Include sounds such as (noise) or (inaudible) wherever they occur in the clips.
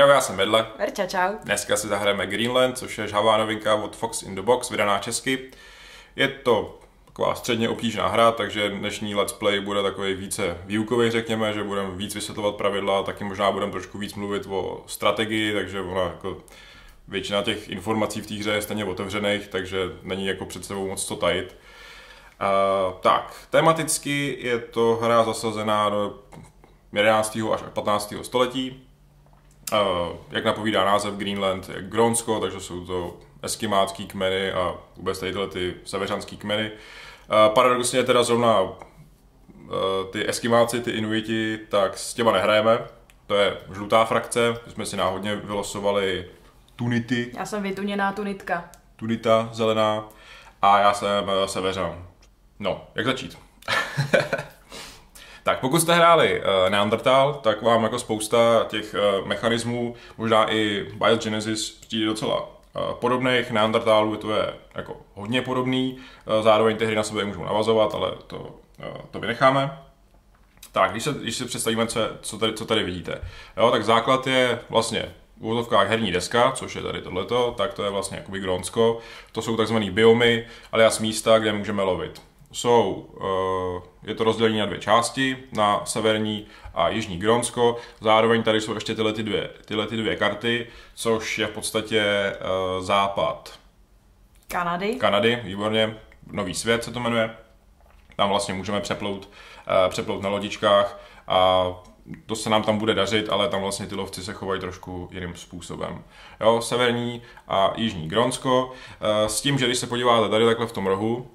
Čau, já jsem Medle. Verča, čau. Dneska si zahrajeme Greenland, což je žhavá novinka od Fox in the Box, vydaná česky. Je to taková středně obtížná hra, takže dnešní let's play bude takový více výukový, řekněme, že budeme víc vysvětlovat pravidla, taky možná budeme trošku víc mluvit o strategii, takže ona jako většina těch informací v té hře je stejně otevřených, takže není jako před sebou moc co tajit. Uh, tak, tematicky je to hra zasazená do 11. až 15. století. Jak napovídá název Greenland je Grónsko, takže jsou to eskimácký kmeny a vůbec tady tyhle ty severanský kmeny. Paradoxně teda zrovna uh, ty eskimáci, ty inuiti, tak s těma nehrajeme. To je žlutá frakce, my jsme si náhodně vylosovali tunity. Já jsem vytuněná tunitka. Tunita, zelená. A já jsem uh, severan. No, jak začít? (laughs) tak pokud jste hráli uh, Neandertal, tak vám jako spousta těch uh, mechanismů, možná i Biogenesis přijde docela uh, podobných. Neandertalů to je jako hodně podobný, uh, zároveň ty hry na sebe můžou navazovat, ale to, uh, to vynecháme. Tak, když se, když se představíme, co, co, tady, co tady vidíte. Jo, tak základ je vlastně v úvodovkách herní deska, což je tady tohleto, tak to je vlastně jakoby Grónsko. To jsou takzvané biomy, alias místa, kde můžeme lovit jsou, eh, je to rozdělení na dvě části, na severní a jižní Grónsko. Zároveň tady jsou ještě tyhle, ty dvě, tyhle ty dvě karty, což je v podstatě eh, západ Kanady. Kanady, výborně. Nový svět se to jmenuje. Tam vlastně můžeme přeplout, eh, přeplout na lodičkách a to se nám tam bude dařit, ale tam vlastně ty lovci se chovají trošku jiným způsobem. Jo, severní a jižní Grónsko, s tím, že když se podíváte tady takhle v tom rohu,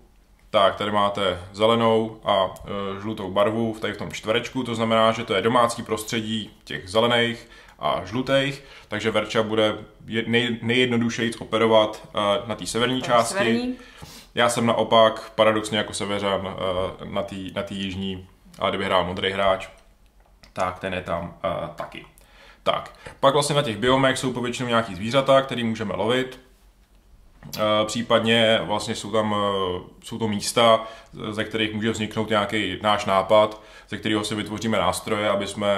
tak tady máte zelenou a e, žlutou barvu v tady v tom čtverečku, to znamená, že to je domácí prostředí těch zelených a žlutých, takže Verča bude nej, nejjednodušeji operovat e, na té severní tak, části. Severní. Já jsem naopak paradoxně jako severan e, na té na jižní, ale kdyby hrál modrý hráč, tak ten je tam e, taky. Tak, pak vlastně na těch biomech jsou povětšinou nějaký zvířata, který můžeme lovit. Eh, případně vlastně jsou tam eh, jsou to místa, ze kterých může vzniknout nějaký náš nápad, ze kterého si vytvoříme nástroje, aby jsme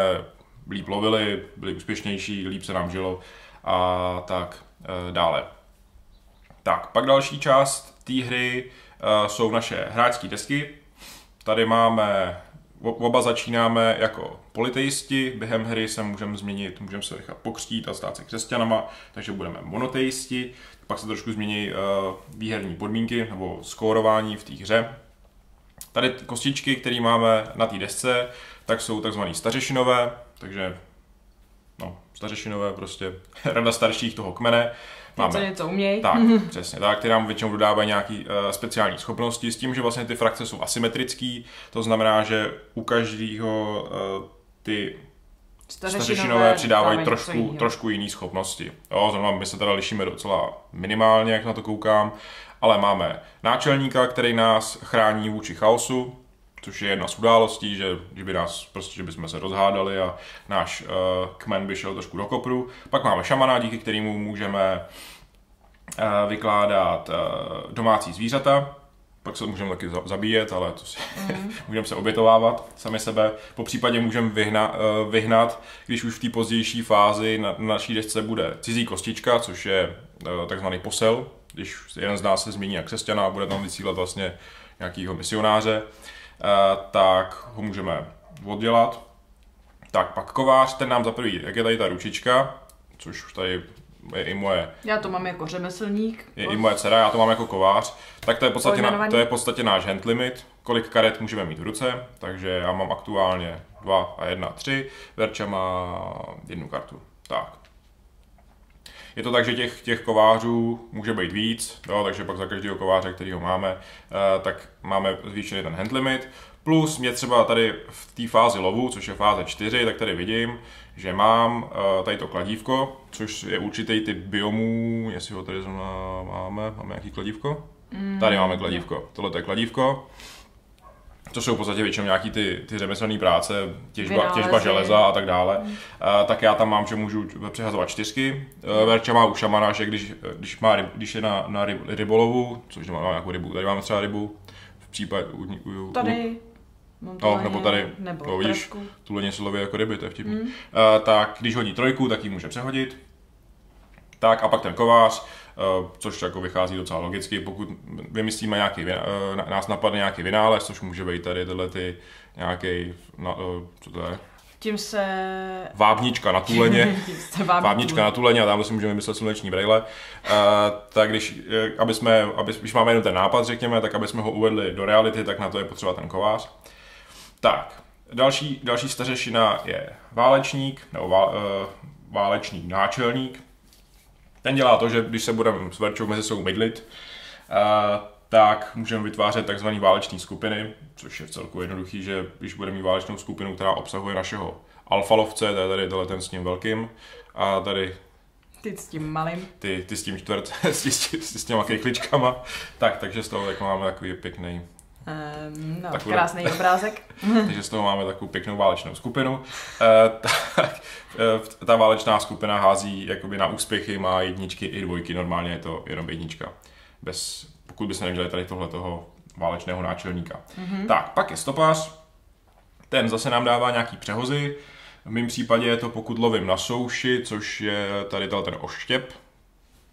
líp lovili, byli úspěšnější, líp se nám žilo a tak eh, dále. Tak, pak další část té hry jsou naše hráčské desky. Tady máme, oba začínáme jako politeisti, během hry se můžeme změnit, můžeme se nechat pokřtít a stát se křesťanama, takže budeme monoteisti, pak se trošku změní uh, výherní podmínky nebo skórování v té hře. Tady kostičky, které máme na té desce, tak jsou takzvané stařešinové, takže no, stařešinové prostě (laughs) rada starších toho kmene. Máme, co něco umějí. Tak, (laughs) přesně tak, ty nám většinou dodávají nějaké uh, speciální schopnosti s tím, že vlastně ty frakce jsou asymetrické, to znamená, že u každého uh, ty Stařešinové přidávají trošku, trošku jiný schopnosti. Jo, zrovna my se teda lišíme docela minimálně, jak na to koukám, ale máme náčelníka, který nás chrání vůči chaosu, což je jedna z událostí, že, že by nás, prostě, že bychom se rozhádali a náš uh, kmen by šel trošku do kopru. Pak máme šamana, díky kterému můžeme uh, vykládat uh, domácí zvířata, pak se můžeme taky zabíjet, ale to si mm. (laughs) můžeme se obětovávat sami sebe. Po případě můžeme vyhna, uh, vyhnat, když už v té pozdější fázi na, na naší desce bude cizí kostička, což je uh, takzvaný posel, když jeden z nás se změní na křesťana a bude tam vysílat vlastně nějakýho misionáře, uh, tak ho můžeme oddělat. Tak pak kovář, ten nám za prvý, jak je tady ta ručička, což už tady je i moje... Já to mám jako řemeslník. Je i moje dcera, já to mám jako kovář. Tak to je, podstatě na, to je v podstatě náš hand limit, kolik karet můžeme mít v ruce, takže já mám aktuálně 2 a 1, 3, Verča má jednu kartu. Tak. Je to tak, že těch, těch kovářů může být víc, jo, takže pak za každého kováře, který ho máme, eh, tak máme zvýšený ten hand limit. Plus mě třeba tady v té fázi lovu, což je fáze 4, tak tady vidím, že mám uh, tady to kladívko, což je určitý typ biomů, jestli ho tady zrovna máme, máme nějaký kladívko? Mm, tady máme kladívko, tohle je kladívko. To jsou v podstatě většinou nějaký ty, ty řemeslné práce, těžba, těžba železa a tak dále. Mm. Uh, tak já tam mám, že můžu přehazovat čtyřky. Uh, Verča má u šamana, že když, když, má, když je na, na ryb, rybolovu, což nemám nějakou rybu, tady máme třeba rybu, v případě u, u, tady Mám No, nebo tady, nebo no, vidíš, tuleně se loví jako ryby, to je vtipný. Mm. Uh, tak když hodí trojku, tak ji může přehodit. Tak a pak ten kovář, uh, což jako vychází docela logicky, pokud vymyslíme nějaký, uh, nás napadne nějaký vynález, což může být tady tyhle ty nějaký, na, uh, co to je, Tím se... vábnička na tuleně. (laughs) Tím se vám Vábnička na tuleně a tam si můžeme vymyslet sluneční brejle. Uh, tak když, aby jsme, aby, když máme jenom ten nápad, řekněme, tak aby jsme ho uvedli do reality, tak na to je potřeba ten kovář. Tak, další, další stařešina je válečník, nebo vá, uh, válečník náčelník. Ten dělá to, že když se budeme s Verčou mezi sebou mydlit, uh, tak můžeme vytvářet takzvané váleční skupiny, což je v celku jednoduchý, že když budeme mít válečnou skupinu, která obsahuje našeho alfalovce, to je tady tenhle ten s tím velkým, a tady Ty s tím malým. ty, ty s tím čtvrt, (laughs) s, tí- s, tí- s těma kejkličkama, tak, takže z toho tak máme takový pěkný, Um, no, Tak bude- krásný obrázek. (laughs) takže z toho máme takovou pěknou válečnou skupinu. E, (laughs) tak, e, ta válečná skupina hází jakoby na úspěchy, má jedničky i dvojky, normálně je to jenom jednička. Bez, pokud bychom neměli tady tohle toho válečného náčelníka. Mm-hmm. Tak, pak je stopář, ten zase nám dává nějaký přehozy. V mém případě je to pokud lovím na souši, což je tady ten oštěp.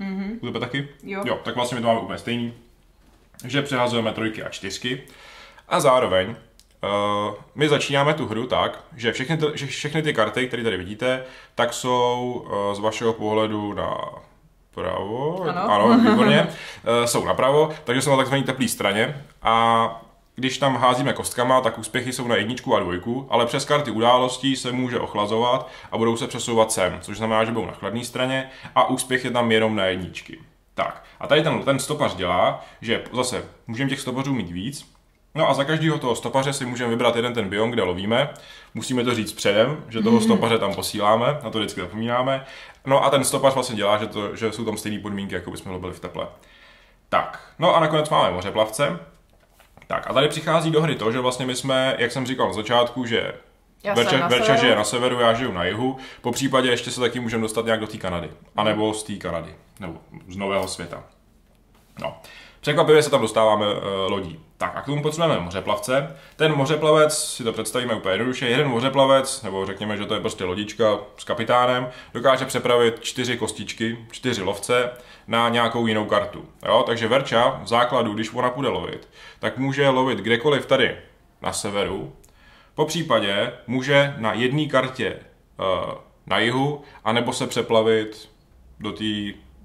Mm-hmm. U tebe taky? Jo. jo. tak vlastně my to máme úplně stejný. Že přehazujeme trojky a čtyřky. A zároveň uh, my začínáme tu hru tak, že všechny, ty, že všechny ty karty, které tady vidíte, tak jsou uh, z vašeho pohledu na pravo, Ano. ano (laughs) výborně, uh, jsou napravo, takže jsou na takzvané teplé straně a když tam házíme kostkama, tak úspěchy jsou na jedničku a dvojku, ale přes karty událostí se může ochlazovat a budou se přesouvat sem, což znamená, že budou na chladné straně a úspěch je tam jenom na jedničky. Tak, a tady ten, ten stopař dělá, že zase můžeme těch stopařů mít víc, No a za každého toho stopaře si můžeme vybrat jeden ten biom, kde lovíme. Musíme to říct předem, že toho stopaře tam posíláme, na to vždycky zapomínáme. No a ten stopař vlastně dělá, že, to, že jsou tam stejné podmínky, jako bychom lovili v teple. Tak, no a nakonec máme mořeplavce. Tak a tady přichází do hry to, že vlastně my jsme, jak jsem říkal na začátku, že Verča, Verča žije na severu, já žiju na jihu. Po případě ještě se taky můžeme dostat nějak do té Kanady. A nebo z té Kanady. Nebo z nového světa. No. Překvapivě se tam dostáváme uh, lodí. Tak a k tomu potřebujeme mořeplavce. Ten mořeplavec, si to představíme úplně jednoduše, jeden mořeplavec, nebo řekněme, že to je prostě lodička s kapitánem, dokáže přepravit čtyři kostičky, čtyři lovce na nějakou jinou kartu. Jo? Takže Verča v základu, když ona půjde lovit, tak může lovit kdekoliv tady na severu, po případě může na jedné kartě uh, na jihu, anebo se přeplavit do té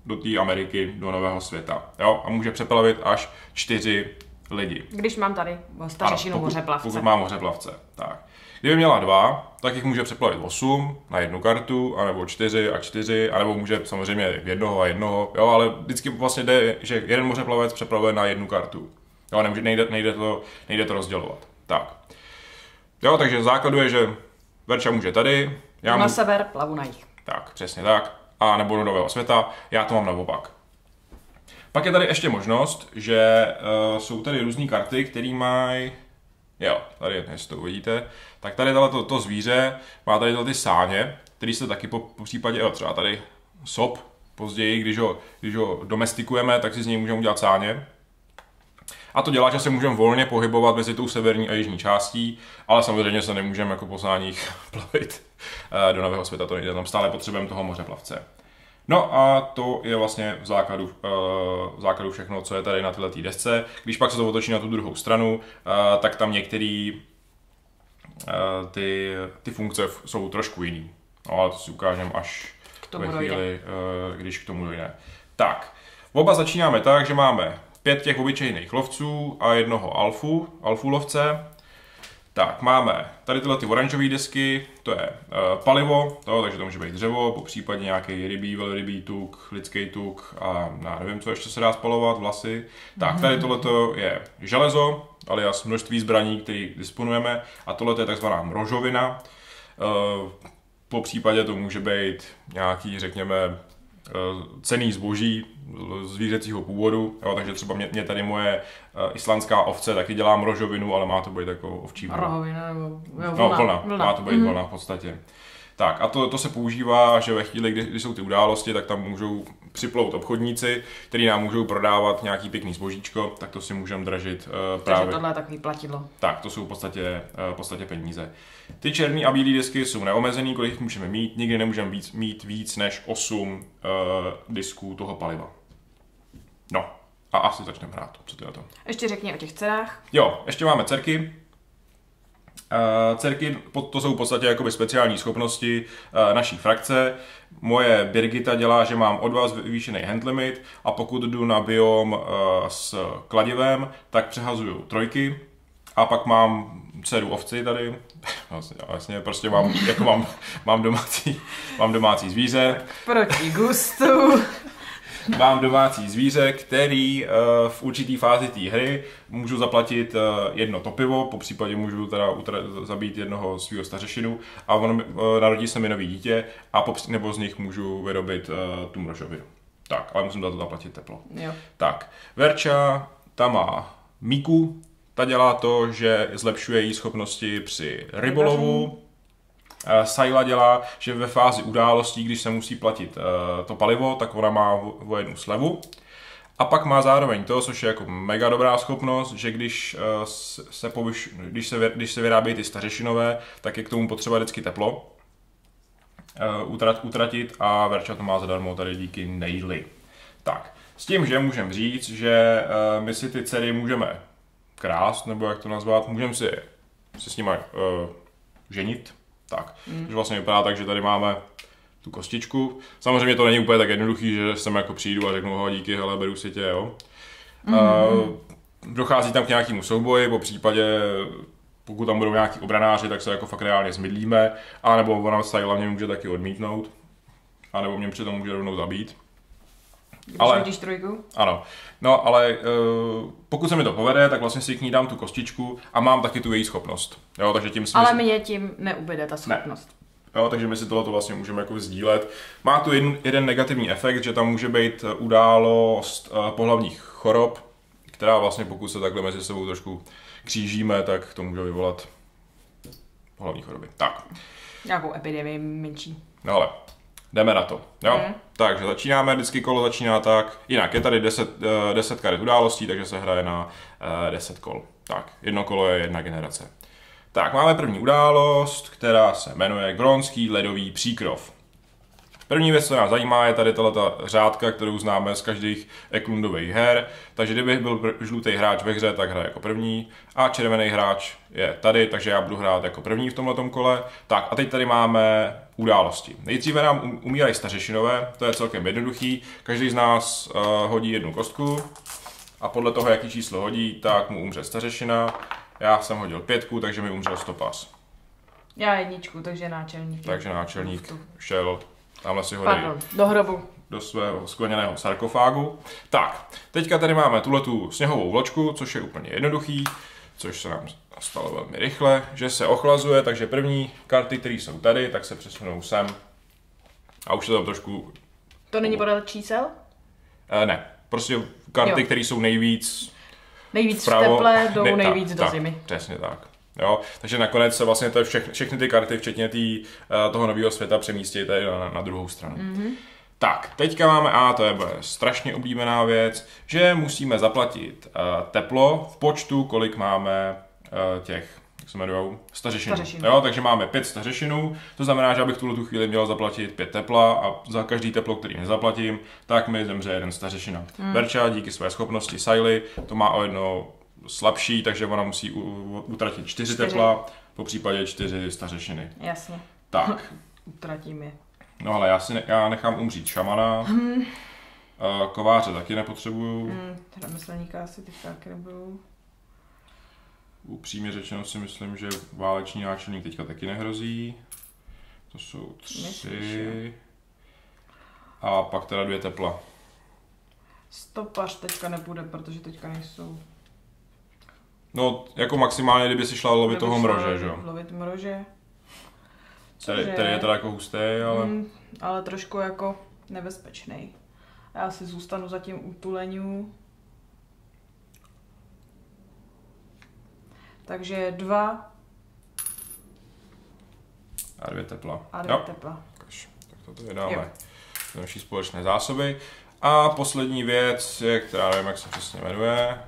do té Ameriky, do nového světa. Jo? A může přeplavit až čtyři lidi. Když mám tady stařešinu pokud, mořeplavce. Pokud má mořeplavce. Tak. Kdyby měla dva, tak jich může přeplavit 8 na jednu kartu, anebo 4 a 4, anebo může samozřejmě jednoho a jednoho, jo, ale vždycky vlastně jde, že jeden mořeplavec přeplavuje na jednu kartu. Jo, nemůže, nejde, nejde, to, nejde to rozdělovat. Tak. Jo, takže základu je, že Verča může tady, já na mu... sever, plavu na jich. Tak, přesně tak. A nebo do nového světa, já to mám naopak. Pak je tady ještě možnost, že uh, jsou tady různé karty, které mají, jo, tady, jestli to uvidíte, tak tady tohle to, to zvíře má tady ty sáně, který se taky po, po případě, jo, třeba tady sop, později, když ho, když ho domestikujeme, tak si z něj můžeme udělat sáně. A to dělá, že se můžeme volně pohybovat mezi tou severní a jižní částí, ale samozřejmě se nemůžeme jako po sáních (laughs) plavit eh, do nového světa, to nejde, tam stále potřebujeme toho mořeplavce. No a to je vlastně v základu, uh, v základu všechno, co je tady na této desce. Když pak se to otočí na tu druhou stranu, uh, tak tam některé ty, ty funkce jsou trošku jiný. No, ale to si ukážeme až K tomu ve dojde. chvíli, uh, když k tomu dojde. Tak, oba začínáme tak, že máme pět těch obyčejných lovců a jednoho alfu, alfu lovce. Tak, máme tady tyhle ty oranžové desky, to je uh, palivo, to, takže to může být dřevo, po případě nějaký rybí, velrybí tuk, lidský tuk a já nevím, co ještě se dá spalovat, vlasy. Tak, tady tohle je železo, alias množství zbraní, který disponujeme, a tohle je takzvaná mrožovina. Uh, po případě to může být nějaký, řekněme, cený zboží zvířecího původu, jo, takže třeba mě, mě tady moje uh, islandská ovce taky dělá mrožovinu, ale má to být jako ovčí vlna. Rohovina nebo jo, No, vlna, vlna. má to být Mhm. vlna v podstatě. Tak a to, to se používá, že ve chvíli, kdy, kdy jsou ty události, tak tam můžou připlout obchodníci, kteří nám můžou prodávat nějaký pěkný zbožíčko, tak to si můžeme dražit uh, právě. Takže tohle je takový platidlo. Tak, to jsou v podstatě, uh, v podstatě peníze. Ty černé a bílé disky jsou neomezený, kolik jich můžeme mít, nikdy nemůžeme víc, mít víc než 8 uh, disků toho paliva. No, a asi začneme hrát. Co ty na to? Ještě řekni o těch cenách. Jo, ještě máme dcerky. Uh, dcerky, to jsou v podstatě jakoby speciální schopnosti uh, naší frakce. Moje Birgita dělá, že mám od vás vyvýšený hand limit a pokud jdu na biom uh, s kladivem, tak přehazuju trojky a pak mám dceru ovci tady, (laughs) vlastně, vlastně prostě mám, jako mám, (laughs) mám, domácí, mám domácí zvíře. Proti gustu. (laughs) mám domácí zvíře, který uh, v určitý fázi té hry můžu zaplatit uh, jedno topivo, po případě můžu teda utra- zabít jednoho svého stařešinu a on, uh, narodí se mi nový dítě a po, nebo z nich můžu vyrobit tu mrožovinu. Tak, ale musím za to zaplatit teplo. Jo. Tak, Verča, ta má Miku, ta dělá to, že zlepšuje její schopnosti při rybolovu, Saila dělá, že ve fázi událostí, když se musí platit uh, to palivo, tak ona má o jednu slevu. A pak má zároveň to, což je jako mega dobrá schopnost, že když, uh, se, povyš, když, se, když se vyrábějí ty stařešinové, tak je k tomu potřeba vždycky teplo utrat, utratit a Verča to má zadarmo tady díky Neily. Tak, s tím, že můžeme říct, že my si ty dcery můžeme krást, nebo jak to nazvat, můžeme si, si s nimi uh, ženit, tak. Mm. Že vlastně vypadá tak, že tady máme tu kostičku. Samozřejmě to není úplně tak jednoduchý, že sem jako přijdu a řeknu ho díky, hele, beru si tě, jo. Mm. Uh, dochází tam k nějakému souboji, po případě pokud tam budou nějaký obranáři, tak se jako fakt reálně zmydlíme, a nebo ona se hlavně může taky odmítnout, a nebo mě přitom může rovnou zabít. Když ale, hodíš trojku? Ano. No, ale uh, pokud se mi to povede, tak vlastně si k ní dám tu kostičku a mám taky tu její schopnost. Jo, takže tím ale mě tím neubyde ta schopnost. Ne. Jo, takže my si tohle vlastně můžeme jako sdílet. Má tu jeden, jeden negativní efekt, že tam může být eh, událost uh, pohlavních chorob, která vlastně pokud se takhle mezi sebou trošku křížíme, tak to může vyvolat pohlavní choroby. Tak. Nějakou epidemii menší. No ale jdeme na to. Jo? Mm. Takže začínáme, vždycky kolo začíná tak. Jinak je tady 10, 10 eh, karet událostí, takže se hraje na 10 eh, kol. Tak, jedno kolo je jedna generace. Tak, máme první událost, která se jmenuje Gronský ledový příkrov. První věc, co nás zajímá, je tady tato řádka, kterou známe z každých Eklundových her. Takže kdyby byl žlutý hráč ve hře, tak hraje jako první. A červený hráč je tady, takže já budu hrát jako první v tomhle kole. Tak a teď tady máme události. Nejdříve nám um, umírají stařešinové, to je celkem jednoduchý. Každý z nás uh, hodí jednu kostku a podle toho, jaký číslo hodí, tak mu umře stařešina. Já jsem hodil pětku, takže mi umřel stopas. Já jedničku, takže náčelník. Takže náčelník šel Tamhle si hodí Pardon, do hrobu. Do svého skleněného sarkofágu. Tak, teďka tady máme tuhle tu sněhovou vločku, což je úplně jednoduchý, což se nám stalo velmi rychle, že se ochlazuje, takže první karty, které jsou tady, tak se přesunou sem. A už se tam trošku... To není podle čísel? E, ne, prostě karty, které jsou nejvíc... Nejvíc vpravo, v teple, jdou ne, nejvíc tak, do tak, zimy. Přesně tak. Jo? Takže nakonec se vlastně to všechny, všechny ty karty, včetně tý, uh, toho nového světa, přemístí tady na, na druhou stranu. Mm-hmm. Tak, teďka máme, a to je strašně oblíbená věc, že musíme zaplatit uh, teplo v počtu, kolik máme uh, těch jak se jmenují, stařešinů. stařešinu. Jo, takže máme pět stařešinů, to znamená, že abych tuhle tu chvíli měl zaplatit pět tepla a za každý teplo, který nezaplatím, tak mi zemře jeden stařešina. Hmm. Berča díky své schopnosti Siley to má o jedno slabší, takže ona musí utratit čtyři, čtyři. tepla, po případě čtyři stařešiny. Jasně. Tak. (laughs) Utratím je. No ale já si ne, já nechám umřít šamana. Hmm. Kováře taky nepotřebuju. Hmm, řemeslníka asi teď taky nebudu. Upřímně řečeno si myslím, že váleční náčelník teďka taky nehrozí. To jsou tři. Myslíš, a pak teda dvě tepla. Stopař teďka nebude, protože teďka nejsou. No, jako maximálně, kdyby si šla lovit toho mrože, že jo? Lovit mrože. Který, který je teda jako hustý, ale... Mm, ale trošku jako nebezpečný. Já si zůstanu zatím u tuleňů. Takže dva. A dvě tepla. a dvě jo, tepla. Tak toto je dáme Jo. do naší společné zásoby. A poslední věc je, která nevím, jak se přesně jmenuje.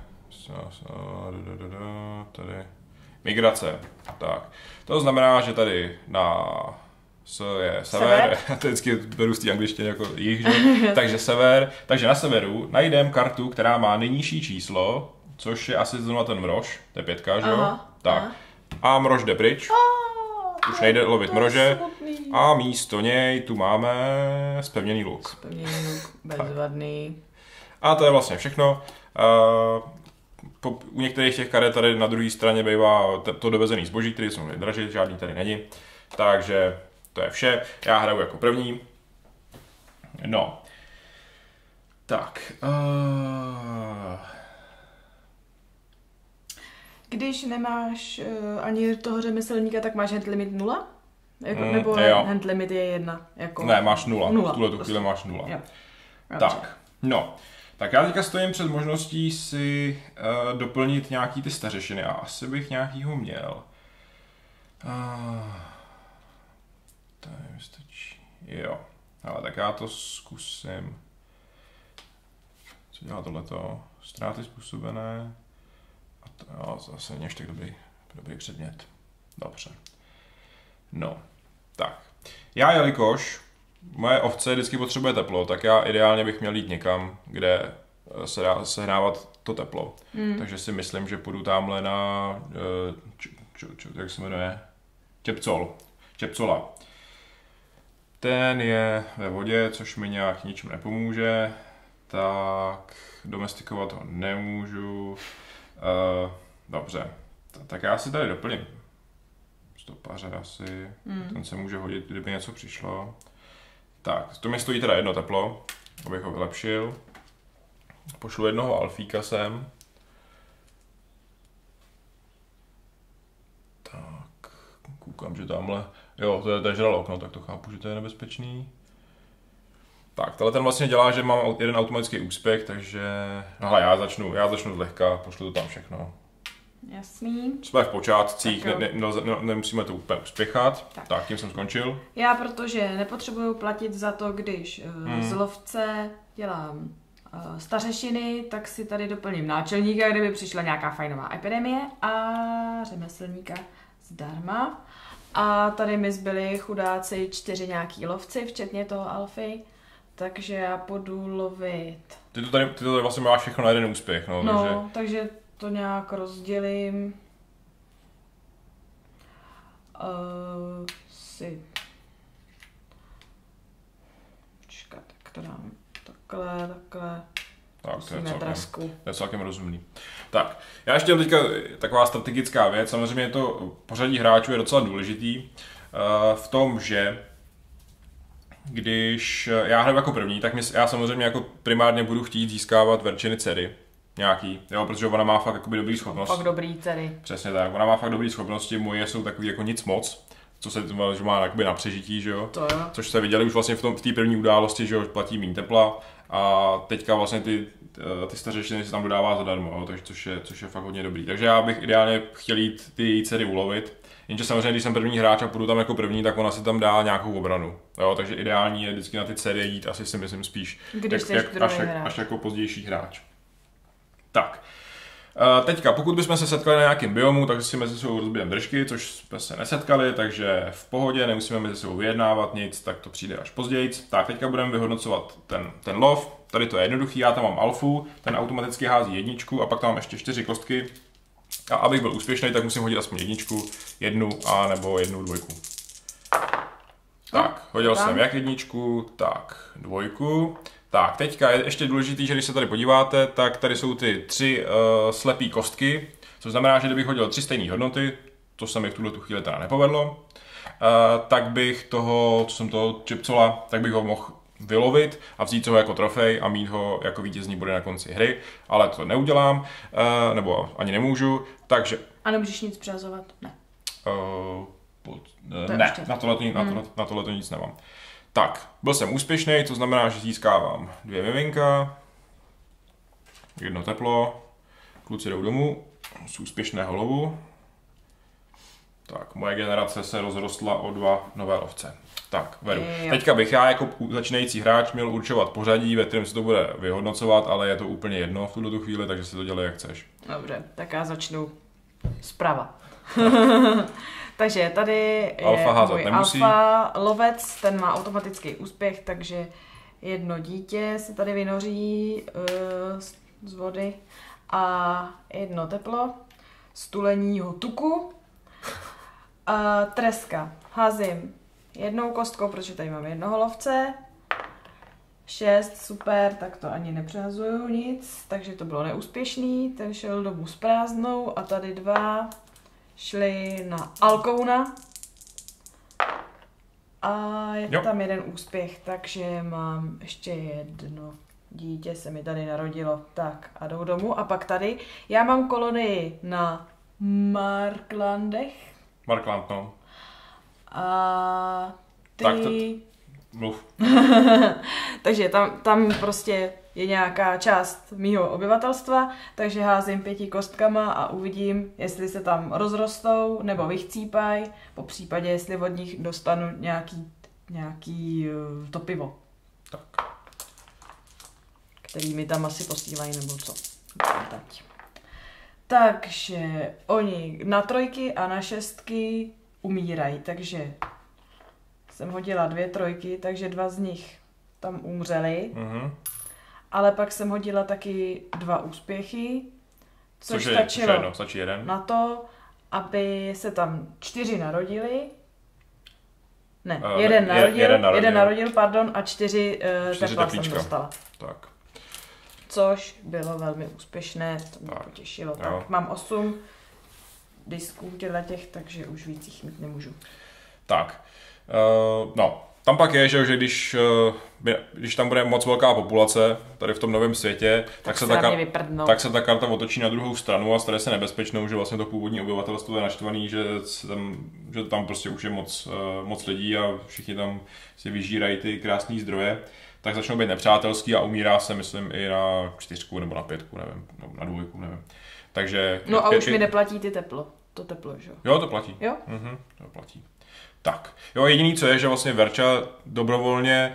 Tady. Migrace. Tak. To znamená, že tady na s je sever, Sever. (laughs) to vždycky beru z té angličtiny jako jich, že? (laughs) takže sever, takže na severu najdeme kartu, která má nejnižší číslo, což je asi zrovna ten mrož, to je pětka, že jo? Tak. aha. A mrož jde pryč, Ah, Už nejde lovit mrože. smutný. a místo něj tu máme spevněný luk. Pevněný luk, bezvadný. A to je vlastně všechno. Uh, po, u některých těch karet tady na druhé straně bývá t- to dovezený zboží, který jsou dražit, žádný tady není. Takže to je vše. Já hraju jako první. No. Tak. Uh, Když nemáš uh, ani toho řemeslníka, tak máš hand limit nula? Jako, Mm, nebo jo. hand limit je jedna? Jako... ne, máš nula. Nula, V tuhle tu chvíli máš nula. Jo. Tak, no. Tak já teďka stojím před možností si uh, doplnit nějaký ty stařešiny a asi bych nějakýho měl. Uh, to mi stačí. Jo. Ale tak já to zkusím. Co dělá tohleto? Ztráty způsobené. A to jo, zase něž tak dobrý, dobrý předmět. Dobře. No, tak. Já, jelikož moje ovce vždycky potřebuje teplo, tak já ideálně bych měl jít někam, kde eh, se dá sehnávat to teplo. Hmm. Takže si myslím, že půjdu tamhle na, eh, č, č, č, jak se jmenuje, Čepcol. Čepcola. Ten je ve vodě, což mi nějak ničím nepomůže, tak domestikovat ho nemůžu. Uh, dobře, tak já si tady doplním stopaře asi. Hmm. Ten se může hodit, kdyby něco přišlo. Tak, to mi stojí teda jedno teplo, abych ho vylepšil. Pošlu jednoho alfíka sem. Tak, koukám, že tamhle... Jo, to je, to je žralok, no, tak to chápu, že to je nebezpečný. Tak, tenhle ten vlastně dělá, že mám jeden automatický úspěch, takže... No hele, já začnu, já začnu zlehka, pošlu to tam všechno. Jasný. Jsme v počátcích, Tak ne, jo. ne, ne, nemusíme to úplně uspěchat. Tak. Tak. tím jsem skončil. Já, protože nepotřebuju platit za to, když uh, Hmm. z lovce dělám uh, stařešiny, tak si tady doplním náčelníka, kdyby přišla nějaká fajnová epidemie a řemeslníka zdarma. A tady mi zbyli chudáci čtyři nějaký lovci, včetně toho alfy, takže já půjdu lovit. Ty to tady, ty to tady vlastně máš všechno na jeden úspěch, no, No, takže... takže to nějak rozdělím. Uh, si... Počkat, tak to dám takhle, takhle. Tak, to je celkem, to je celkem rozumný. Tak, já ještě teďka taková strategická věc, samozřejmě to pořadí hráčů je docela důležitý eh, v tom, že když eh, já hraju jako první, tak mě, já samozřejmě jako primárně budu chtít získávat verčiny dcery. Nějaký, jo, protože ona má fakt jakoby dobrý schopnost. Fakt dobrý dcery. Přesně tak, ona má fakt dobrý schopnosti, moje jsou takový jako nic moc, co se že má jakoby na přežití, že jo. To jo. Což jste viděli už vlastně v tom- v té první události, že jo, platí méně tepla a teďka vlastně ty, eh, ty stařešiny se tam dodává zadarmo, jo, takže což je, což je fakt hodně dobrý. Takže já bych ideálně chtěl jít ty její dcery ulovit, jenže samozřejmě, když jsem první hráč a půjdu tam jako první, tak ona si tam dá nějakou obranu. Jo, takže ideální je vždycky na ty dcery jít, asi si myslím spíš, Když jak, jak, až, jak, až jako pozdější hráč. Tak. Uh, teďka, pokud bychom se setkali na nějakém biomu, tak si mezi sebou rozbijeme držky, což jsme se nesetkali, takže v pohodě, nemusíme mezi sebou vyjednávat nic, tak to přijde až později. Tak, teďka budeme vyhodnocovat ten, ten lov. Tady to je jednoduchý, já tam mám alfu, ten automaticky hází jedničku a pak tam mám ještě čtyři kostky. A abych byl úspěšný, tak musím hodit aspoň jedničku, jednu a nebo jednu dvojku. Tak, hodil tam. jsem jak jedničku, tak dvojku. Tak, teďka je ještě důležitý, že když se tady podíváte, tak tady jsou ty tři uh, slepý kostky, což znamená, že kdybych hodil tři stejné hodnoty, to se mi v tuhle tu chvíli teda nepovedlo, uh, tak bych toho, co jsem toho čipcola, tak bych ho mohl vylovit a vzít ho jako trofej a mít ho jako vítězný bude na konci hry, ale to neudělám, uh, nebo ani nemůžu, takže A nemůžeš nic přehazovat? Ne. Uh, pod, uh, To ne, na tohle, na, tohle, na tohle to nic nemám. Tak, byl jsem úspěšný, to znamená, že získávám dvě miminka, jedno teplo, kluci jdou domů z úspěšného lovu. Tak, moje generace se rozrostla o dva nové lovce. Tak, vedu. Jo. Teďka bych já jako začínající hráč měl určovat pořadí, ve kterém se to bude vyhodnocovat, ale je to úplně jedno v tuto tu chvíli, takže si to dělej jak chceš. Dobře, tak já začnu zprava. (laughs) takže tady je Alfa můj nemusí. alfa lovec, ten má automatický úspěch, takže jedno dítě se tady vynoří uh, z, z vody a jedno teplo, stuleního tuku a treska. Házím jednou kostkou, protože tady mám jednoho lovce. Šest, super, tak to ani nepřehazuju nic, takže to bylo neúspěšný, ten šel domů s prázdnou a tady dva šli na Alkouna. A je Jo. tam jeden úspěch, takže mám ještě jedno dítě se mi tady narodilo. Tak a jdou domů. A pak tady, já mám kolonii na Marklandech Markland, no. a ty... Tak Mluv. (laughs) takže tam, tam prostě je nějaká část mýho obyvatelstva, takže házím pěti kostkama a uvidím, jestli se tam rozrostou nebo vychcípají, po případě, jestli od nich dostanu nějaký, nějaký uh, to pivo, Tak. který mi tam asi posílají nebo co. Teď. Takže oni na trojky a na šestky umírají, takže jsem hodila dvě trojky, takže dva z nich tam umřeli. Mhm. Ale pak jsem hodila taky dva úspěchy, což, Což je, stačilo je jedno, stačí jeden. na to, aby se tam čtyři narodili. Ne, Eh, jeden, je- narodil, jeden narodil. jeden narodil, pardon, a čtyři, uh, Čtyři tepla jsem dostala. Tak. Což bylo velmi úspěšné, to mě Tak, potěšilo. jo. Tak mám osm disků těchto těch, takže už víc jich mít nemůžu. Tak. Uh, no, tam pak je, že, že když, by- když tam bude moc velká populace, tady v tom novém světě, tak, tak se, ta, na mě ka- vyprdnou. tak se ta karta otočí na druhou stranu a stane se nebezpečnou, že vlastně to původní obyvatelstvo je naštvaný, že, tam, že tam prostě už je moc, uh, moc lidí a všichni tam si vyžírají ty krásné zdroje, tak začnou být nepřátelský a umírá se, myslím, i na čtyřku nebo na pětku, nevím, nebo na dvojku, nevím. Takže... No a pět- už mi neplatí ty teplo. To teplo, že jo? Jo, to platí. Jo? Mhm, to platí. Tak, jo, jediný co je, že vlastně Verča dobrovolně,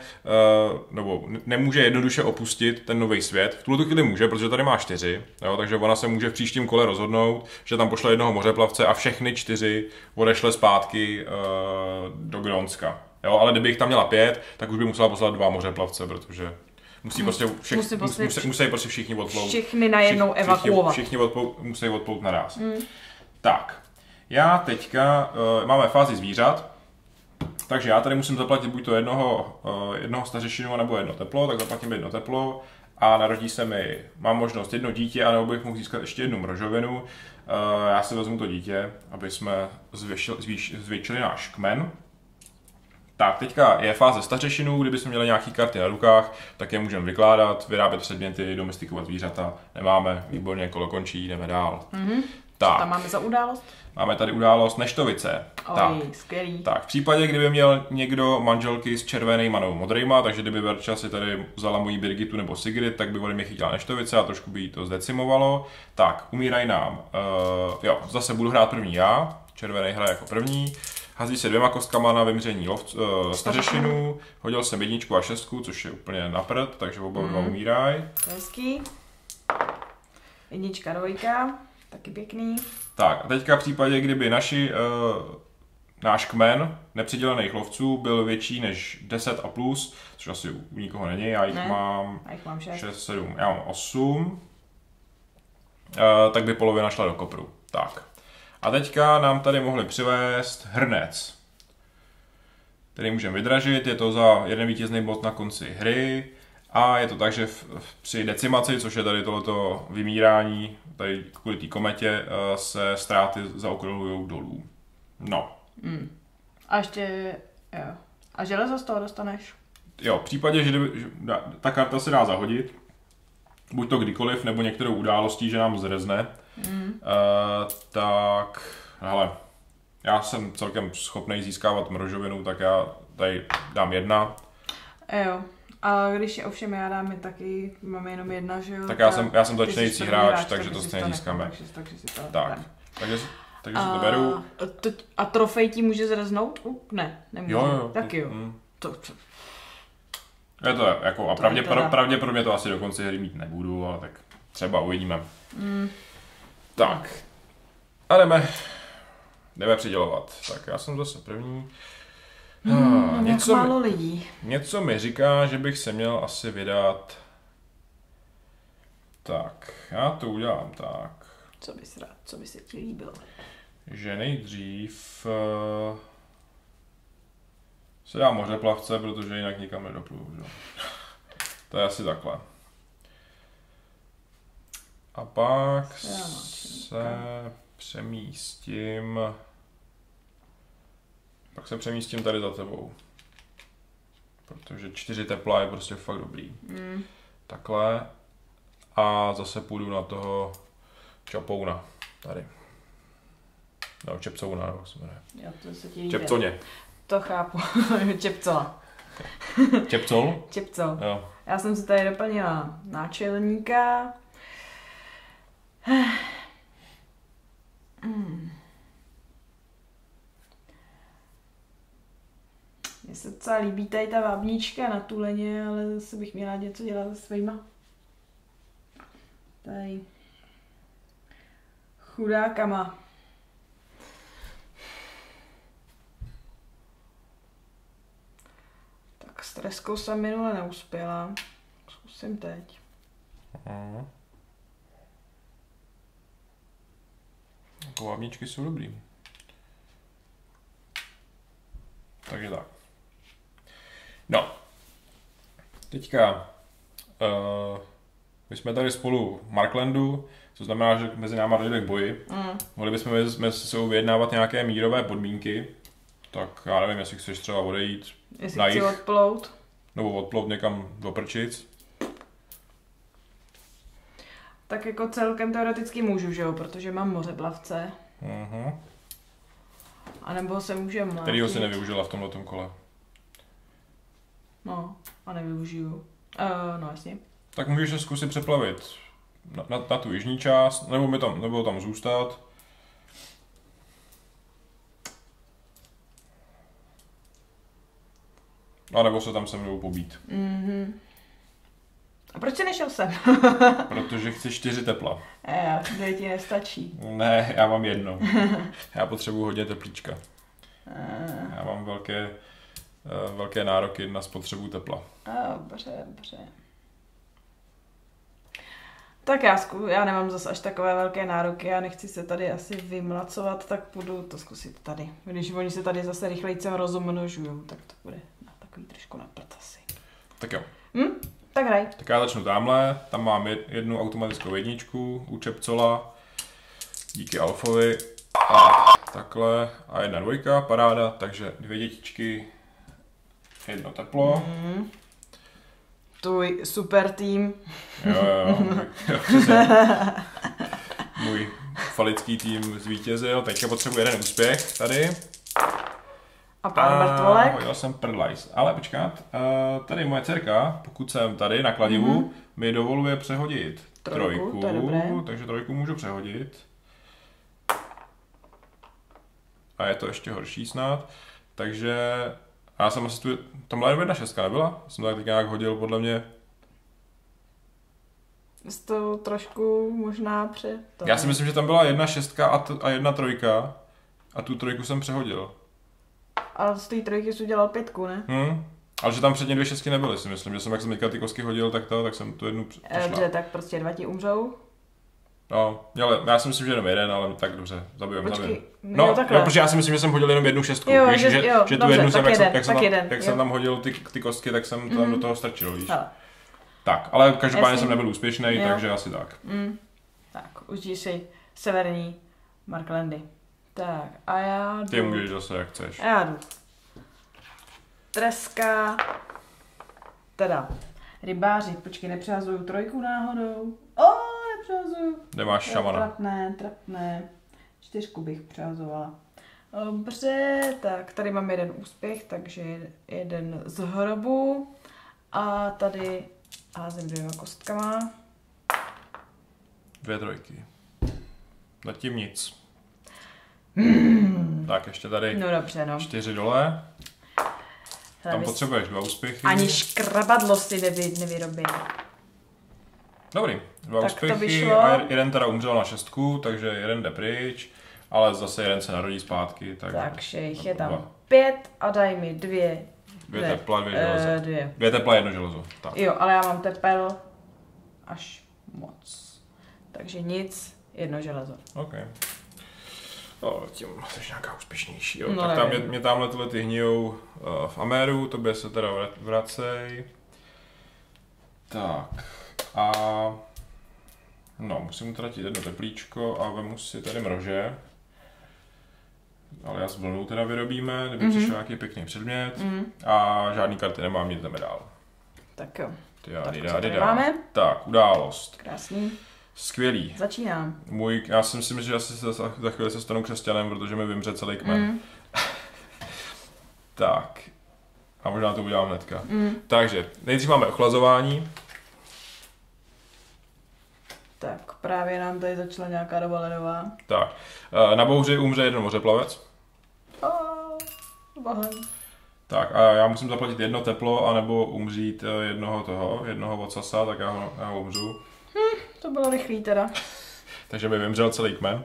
uh, nebo nemůže jednoduše opustit ten nový svět. V tuhle chvíli může, protože tady má čtyři, jo, takže ona se může v příštím kole rozhodnout, že tam pošle jednoho mořeplavce a všechny čtyři odešle zpátky uh, do Grónska. Jo, ale kdyby jich tam měla pět, tak už by musela poslat dva mořeplavce, protože musí prostě všech, musí musí, prostě musí, musí prostě všichni odplout. Všichni najednou Všichni- evakuovat. Všichni, všichni odpout, musí odpout naraz. Mm. Tak, já teďka, uh, máme fázi zvířat, takže já tady musím zaplatit buď to jednoho, uh, jednoho stařešinu nebo jedno teplo, tak zaplatím jedno teplo a narodí se mi, mám možnost jedno dítě, anebo bych mohl získat ještě jednu mrožovinu. Uh, já si vezmu to dítě, aby jsme zvěšili, zvýš, zvětšili náš kmen. Tak, teďka je fáze stařešinů, kdybychom měli nějaké karty na rukách, tak je můžeme vykládat, vyrábět předměty, domestikovat zvířata. Nemáme, výborně, kolo končí, jdeme dál. Mm-hmm. Tak, Tam máme za událost? máme tady událost Neštovice. tak, Oj, skvělý. tak, v případě, kdyby měl někdo manželky s červenýma nebo modrýma, takže kdyby Verča si tady vzala moji Birgitu nebo Sigrid, tak by mě chytila neštovice a trošku by jí to zdecimovalo. Tak, umírají nám. Uh, jo, zase budu hrát první já, červený hraje jako první. Hází se dvěma kostkama na vymření lovc, uh, stařešinu, hodil jsem jedničku a šestku, což je úplně na prd, takže oba dva umírají. To je Hezký. Jednička, dvojka, taky pěkný. Tak, a teďka v případě, kdyby naši, uh, náš kmen nepřidělených lovců byl větší než 10 a plus, což asi u nikoho není, já jich Ne. mám A jich mám šest. 6, 7, já mám 8, uh, tak by polovina šla do kopru. Tak. A teďka nám tady mohli přivést hrnec, který můžeme vydražit, je to za jeden vítězný bod na konci hry a je to tak, že v, při decimaci, což je tady tohleto vymírání, tady kvůli té kometě, eh, se ztráty zaokrouhlují dolů. No, A ještě, jo. A železo z toho dostaneš? jo, v případě, že, kdyby, že ta karta se dá zahodit, buď to kdykoliv, nebo některou událostí, že nám zrezne, mm. uh, tak, hele, já jsem celkem schopný získávat mrožovinu, tak já tady dám jedna, Jo. A když je ovšem já dám je taky, máme jenom jedna, že jo? Tak já jsem- já jsem začínající hráč, první takže to stejně získáme. Takže, takže si to tak. Takže Takže si to beru. A, to, a trofej ti může zraznout? Uh, ne, nemůže. Jo, jo. Taky jo. Mm. To, to, Je to jako, a To pravdě, je teda- pravděpodobně to asi do konce hry mít nebudu, ale tak třeba uvidíme. mm, Tak. A jdeme. Jdeme přidělovat. Tak já jsem zase první. Ah, mm, jak něco, mi, málo lidí. něco mi říká, že bych se měl asi vydat. Tak, já to udělám tak, Co bys rád, co by se ti líbilo? že nejdřív uh, se dám mořeplavce, protože jinak nikam nedopluju. Že? to je asi takhle. A pak Se dá se přemístím... Pak se přemístím tady za tebou. Protože čtyři tepla je prostě fakt dobrý. Mm, Takhle. A zase půjdu na toho čapouna. Tady. No, čepcouna, nebo jak se jmenuje. jo, to se ti. Čepconě. To chápu. (laughs) Čepcola. (laughs) Čepcol? Čepcol. Jo. Já jsem si tady doplnila náčelníka. (sighs) Hmm. Mně se docela líbí tady ta vábnička na tuleně, ale zase bych měla něco dělat se svýma. Tady. Chudákama. Tak s treskou jsem minule neuspěla. Zkusím teď. Aha. Kovábničky jsou dobrý. Takže tak. No. Teďka uh, my jsme tady spolu v Marklandu, co znamená, že mezi náma dojde k boji. Mm. Mohli bychom mezi sebou vyjednávat nějaké mírové podmínky. Tak já nevím, jestli chceš třeba odejít Jestli Na chci jich. odplout. nebo odplout někam do Prčic. Tak jako celkem teoreticky můžu, že jo, protože mám mořeplavce. Uh-huh. A nebo se může mlátit. Kterýho si nevyužila v tomhle kole. No, a nevyužiju. Uh, no jasně. Tak můžeš se zkusit přeplavit na, na, na tu jižní část, nebo, mi tam, nebo tam zůstat. A nebo se tam se mnou pobít, Mhm. A proč jsi nešel sem? (laughs) (laughs) protože chci čtyři tepla. Eh, kde ti nestačí. Ne, já mám jedno. Já potřebuji hodně teplíčka. Eh, Já mám velké, velké nároky na spotřebu tepla. a, dobře, dobře. Tak já, zku, já nemám zase až takové velké nároky, já nechci se tady asi vymlacovat, tak budu to zkusit tady. Když oni se tady zase rychlejce rozmnožují, tak to bude na takový trošku na prd asi. Tak jo. Tak hraj. Tak já začnu tamhle, tam mám jed- jednu automatickou jedničku u Čepcola, díky Alfovi a takhle a jedna dvojka, paráda, takže dvě dětičky, jedno teplo, Mm. Tvůj super tým. jo, jo, jo, (laughs) jo přesně. můj falický tým zvítězil, teďka potřebuji jeden úspěch tady. A pár mrtvolek. hodil jsem prdlajs, ale počkat, uh, tady moje dcerka, pokud jsem tady na kladivu, mm-hmm. mi dovoluje přehodit Trojku, trojku, takže trojku můžu přehodit. A je to ještě horší snad. Takže a já jsem asi tu, tamhle jenom jedna šestka nebyla? Jsem to tak teď nějak hodil podle mě. Jsi to trošku možná pře... To Já si myslím, že tam byla jedna šestka a, t- a jedna trojka. A tu trojku jsem přehodil. Ale z té trojky jsi udělal pětku, ne? Hm? Ale že tam předně dvě šestky nebyly, si myslím. Že jsem, jak jsem teďka ty kostky hodil, tak to, tak jsem tu jednu př- Eh, přešla. Dobře, tak prostě dva ti umřou. No, ale já si myslím, že jenom jeden, ale tak dobře, zabijeme, Počkej, zabijeme. no, No, jo, takhle. no, protože já si myslím, že jsem hodil jenom jednu šestku. Jo, víš, že- že, jo, že tu dobře, jednu jsem, tak jak, jsem, jeden, jak, jsem tam, jeden, jak jo. jsem tam hodil ty, ty kostky, tak jsem tam Mhm. do toho strčil, víš. Hele, Tak, ale každopádně Jasně. jsem nebyl úspěšný, Jo. takže asi tak. mm, tak, užij si severní Marklandy. Tak, a já jdu. Ty můžeš zase, jak chceš. A já jdu. Treska. Teda, rybáři, počkej, nepřehazuju trojku náhodou. O, nepřehazuju. Kde máš To je šamana? Trapné, trapné. Čtyřku bych přehazovala. Dobře, tak tady mám jeden úspěch, takže jeden z hrobu. A tady házím dvěma kostkama. Dvě trojky. Zatím nic. Tak ještě tady No dobře, no. čtyři dole. Tam potřebuješ dva úspěchy. Ani škrabadlo si nevy, nevyrobí. Dobrý, dva Tak to úspěchy vyšlo. a jeden teda umřel na šestku, takže jeden jde pryč, ale zase jeden se narodí zpátky. Tak Takže jich je Dva. tam pět a daj mi dvě. Dvě ne, tepla, dvě eh, železo. dvě. Dvě tepla, jedno železo. Tak. Jo, ale já mám tepel až moc. Takže nic, jedno železo. OK. No, tím jsi nějaká úspěšnější. Jo. No, tak tam nevím. mě, mě tamhle tyhle ty hnijou uh, v Améru, tobě se teda vra- vracej. Tak. A... No, musím utratit jedno teplíčko a vemu si tady mrože. Ale já s vlnou teda vyrobíme, kdyby Mhm. mm-hmm. přišel nějaký pěkný předmět. Mm, A žádný karty nemám, nic jdeme dál. tak jo, Ty já, tak tady jde, máme? Tak, událost. Krásný. Skvělý. Začínám. Můj, já si myslím, že asi se, za za chvíli se stanu křesťanem, protože mi vymře celý kmen. Mm, (laughs) Tak. A možná to udělám hnedka. mm. Takže, nejdřív máme ochlazování. Tak právě nám tady začala nějaká doba ledová. Tak. eh, Na bouři umře jeden mořeplavec. A, bohem. Tak a já musím zaplatit jedno teplo, anebo umřít eh, jednoho toho, jednoho ocasa, tak já ho, já ho umřu. To bylo rychlý teda. (laughs) Takže by vymřel celý kmen.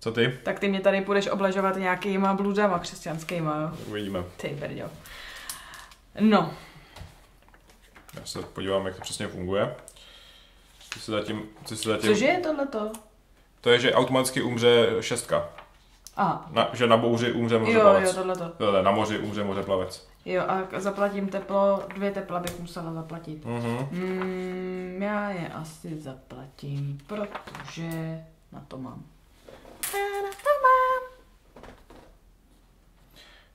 Co ty? Tak ty mě tady půjdeš obležovat nějakýma bludama křesťanskýma, jo? Uvidíme. Ty brďo. No, Já se podívám, jak to přesně funguje. Ty se zatím, ty se zatím... cože je tohleto? To je, že automaticky umře šestka. Aha, Na, že na bouři umře jo, mořeplavec. jo, tohleto. Tohle, na moři umře mořeplavec. Jo, a zaplatím teplo, dvě tepla bych musela zaplatit. Mhm. Mm, já je asi zaplatím, protože na to mám. Já na to mám.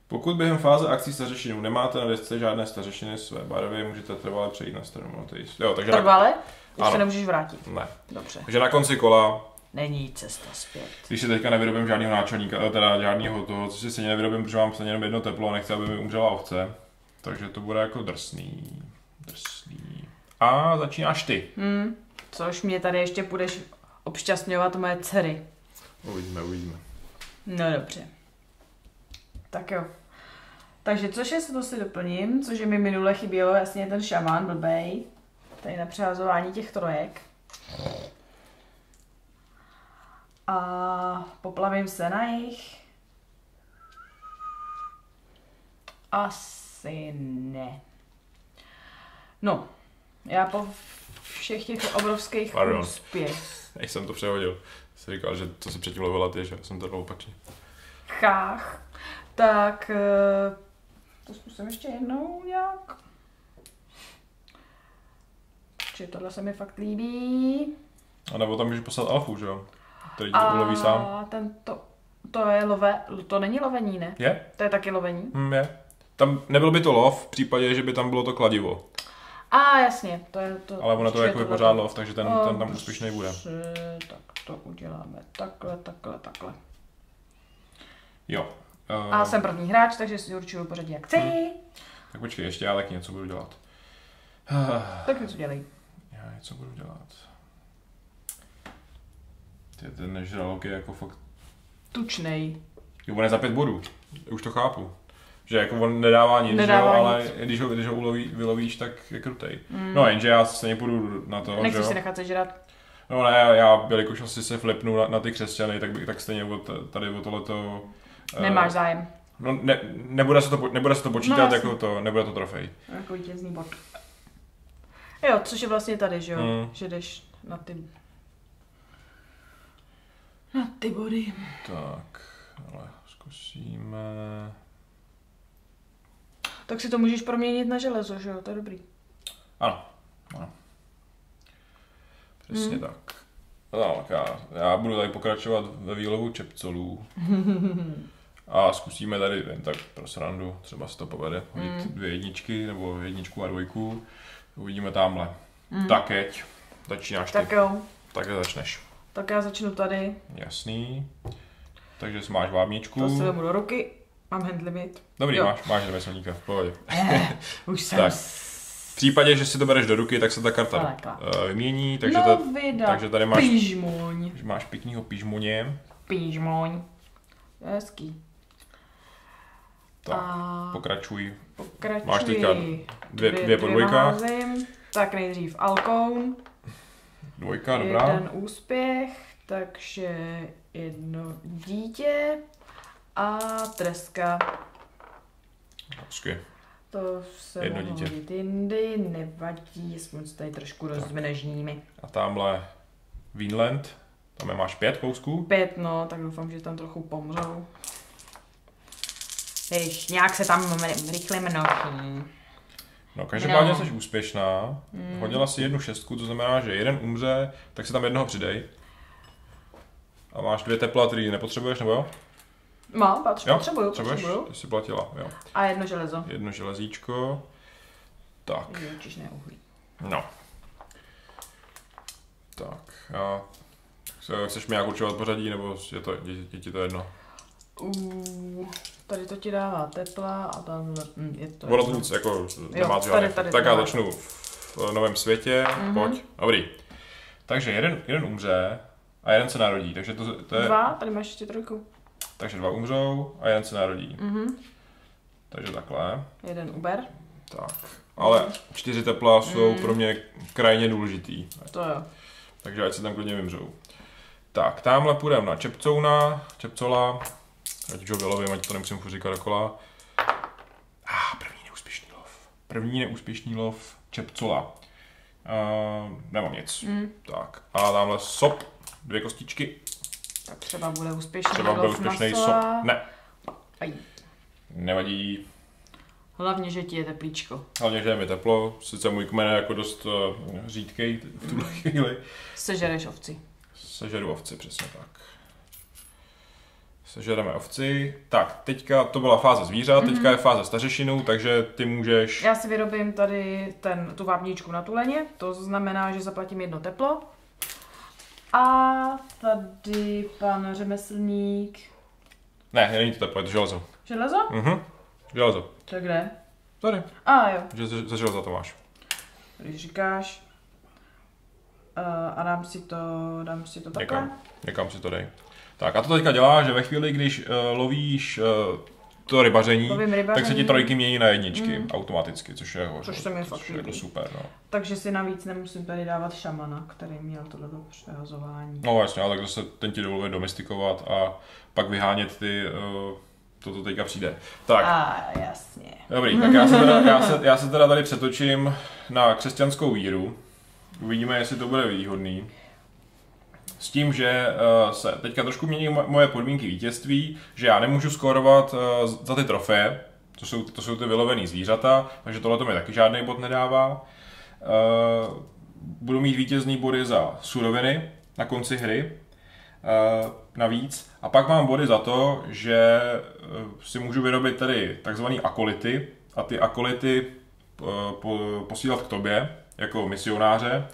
Pokud během fáze akcí stařešinu nemáte na desce žádné stařešiny své barvy, můžete trvale přejít na stranu. Jo, takže na, Trvale? Už Ano. se nemůžeš vrátit. ne. Dobře. Takže na konci kola, Není cesta zpět. když si teďka nevyrobím žádného náčelníka, eh, teda žádného toho, co si stejně nevyrobím, protože mám stejně jenom jedno teplo a nechci, aby mi umřela ovce. Takže to bude jako drsný. Drsný. A začínáš ty. Hmm, což mě tady ještě půjdeš obšťastňovat moje dcery. Uvidíme, uvidíme. No dobře. Tak jo. Takže což je, to si doplním, což je mi minule chybělo, jasně ten šamán blbej. Tady na přehazování těch trojek. A poplavím se na jich. Asi ne. No, já po všech těch obrovských Pardon. úspěch. (laughs) Než jsem to přehodil. Jsi říkal, že to si předtím lovila ty, že jsem to dal opačně. chách, tak eh, to zkusím ještě jednou nějak. Či tohle se mi fakt líbí. A nebo tam můžeš poslat alfu, že jo? Který tě uloví sám. A tento, to je love, to není lovení, ne? Je? To je taky lovení. Hm, je. Tam nebyl by to lov v případě, že by tam bylo to kladivo. A jasně, to je to. Ale ono to určitě je jako pořád lov, takže ten, ten tam úspěšný bude. Tak to uděláme takhle, takhle, takhle. Jo. Uh, A jsem první hráč, takže si určuju pořadí jak chci. Tak počkej, ještě já taky něco budu dělat. Tak něco dělej. Já něco budu dělat. Ty, ten nežralok je jako fakt... Tučnej. Jo, on je za pět bodů. Už to chápu. Že jako on nedává nic, Nedává že ale nic. když ho, když ho uloví, vylovíš, tak je krutej. Mm. No jenže já stejně půjdu na to, že Nechci jo. si nechat sežrat. No ne, já, jelikož asi se flipnu na, na ty křesťany, tak, by- tak stejně od, tady o tohleto... eh, Nemáš zájem. No, ne, nebude, se to, nebude se to počítat No, no, jasně. jako to, nebude to trofej. Jako vítězný bod. Jo, což je vlastně tady, že jo? Mm. Že jdeš na ty... Na ty body. Tak, ale zkusíme... Tak si to můžeš proměnit na železo, že jo? To je dobrý. Ano, ano. Přesně Mm. tak. No, tak já, já budu tady pokračovat ve výlovu čepcolů. (laughs) A zkusíme tady jen tak pro srandu, třeba se to povede, hodit Mm. dvě jedničky, nebo jedničku a dvojku. Uvidíme tamhle. Mm. Tak jeď, začínáš ty. Tak jo. Tak začneš. Tak já začnu tady. Jasný. Takže si máš vábničku. To si vemu do ruky. Mám hand limit. Dobrý, Jo. máš, máš řemeslníka, v pohodě. (laughs) Už jsem Tak. V případě, že si to bereš do ruky, tak se ta karta uh, vymění, takže, no ta, takže tady máš, Pížmoň. máš pěknýho pížmuně. Pížmoň. Hezký. Tak, A pokračuj. pokračuji. Máš teďka dvě, dvě po dvojkách. házím. Tak nejdřív Alkoun. Dvojka, dobrá. Jeden úspěch, takže jedno dítě a treska. Hezky. To se Jedno dítě. hodit jindy, nevadí, aspoň se tady trošku rozvinežníme. A tamhle Vinland. Tam je máš pět kousků. Pět, no, tak doufám, že tam trochu pomřou. Víš, nějak se tam rychle množí. No, každopádně No. jsi úspěšná. Hodila si jednu šestku, to znamená, že jeden umře, tak si tam jednoho přidej. A máš dvě tepla, který nepotřebuješ, nebo jo? Má, patř, Jo, potřebuju, Potřebuješ? potřebuju. Ty jsi platila, jo. A jedno železo. Jedno železíčko. Tak, Živočišné uhlí. no. Tak, a chceš mi nějak určovat pořadí, nebo je, to, je, je ti to jedno? Uh, tady to ti dává tepla a tam hm, je to. Ono to nic jako nemá tady- žádný. tady Tak já začnu v novém světě, Mhm. pojď. Dobrý. Takže jeden, jeden umře a jeden se narodí, takže to, to je, Dva, tady máš ještě trojku. takže dva umřou a jeden se narodí. Mhm. Takže takhle. Jeden Uber. Tak. Ale čtyři tepla jsou Mhm. pro mě krajně důležitý. To jo. Takže ať se tam klidně vymřou. Tak, tamhle půjdeme na Čepcouna, Čepcola, ať ho vylovím, ať to nemusím furt říkat dokola. A ah, první neúspěšný lov. První neúspěšný lov Čepcola. Uh, nemám nic. Mm. Tak, a tamhle sop, dvě kostičky. Tak třeba bude úspěšný Třeba na úspěšný sop. Ne, Aj. nevadí. Hlavně, že ti je teplíčko. Hlavně, že je mi teplo. Sice můj kmen je jako dost uh, řídkej v tuhle chvíli. Sežereš ovci. Sežeru ovci, přesně tak. Sežereme ovci. Tak, teďka to byla fáze zvířat, teďka je fáze stařešinů, takže ty můžeš... Já si vyrobím tady ten, tu vápničku na tuleně, to znamená, že zaplatím jedno teplo. A tady pan řemeslník. Ne, není to teplo, je to železo. Železo? Mhm, železo. To je kde? Tady, A jo, že ze, ze železa to máš. když říkáš. Uh, a dám si to, dám si to takhle. Někam, někam si to dej. Tak a to teďka dělá, že ve chvíli, když uh, lovíš uh, to rybaření, tak se ti trojky mění na jedničky mm. automaticky, což je, Což se mi fakt což je jako líbí. super. No. Takže si navíc nemusím tady dávat šamana, který měl tohleto přehazování. no jasně, ale tak zase ten ti dovoluje domestikovat a pak vyhánět ty, uh, to, to teďka přijde. Tak, A jasně. Dobrý, tak já se, teda, já, se, já se teda tady přetočím na křesťanskou víru. Uvidíme, jestli to bude výhodný. S tím, že uh, se teďka trošku mění mo- moje podmínky vítězství, že já nemůžu skórovat uh, za ty trofeje, to jsou, to jsou ty vylovený zvířata, takže tohle to mi taky žádný bod nedává. Uh, budu mít vítězný body za suroviny na konci hry, navíc. A pak mám body za to, že si můžu vyrobit tady takzvaný akolity a ty akolity po, posílat k tobě jako misionáře.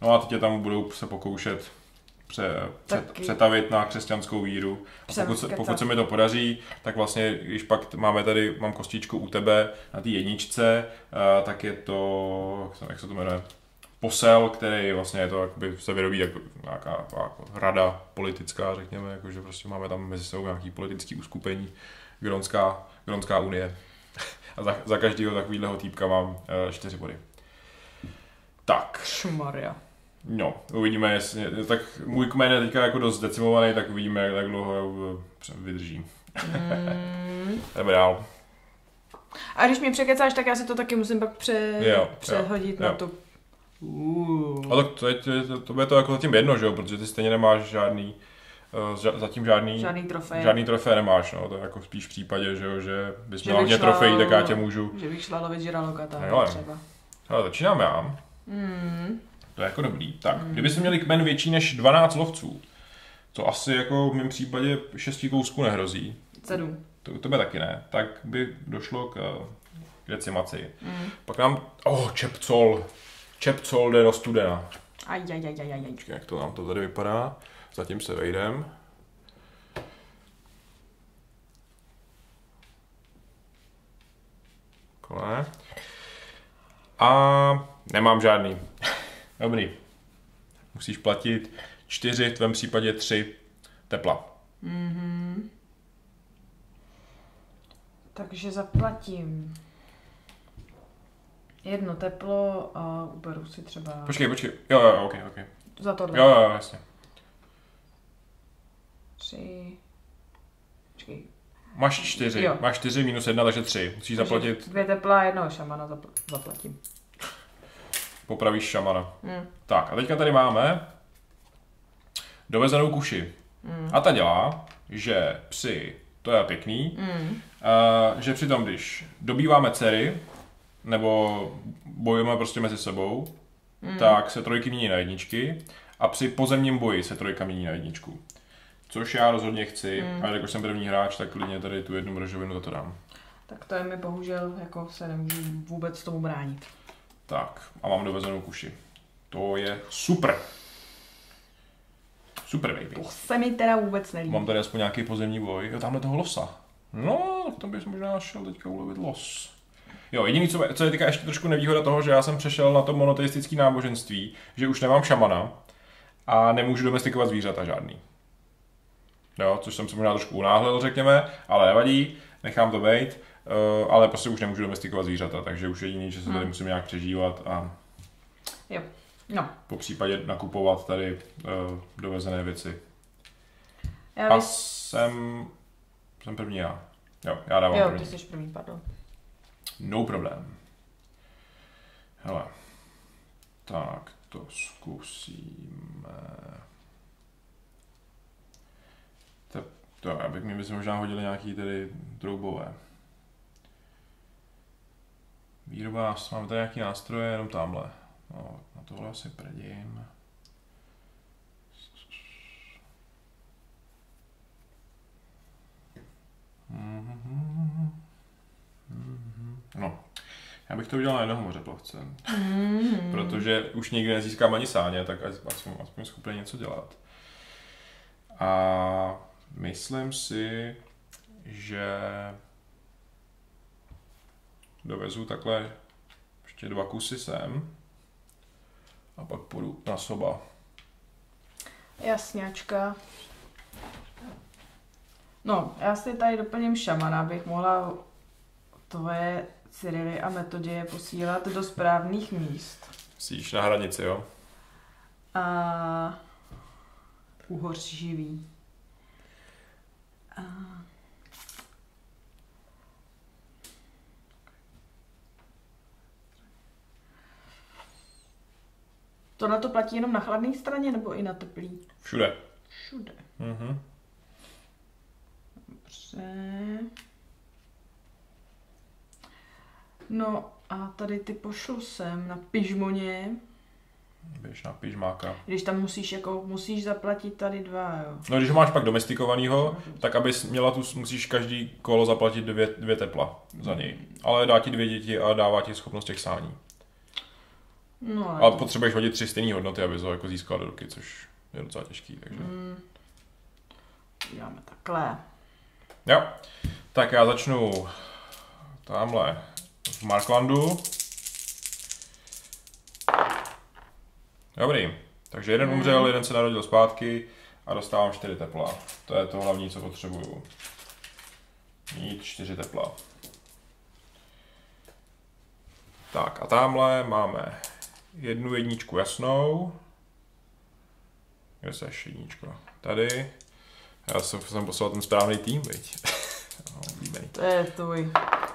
No a teď je tam budou se pokoušet pře, před, Taky. přetavit na křesťanskou víru. A pokud, se, pokud se mi to podaří, tak vlastně, když pak máme tady, mám kostičku u tebe na té jedničce, uh, tak je to, jak se- to jmenuje, posel, který vlastně je to, jakoby se vyrobí jako nějaká jako rada politická, řekněme, jakože prostě máme tam mezi sebou nějaký politický uskupení, Gronská, Gronská unie. (laughs) A za, za každého takového týpka mám uh, čtyři body. Tak, Šmaria. No, uvidíme, jestli, tak můj kmen je teďka jako dost decimovaný, tak uvidíme, jak, jak dlouho eh, vydrží. Mm. Jdeme dál. A když mě překecáš, tak já si to taky musím pak pře... Jo, přehodit jo, na jo. tu... Uh. A tak to je, to, je, to bude to jako zatím jedno, že jo, protože ty stejně nemáš žádný, uh, ža- zatím žádný, Žádný trofej. žádný trofej nemáš, no, to je jako spíš v případě, že jo, že bys měl hodně trofejí, tak já tě můžu. Že bych šla lovit žraloka tady Jo, jo. třeba. Ale začínám já, Mm. To je jako dobrý. Tak, kdyby jsme měli kmen větší než 12 lovců, to asi jako v mém případě šesti kousků nehrozí, Sedm. to u tebe taky ne, tak by došlo k, eh, k decimaci. Mm. Pak nám, oh, čepcol, čepcol jde do studena. Aj, aj, aj, aj, aj. Počkej, jak to nám to tady vypadá. Zatím se vejdem. Takhle. A nemám žádný. Dobrý. Musíš platit čtyři, v tvém případě tři tepla. Mhm. takže zaplatím jedno teplo a uberu si třeba Počkej, počkej. Jo, jo, ok, ok. za tohle Jo, jo, jasně. tři... Počkej. Máš čtyři, Jo. máš čtyři minus jedna, takže tři. Musíš takže zaplatit, Dvě tepla a jednoho šamana zapl- zaplatím. Popravíš šamana. Mm. Tak a teďka tady máme dovezenou kuši. Mm. A ta dělá, že při, to je pěkný, Mm. uh, že přitom, když dobýváme dcery, nebo bojujeme prostě mezi sebou, Mm. tak se trojky mění na jedničky a při pozemním boji se trojka mění na jedničku. Což já rozhodně chci, Mm. mm. ale jakož jsem první hráč, tak klidně tady tu jednu mražovinu za to dám. Tak to je mi bohužel, jako se nemůžu vůbec tomu bránit. Tak, a mám dovezenou kuši. To je super. Super, baby. To se mi teda vůbec nelíbí. Mám tady aspoň nějaký pozemní boj. Jo, tamhle toho losa. No, tak to bys možná šel teďka ulovit los. Jo, jediný, co, co je teďka ještě trošku nevýhoda toho, že já jsem přešel na to monoteistické náboženství, že už nemám šamana a nemůžu domestikovat zvířata žádný. Jo, což jsem se možná trošku unáhlil, řekněme, ale nevadí, nechám to být, ale prostě už nemůžu domestikovat zvířata, takže už jediný, že se tady Hmm. musím nějak přežívat a No, po případě nakupovat tady uh, dovezené věci. já A jsem, jsem první já. Jo, já dávám Jo, první. ty jsi první, pardon. No problém. Hele. Tak, to zkusíme. To, to já bych mi bychom možná hodili nějaký tedy troubové. Výroba, máme tady nějaký nástroje, jenom tamhle. No, na tohle asi prdím. No, já bych to udělal na jednoho mořeplavce, Mm. protože už nikdy nezískám ani sáně, tak aspoň, aspoň schopný něco dělat. A myslím si, že dovezu takhle ještě dva kusy sem a pak půjdu na soba. Jasňačka. No, já si tady doplním šamana, abych mohla tvoje Cyrily a metodě posílat do správných míst. Jsi na hranici, jo? A uhořivý. A... Tohle to platí jenom na chladné straně nebo i na teplý? Všude. Všude. Mhm. Dobře. No a tady ty pošlu sem na pižmoně, Běž na pyžmáka. když tam musíš jako, musíš zaplatit tady dva, jo. No, když ho máš pak domestikovanýho, tak abys měla tu, musíš každý kolo zaplatit dvě, dvě tepla za něj. Ale dá ti dvě děti a dává ti schopnost těch sání. No, ale Ale potřebuješ hodit tři stejné hodnoty, aby ho jako získal do ruky, což je docela těžký. Takže. Mm. Děláme takhle. Jo, tak já začnu tamhle v Marklandu. Dobrý, takže jeden Hmm. umřel, jeden se narodil zpátky a dostávám čtyři tepla. To je to hlavní, co potřebuju. Mít čtyři tepla. Tak a tamhle máme jednu jedničku jasnou. Kde seš jedničko? Tady. Já jsem, jsem poslal ten správný tým, viď? (laughs) no, oblíbený. To je tvůj.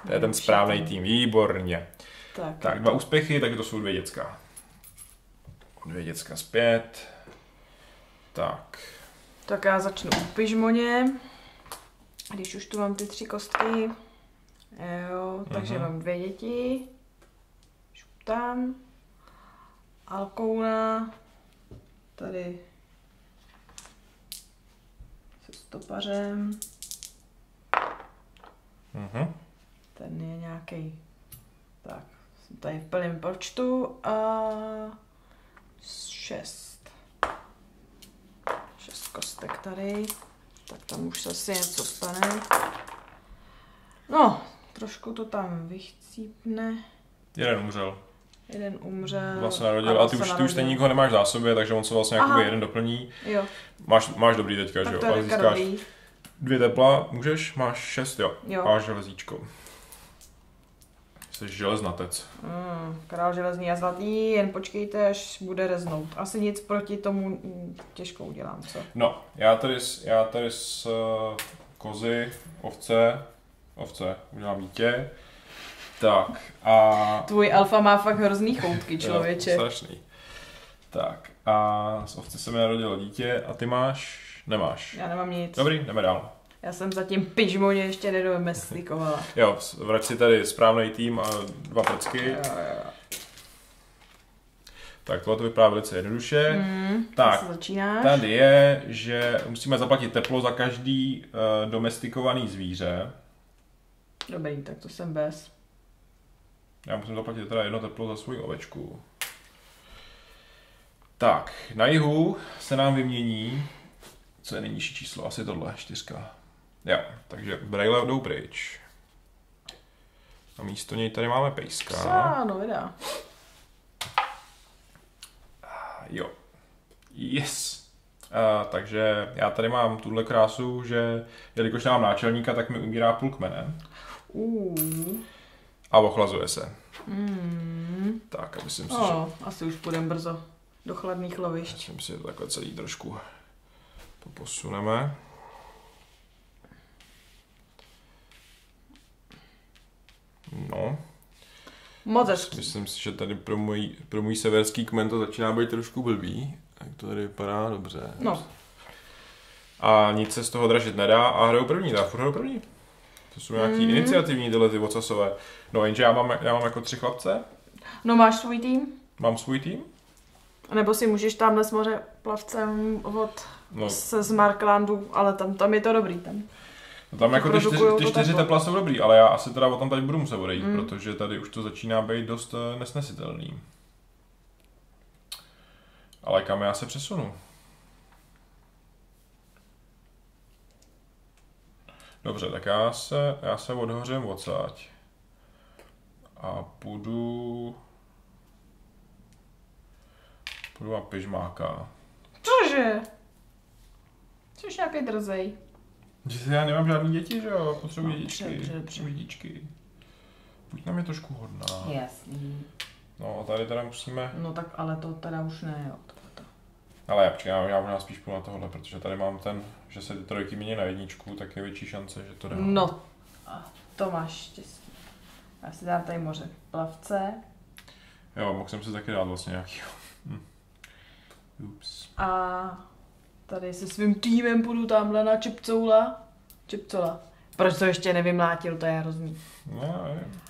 To je ten správný tým, výborně. Tak, Tak, dva úspěchy, tak to jsou dvě děcka. Dvě děcka zpět. Tak, tak já začnu u pižmoně. Když už tu mám ty tři kostky. Jo, takže Mhm. mám dvě děti. Šup tam. Alkouna. Tady se stopařem. mhm. Ten je nějaký. Tak, jsem tady v plném počtu a šest. Šest kostek tady. Tak tam už se asi něco stane. No, trošku to tam vychcípne. Jeden umřel. Jeden umřel. Dva se narodil. A ty dva už, ty už stejně nikoho nemáš v zásobě, takže on se vlastně Aha. jakoby jeden doplní. Jo, Máš, máš dobrý teďka, že tak jo? to je Ale teďka získáš, dobrý. Dvě tepla, můžeš? Máš šest, jo. Jo. Máš železíčko. Jsi železnatec. Mm, král železný a zlatý, jen počkejte, až bude reznout. Asi nic proti tomu těžko udělám, co? No, já tady, já tady s uh, kozy, ovce, ovce, udělám dítě. Tak, a... Tvůj alfa má fakt hrozný choutky, člověče. Jo, strašný. Tak, a z ovce se mi narodilo dítě a ty máš? Nemáš. Já nemám nic. Dobrý, jdeme dál. Já jsem zatím pižmoně ještě nedomestikovala. (laughs) Jo, vrať si tady správný tým a dva prcky. Jo, jo. Tak tohle to vypadá velice jednoduše. Mm, Tak. Tady je, že musíme zaplatit teplo za každý uh, domestikovaný zvíře. Dobrý, tak to jsem bez. Já musím zaplatit teda jedno teplo za svou ovečku. Tak, na jihu se nám vymění, co je nejnižší číslo, asi tohle, čtyřka. Jo, takže Braille jdou pryč. A místo něj tady máme pejska. Co? No vydá. Jo. Yes. A, takže já tady mám tuhle krásu, že jelikož nemám náčelníka, tak mi umírá půl kmene Uh. A ochlazuje se. Mm. Tak, a myslím si, že Oh, asi už půjdeme brzo do chladných lovišť. myslím si, že to takhle celý trošku posuneme. No, Moc hezký. myslím si, že tady pro můj, pro můj severský kmen to začíná být trošku blbý. Tak to tady vypadá dobře. No, A nic se z toho dražit nedá a hrajou první, dá furt hrajou první. To jsou nějaký Mm. iniciativní tyhle ty vocasové. No jenže já mám, já mám jako tři chlapce, no máš svůj tým? mám svůj tým. Nebo si můžeš tamhle s moře plavcem od No, se z Marklandu, ale tam, tam je to dobrý. Tam. no tam jako ty čtyři, ty čtyři tepla jsou dobrý, ale já asi teda o tam tady budu muset odejít, Mm. protože tady už to začíná být dost eh, nesnesitelný. Ale kam já se přesunu? Dobře, tak já se, já se odhořím odsaď. A půjdu... Půjdu a pyžmáka. Cože? Jsi nějaký drzej. Že já nemám žádný děti, že jo? Potřebuji No, dětičky. dobře, dobře. Potřebuji dětičky. Buď nám je trošku hodná. Jasný. No a tady teda musíme... No tak ale to teda už ne, jo. Ale já, počkej, já, já možná spíš půjdu na tohle, protože tady mám ten, že se ty trojky mění na jedničku, tak je větší šance, že to jde. No, a to máš štěstí. Já si dám tady moře plavce Jo, mohl jsem si taky dát vlastně nějaký. (laughs) Hm. Ups. a tady se svým týmem půjdu tamhle na Čipcoula. Čipcola. Proč to ještě nevymlátil, to je hrozný. No, nevím.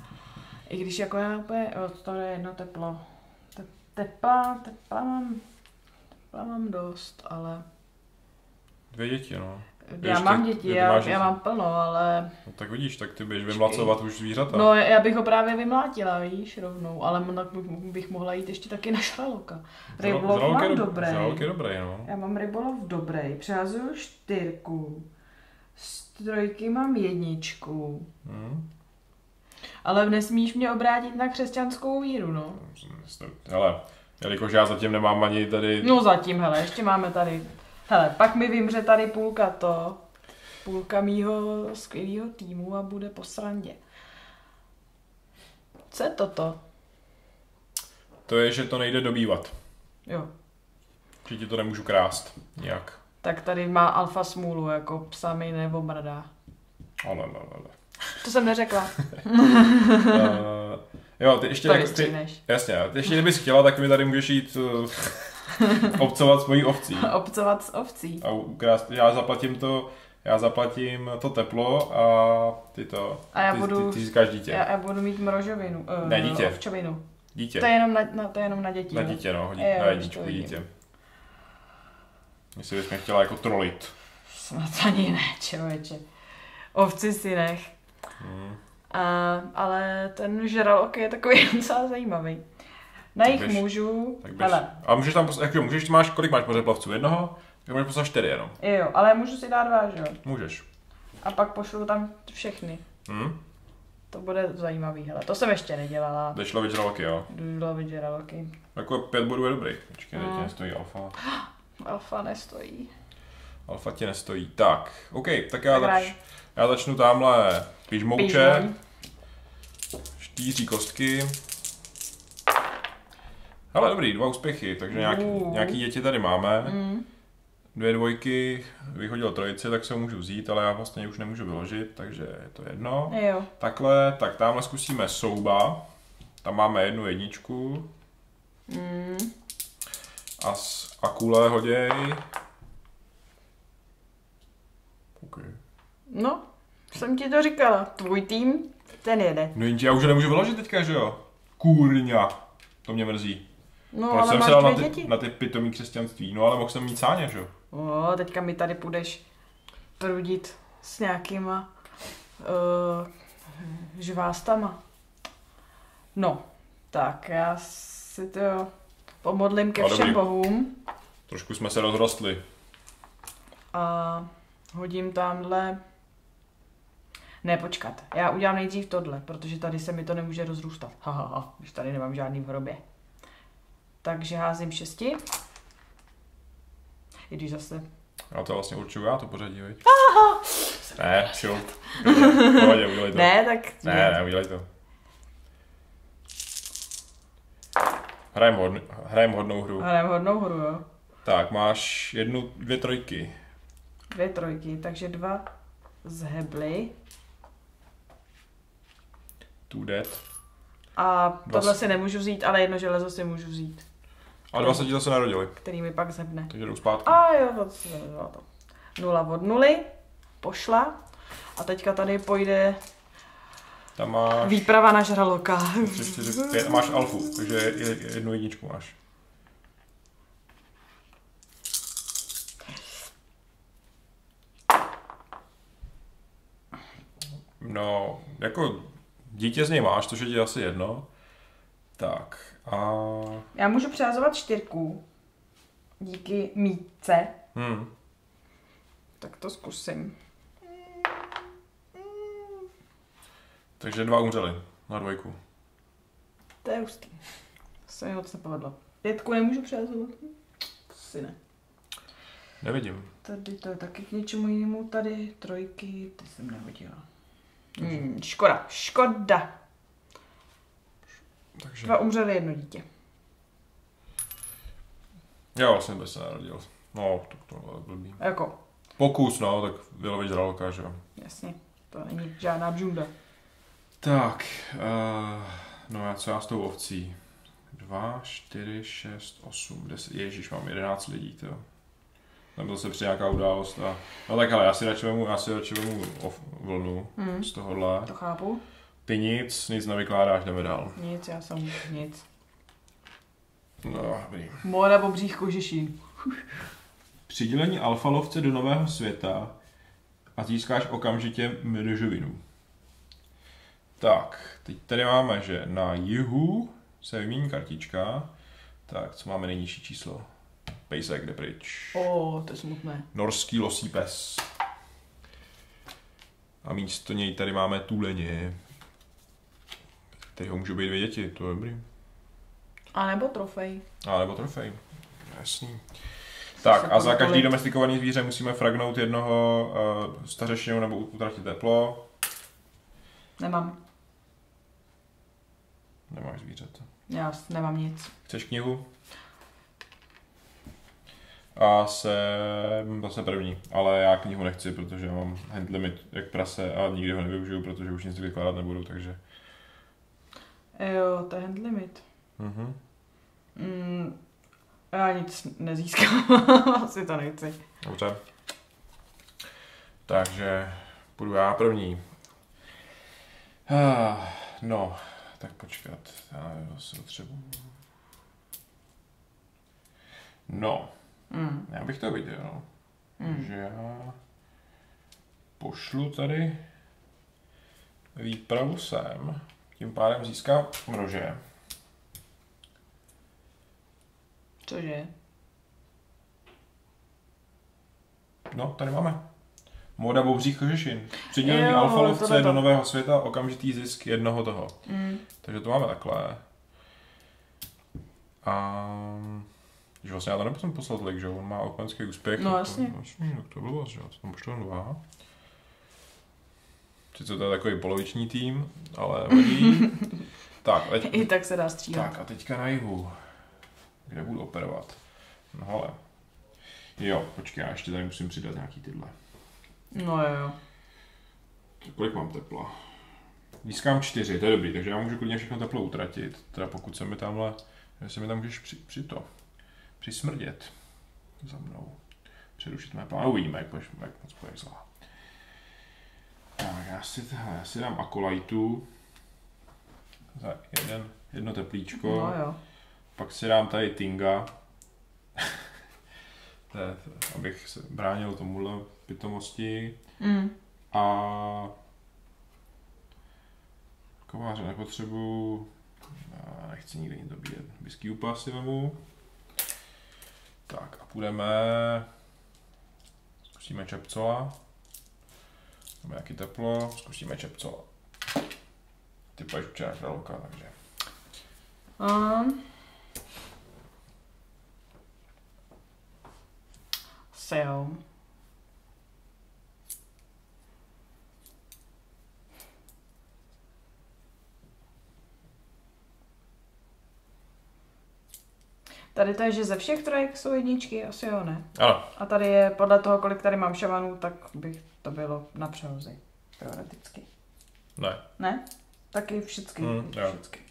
I když jako já úplně, jo, to je jedno teplo. Te, tepla, tepla mám, tepla mám dost, ale Dvě děti, no. já Ještě- mám děti, já, já mám plno, ale no. tak vidíš, tak ty běž vymlacovat už zvířata. no já bych ho právě vymlátila, víš, rovnou, ale tak bych, mohla jít ještě taky na šraloka. Rybolov je mám dob- dobrý. Žralok je dobrý, no. Já mám rybolov dobrý, přehazuju čtyřku, z trojky mám jedničku, Hm. ale nesmíš mě obrátit na křesťanskou víru, no. Hele, jelikož já zatím nemám ani tady... No zatím, hele, ještě máme tady, hele, pak mi vymře tady půlka to, půlka mýho skvělého týmu a bude po srandě. Co je toto? To je, že to nejde dobývat. Jo, Že ti to nemůžu krást nějak. tak tady má alfa smůlu, jako psa mi nebo mrdá. Ale, ale, ale. To jsem neřekla, uh, (laughs) (laughs) jo, ty ještě... to jako- ty, jasně, ty ještě kdybys chtěla, tak mi tady můžeš jít uh, (laughs) obcovat s mojí ovcí. Obcovat s ovcí. A ukrást, já zaplatím to, já zaplatím to teplo a ty to, A já ty, budu- ty, ty získáš dítě. Já, já budu mít mrožovinu. Uh, Ne, dítě. Ovčovinu. Dítě. To je jenom na, na, to je jenom na děti. Na jo? dítě, no, hodí, Jo, na jedničku vidím. dítě. Jestli bys mě chtěla jako trolit. Snad ani ne, člověče. Ovci si nech. Hmm. A, ale ten žralok je takový (laughs) docela zajímavý. Na jich můžu, Tak běž. hele, A můžeš tam, jak jo, můžeš, máš, kolik máš mořeplavců? Jednoho? Tak můžeš poslat čtyři jenom. jo, ale můžu si dát dva, že jo. Můžeš. A pak pošlu tam všechny. Hm? To bude zajímavý, hele. To jsem ještě nedělala. Jdeš lovit žraloky, jo. Jdu lovit žraloky. Jako pět bodů je dobrý. Počkej, teď No. tě nestojí alfa. (gasps) Alfa nestojí. Alfa tě nestojí. Tak, OK, tak já, Tak zač, já začnu tamhle pižmouče. Štíří kostky. Hele, dobrý, dva úspěchy, takže nějaký, Uh. nějaký děti tady máme. Mm. Dvě dvojky, vyhodil trojici, tak se ho můžu vzít, ale já vlastně už nemůžu vyložit, takže je to jedno. Jo. Takhle, tak tamhle zkusíme souba. Tam máme jednu jedničku. Mm. A, s, a kule hoděj. OK. No, jsem ti to říkala. Tvůj tým, ten jede. No jenže já už ho nemůžu vyložit teďka, že jo? Kůrňa. To mě mrzí. No, Proč ale jsem máš se dal na ty, děti. na ty pitomý křesťanství? No ale mohl jsem mít sáně, že jo? O, teďka mi tady půjdeš prudit s nějakýma uh, žvástama. No, tak já si to pomodlím ke No, všem dobrý. bohům Trošku jsme se rozrostli. a hodím tamhle... Ne, počkat. Já udělám nejdřív tohle, protože tady se mi to nemůže rozrůstat. Ha, ha, ha, když tady nemám žádný v hrobě. Takže házím šesti. I když zase... Já to vlastně určuju já to pořadí, veď? Ne, šilt. Pohodě, udělej to. Ne, tak... Ne, ne, udělej to. Hrajem, hodn, hrajem hodnou hru. Hrajeme hodnou hru, jo. Tak, máš jednu, dvě trojky. Dvě trojky, takže dva z hebly. Two dead. A tohle s- si nemůžu vzít, ale jedno železo si můžu vzít, A dva se ti zase narodili, který mi pak zhebne. takže jdou zpátky. A jo, to si nevěděla to. Nula od nuly, pošla. A teďka tady pojde Tam máš výprava na žraloka. máš alfu, takže je- jednu jedničku máš. No, jako dítě z něj máš, což je ti asi jedno. Tak, a... Já můžu přehazovat čtyřku. Díky mítce. Hm, Tak to zkusím. takže dva umřeli na dvojku. To je hustý. To se mi moc nepovedlo. Pětku nemůžu přehazovat. Si ne. Nevidím. Tady to je taky k něčemu jinému. Tady trojky, ty jsem nehodila. Hmm, škoda, škoda. Takže... Dva umřeli jedno dítě. Já vlastně by se narodil. No, to, to bylo blbý. Jako, Pokus, no, tak vyloviť žraloka, že jo. jasně, to není žádná bžunda. Tak, uh, no já co já s tou ovcí? 2, 4, 6, 8, 10, ježíš, mám 11 lidí, to. Tam zase přijde nějaká událost a... No tak ale já si radši vemu, já si radši vemu of, vlnu Hmm. z tohohle. To chápu. Ty nic, nic nevykládáš, jdeme dál. Nic, já jsem nic. No, dobrý. Móda bobřích kožešin. Přidělení alfalovce do nového světa a získáš okamžitě medožovinu. Tak, teď tady máme, že na jihu se vymění kartička. Tak, co máme nejnižší číslo? Pejsek jde pryč. O, to je smutné. Norský losí pes. A místo něj tady máme tuleně. Tady ho můžou být dvě děti, to je dobrý. A nebo trofej. A nebo trofej. Jasný. Tak a za každý domestikovaný zvíře musíme fragnout jednoho uh, stařešinu nebo utratit teplo. Nemám. Nemáš zvířata. Já nemám nic. Chceš knihu? A jsem zase první, ale já knihu nechci, protože mám hand limit jak prase a nikdy ho nevyužiju, protože už nic vykládat nebudu, takže... Jo, to je hand limit. Mhm. Mm, já nic nezískám. (laughs) Asi to nechci. Dobře. Takže půjdu já první. Ah, no, tak počkat. Já zase potřebuji. No, Mm. já bych to viděl, Mm. že já pošlu tady výpravu sem, tím pádem získám mrože. Cože? No, tady máme. Moda bobřích kožešin. Přidělení alfalovce do nového světa, okamžitý zisk jednoho toho. Mm. Takže to máme takhle. A Když vlastně já to nemusím poslat tolik, že? On má openský úspěch. No, jasně. To, jasně, tak to bylo, že? Tam pošlu dva. Sice to je takový poloviční tým, ale vadí. (laughs) tak, a teď, I tak se dá stříhat. tak a teďka na jihu. Kde budu operovat? No hele. Jo, počkej, já ještě tady musím přidat nějaký tyhle. No jo. Kolik mám tepla? Získám čtyři, to je dobrý, takže já můžu klidně všechno teplo utratit. Teda pokud se mi tamhle, že se mi tam můžeš při, při to, přismrdět za mnou. Přerušit mé plány, uvidíme, jak, jak moc budeš zlá. Tak, já si, já si dám akolajtu za jeden, jedno teplíčko. No jo. Pak si dám tady Tinga, (laughs) to je, abych se bránil tomuhle pitomosti. Mm. A kováře nepotřebuju, nechci nikdy nic dobíjet. Whisky upa si vemu. Tak a půjdeme, zkusíme čepcola. Máme nějaký teplo, zkusíme čepcola. Ty pojď včera královka, takže. Um. Jo. Tady to je, že ze všech trojek jsou jedničky, asi jo, ne? Ano, A tady je podle toho, kolik tady mám šamanů, tak bych to bylo na přehozy. Teoreticky. ne. Ne? Taky všechny. Mm, jo. Všechny.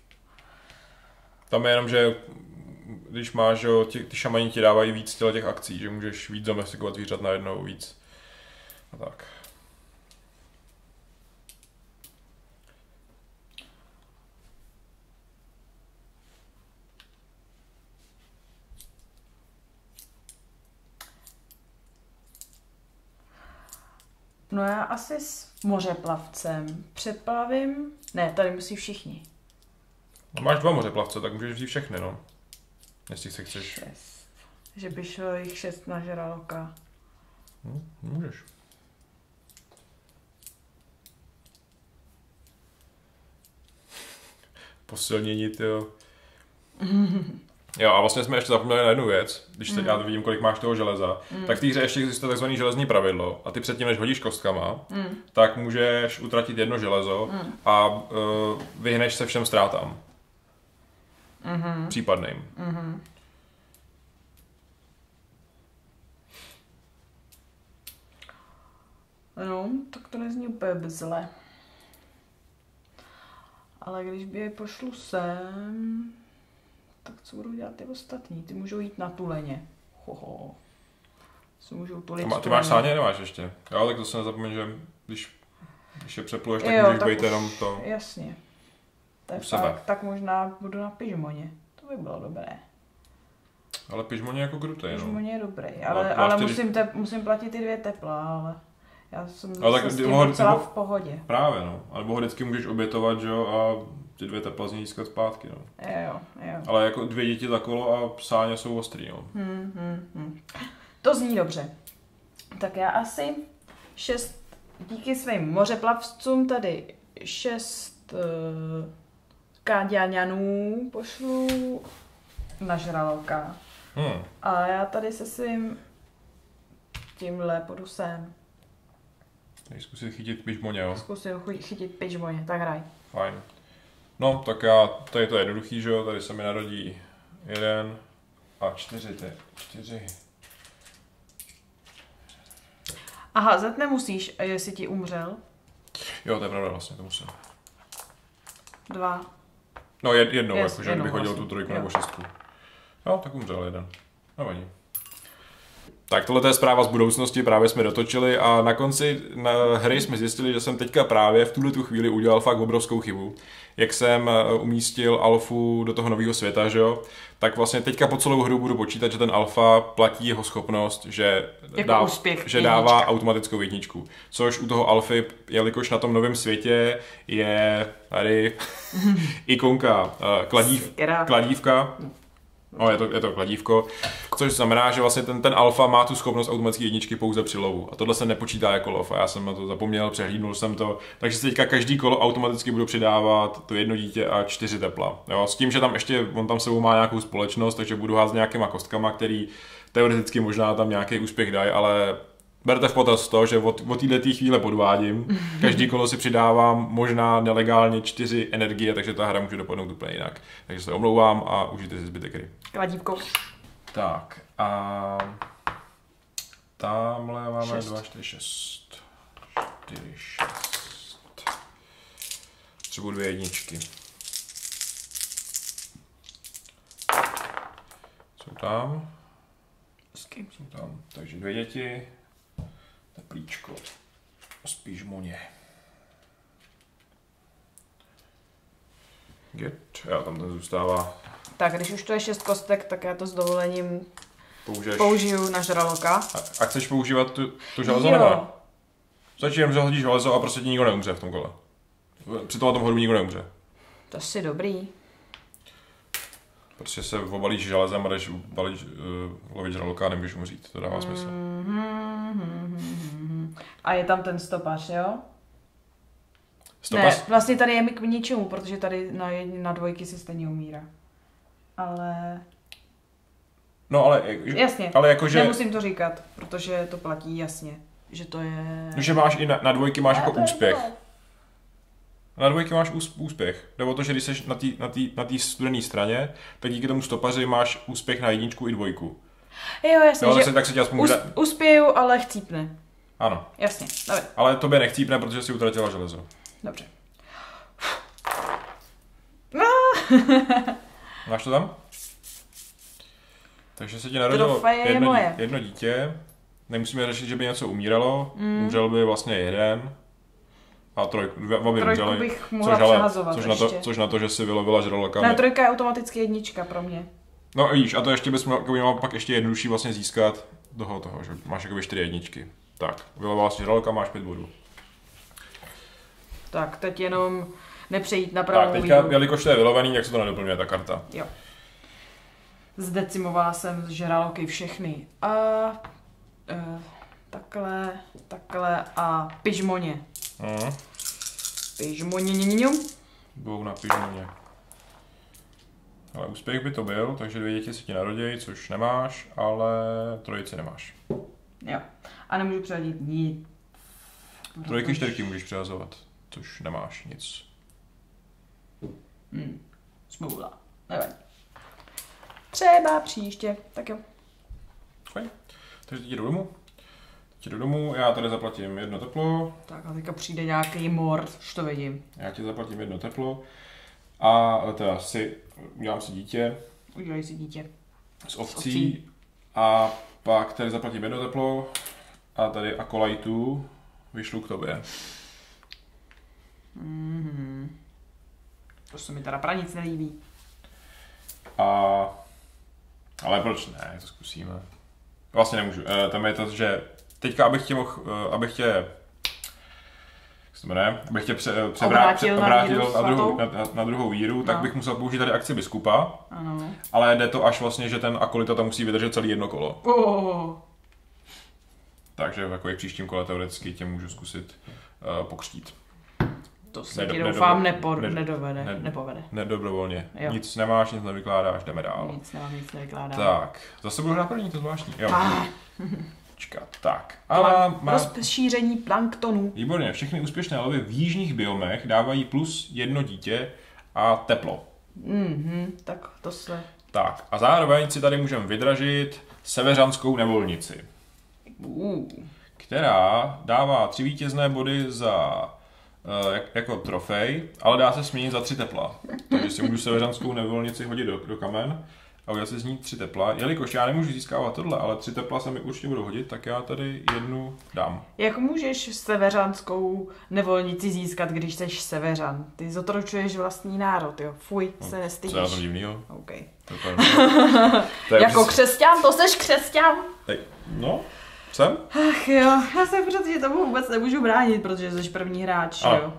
Tam je jenom, že když máš, jo, ti, ty šamani ti dávají víc těch akcí, že můžeš víc domestikovat zvířat najednou víc. A tak. No já asi s mořeplavcem přeplavím. Ne, tady musí všichni. No, máš dva mořeplavce, tak můžeš vzít všechny, no. Jestli se chceš. Šest. Že by šlo jich šest na žraloka. Hm, můžeš. Posilnění, jo. (laughs) Jo, a vlastně jsme ještě zapomněli na jednu věc, když teď Mm. já vidím, kolik máš toho železa, Mm. tak v té hře ještě existuje takzvané železní pravidlo a ty předtím, než hodíš kostkama, Mm. tak můžeš utratit jedno železo Mm. a uh, vyhneš se všem ztrátám Mhm. případným. Mhm. No, tak to nezní úplně zle. Ale když by je pošlu sem, tak co budou dělat ty ostatní? Ty můžou jít na tuleně. Hoho. Si můžou tulit z ty máš sáně, nemáš ještě? Jo, tak to se nezapomeň, že když, když je přepluješ, tak Jo, můžeš tak být už- jenom to. Jasně. Tak, tak, tak možná budu na pyžmoně. To by bylo dobré. Ale pižmoň je jako krutej, no. Pyžmoně je dobrý, No, ale, máš ale musím, te, musím platit ty dvě tepla, ale já jsem Ale tak s tím docela v pohodě. Právě, no. Alebo ho vždycky můžeš obětovat, že jo, a ty dvě tepla z něj získat zpátky, no. Jo, jo. Ale jako dvě děti za kolo a sáně jsou ostrý, no. Hmm, hmm, hmm. To zní dobře. Tak já asi šest, díky svým mořeplavcům tady šest uh, káďáňanů pošlu na žraloka. Hmm. A já tady se svým tímhle půjdu sem. Tak zkusit chytit pižmoně, jo. Zkusím chytit pižmoně, tak hraj. Fajn. No, tak já, tady to je jednoduchý, že jo, tady se mi narodí jeden a čtyři, ty, čtyři. A házet nemusíš, jestli ti umřel. Jo, to je pravda vlastně, to musím. Dva. No, jed, jednou, jakože kdybych hodil vlastně, tu trojku jo. nebo šestku. Jo, tak umřel jeden. Nevadí. Tak tohle je zpráva z budoucnosti, právě jsme dotočili a na konci na hry jsme zjistili, že jsem teďka právě v tuhle tu chvíli udělal fakt obrovskou chybu. Jak jsem eh, umístil alfu do toho nového světa, že jo, tak vlastně teďka po celou hru budu počítat, že ten alfa platí jeho schopnost, že, Jako úspěch, že jednička. dává automatickou jedničku. Což u toho alfy, jelikož na tom novém světě je tady (laughs) ikonka eh, kladív, kladívka, No, je to, je to kladívko, což znamená, že vlastně ten, ten alfa má tu schopnost automatické jedničky pouze při lovu. A tohle se nepočítá jako lov. A já jsem na to zapomněl, přehlídnul jsem to. Takže si teďka každý kolo automaticky budu přidávat to jedno dítě a čtyři tepla. Jo, s tím, že tam ještě, on tam sebou má nějakou společnost, takže budu házet nějakýma kostkama, který teoreticky možná tam nějaký úspěch dají, ale berte v potaz to, že od, od této chvíle podvádím. Každý kolo si přidávám možná nelegálně čtyři energie, takže ta hra může dopadnout úplně jinak. Takže se omlouvám a užijte si zbytek hry. Kladívko. Tak a tamhle máme Šest. 2, 4, 6. 4, 6. Třeba dvě jedničky. Jsou tam, jsou tam. Takže dvě děti, teplíčko, spíš moně. Get. Já tam ten zůstává. Tak, když už to je šest kostek, tak já to s dovolením Použiješ. použiju na žraloka. A, a chceš používat tu, tu železo nebo ne? Stačí jenom, že hodíš železo a prostě ti nikdo neumře v tom kole. Při tom, tom hodu nikdo neumře. To si dobrý. Prostě se obalíš železem a jdeš balíš, uh, lovit žraloka a nemůžeš umřít. To dává smysl. A je tam ten stopař, jo? Stopař? Ne, vlastně tady je mi k ničemu, protože tady na, jedni, na dvojky se stejně umírá. Ale No ale, jasně, ale jakože, nemusím to říkat, protože to platí jasně, že to je... že máš i na, na dvojky máš A jako je úspěch. to. Na dvojky máš ús, úspěch. Jde o to, že když jsi na té na tý, na tý studené straně, tak díky tomu stopaři máš úspěch na jedničku i dvojku. Jo, jasně, Jo, tak že se, tak se ti aspoň us, uspěju, ale chcípne. Ano, Jasně, dobře, ale tobě nechcípne, protože si utratila železo. dobře. (laughs) Máš to tam? Takže se ti narodilo je jedno, moje. dí, jedno dítě. Nemusíme řešit, že by něco umíralo. Mm. Umřel by vlastně jeden. A trojku, dvě- oba by Trojku umřeli. bych mohla Což, ale, přehazovat což, na to, ještě. což na to, že si vylovila žraloka. Ne, Ne, trojka je automaticky jednička pro mě. no víš, a to ještě bys měl, měla pak ještě jednodušší vlastně získat toho, toho, že máš jakoby čtyři jedničky. Tak, vylovala si žraloka, máš pět bodů. Tak, teď jenom nepřejít na pravou Tak, teďka, míru. jelikož to je vylovený, jak se to nedoplňuje ta karta. Jo. Zdecimovala jsem z žraloky všechny. A e, takhle, takhle a pyžmoně. Mhm. Pyžmoně, Dvou na pižmoně. Ale úspěch by to byl, takže dvě děti se ti narodí, což nemáš, ale trojici nemáš. Jo. A nemůžu předít nic. Trojky, čtyřky můžeš přehazovat, což nemáš nic. Hmm. Smůla. Nevadí. Třeba příště. Tak jo. Okay. Takže teď jdu domů. Teď jdu domů, já tady zaplatím jedno teplo, Tak a teďka přijde nějaký mor, už to vidím. já ti zaplatím jedno teplo a teda si udělám si dítě Udělej si dítě. z ovcí, ovcí. a pak tady zaplatím jedno teplo a tady akolajtu vyšlu k tobě. Mhm. To se mi teda pra nic nelíbí. A... Ale proč ne, to zkusíme. Vlastně nemůžu. E, tam je to, že teďka, abych tě mohl, e, abych tě jak se jmenuje, abych tě pře, převrá- Obrátil pře- na víru na, druhou, na, na, na druhou víru, tak No. bych musel použít tady akci biskupa, Ano. ale jde to až vlastně, že ten akolita tam musí vydržet celý jedno kolo. Oh. Takže jako i v příštím kole teoreticky tě můžu zkusit uh, pokřtít. To se Nedo- ti doufám nedo- nepo, nedo- nedovede, ne- nepovede. Nedobrovolně. Jo. Nic nemáš, nic nevykládáš, jdeme dál. Nic nemám, nic nevykládám. Tak, zase budu hrát první, to zvláštní. Jo. Ah, (laughs) Počkat, tak. A Plan- má... Rozšíření planktonu. Výborně, všechny úspěšné lovy v jižních biomech dávají plus jedno dítě a teplo. Mhm, tak to se... Tak, a zároveň si tady můžeme vydražit seveřanskou nevolnici, Uh. která dává tři vítězné body za eh, jak, jako trofej, ale dá se směnit za tři tepla. Takže si můžu seveřanskou nevolnici hodit do, do kamen a udělat si z ní tři tepla. Jelikož já nemůžu získávat tohle, ale tři tepla se mi určitě budou hodit, tak já tady jednu dám. Jak můžeš seveřanskou nevolnici získat, když jsi seveřan? Ty zotročuješ vlastní národ, jo. Fuj, se Co je na tom nestydíš. divnýho? OK. To je, (laughs) to je Jako přes- křesťan, to seš křesťan. Hej, No, jsem? Ach jo, já se protože tomu vůbec nemůžu bránit, protože jsi první hráč, Ano. jo.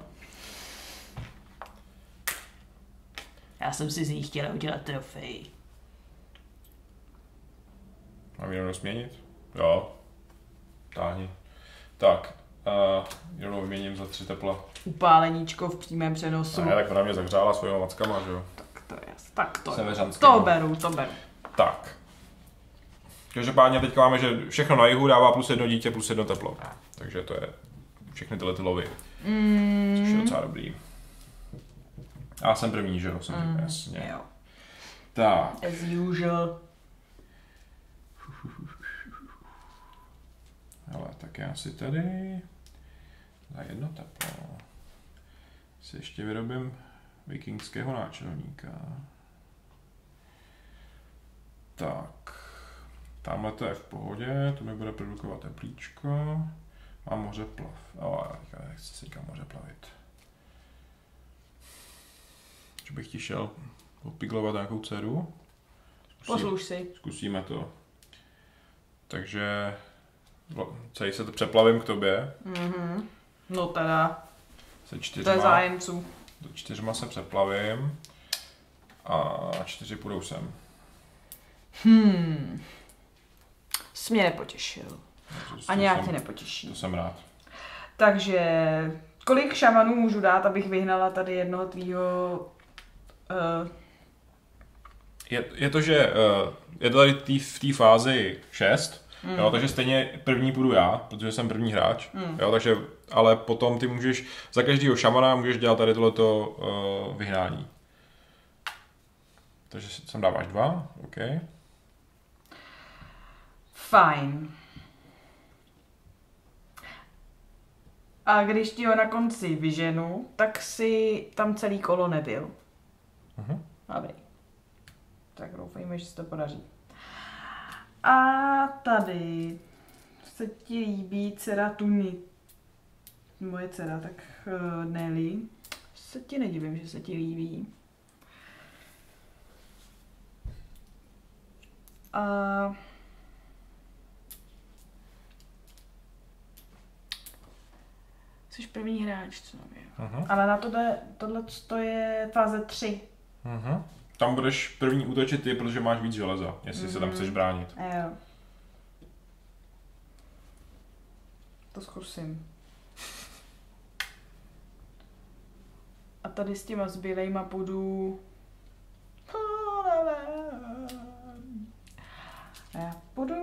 Já jsem si z ní chtěla udělat trofej. Mám jenom směnit? Jo. Táhni. Tak, uh, jenom vyměním za tři tepla. Upáleníčko v přímém přenosu. A já tak ona mě zahřála svojima mackama, že jo? Tak to je, tak to je. To no. beru, to beru. Tak. Každopádně teďka máme, že všechno na jihu dává plus jedno dítě, plus jedno teplo. Takže to je všechny tyhle ty lovy. Mm, Což je docela dobrý. Já jsem první, že jo? Jsem Mm, jasně. jo. Tak. As usual. Ale tak já si tady za jedno teplo si ještě vyrobím vikingského náčelníka. Tak. Tamhle to je v pohodě, to mi bude produkovat teplíčko. Mám moře plav. O, já já chci si říkám moře plavit. Že bych ti šel opiglovat nějakou dceru? Zkusím- Posluš si. Zkusíme to. Takže celý se to přeplavím k tobě. Mhm. No teda, Se to je čtyřma, zájemců. do čtyřma se přeplavím. A čtyři půjdou sem. Hmm. Jsi mě nepotěšil. Takže A nějak tě nepotěší. To jsem rád. Takže, kolik šamanů můžu dát, abych vyhnala tady jednoho tvýho... Uh, Je, je to, že uh, je to tady tý, v té fázi 6, mm. jo, takže stejně první půjdu já, protože jsem první hráč, Mm. jo, takže, ale potom ty můžeš, za každého šamana můžeš dělat tady tohleto uh, vyhnání. Takže si- sem dáváš dva, OK. fajn. A když ti ho na konci vyženu, tak si tam celý kolo nebyl. Mhm. Dobrý. Tak doufejme, že se to podaří. A tady se ti líbí dcera Tuny. Moje dcera, tak uh, Nelly. Se ti nedivím, že se ti líbí. A Jsi první hráč, co nevím. Mhm. Ale na tohle, tohle to je fáze 3. Mhm. Tam budeš první útočit ty, protože máš víc železa, jestli se tam Mhm. chceš bránit. A jo. To zkusím. A tady s těma zbylejma půjdu... A já půjdu...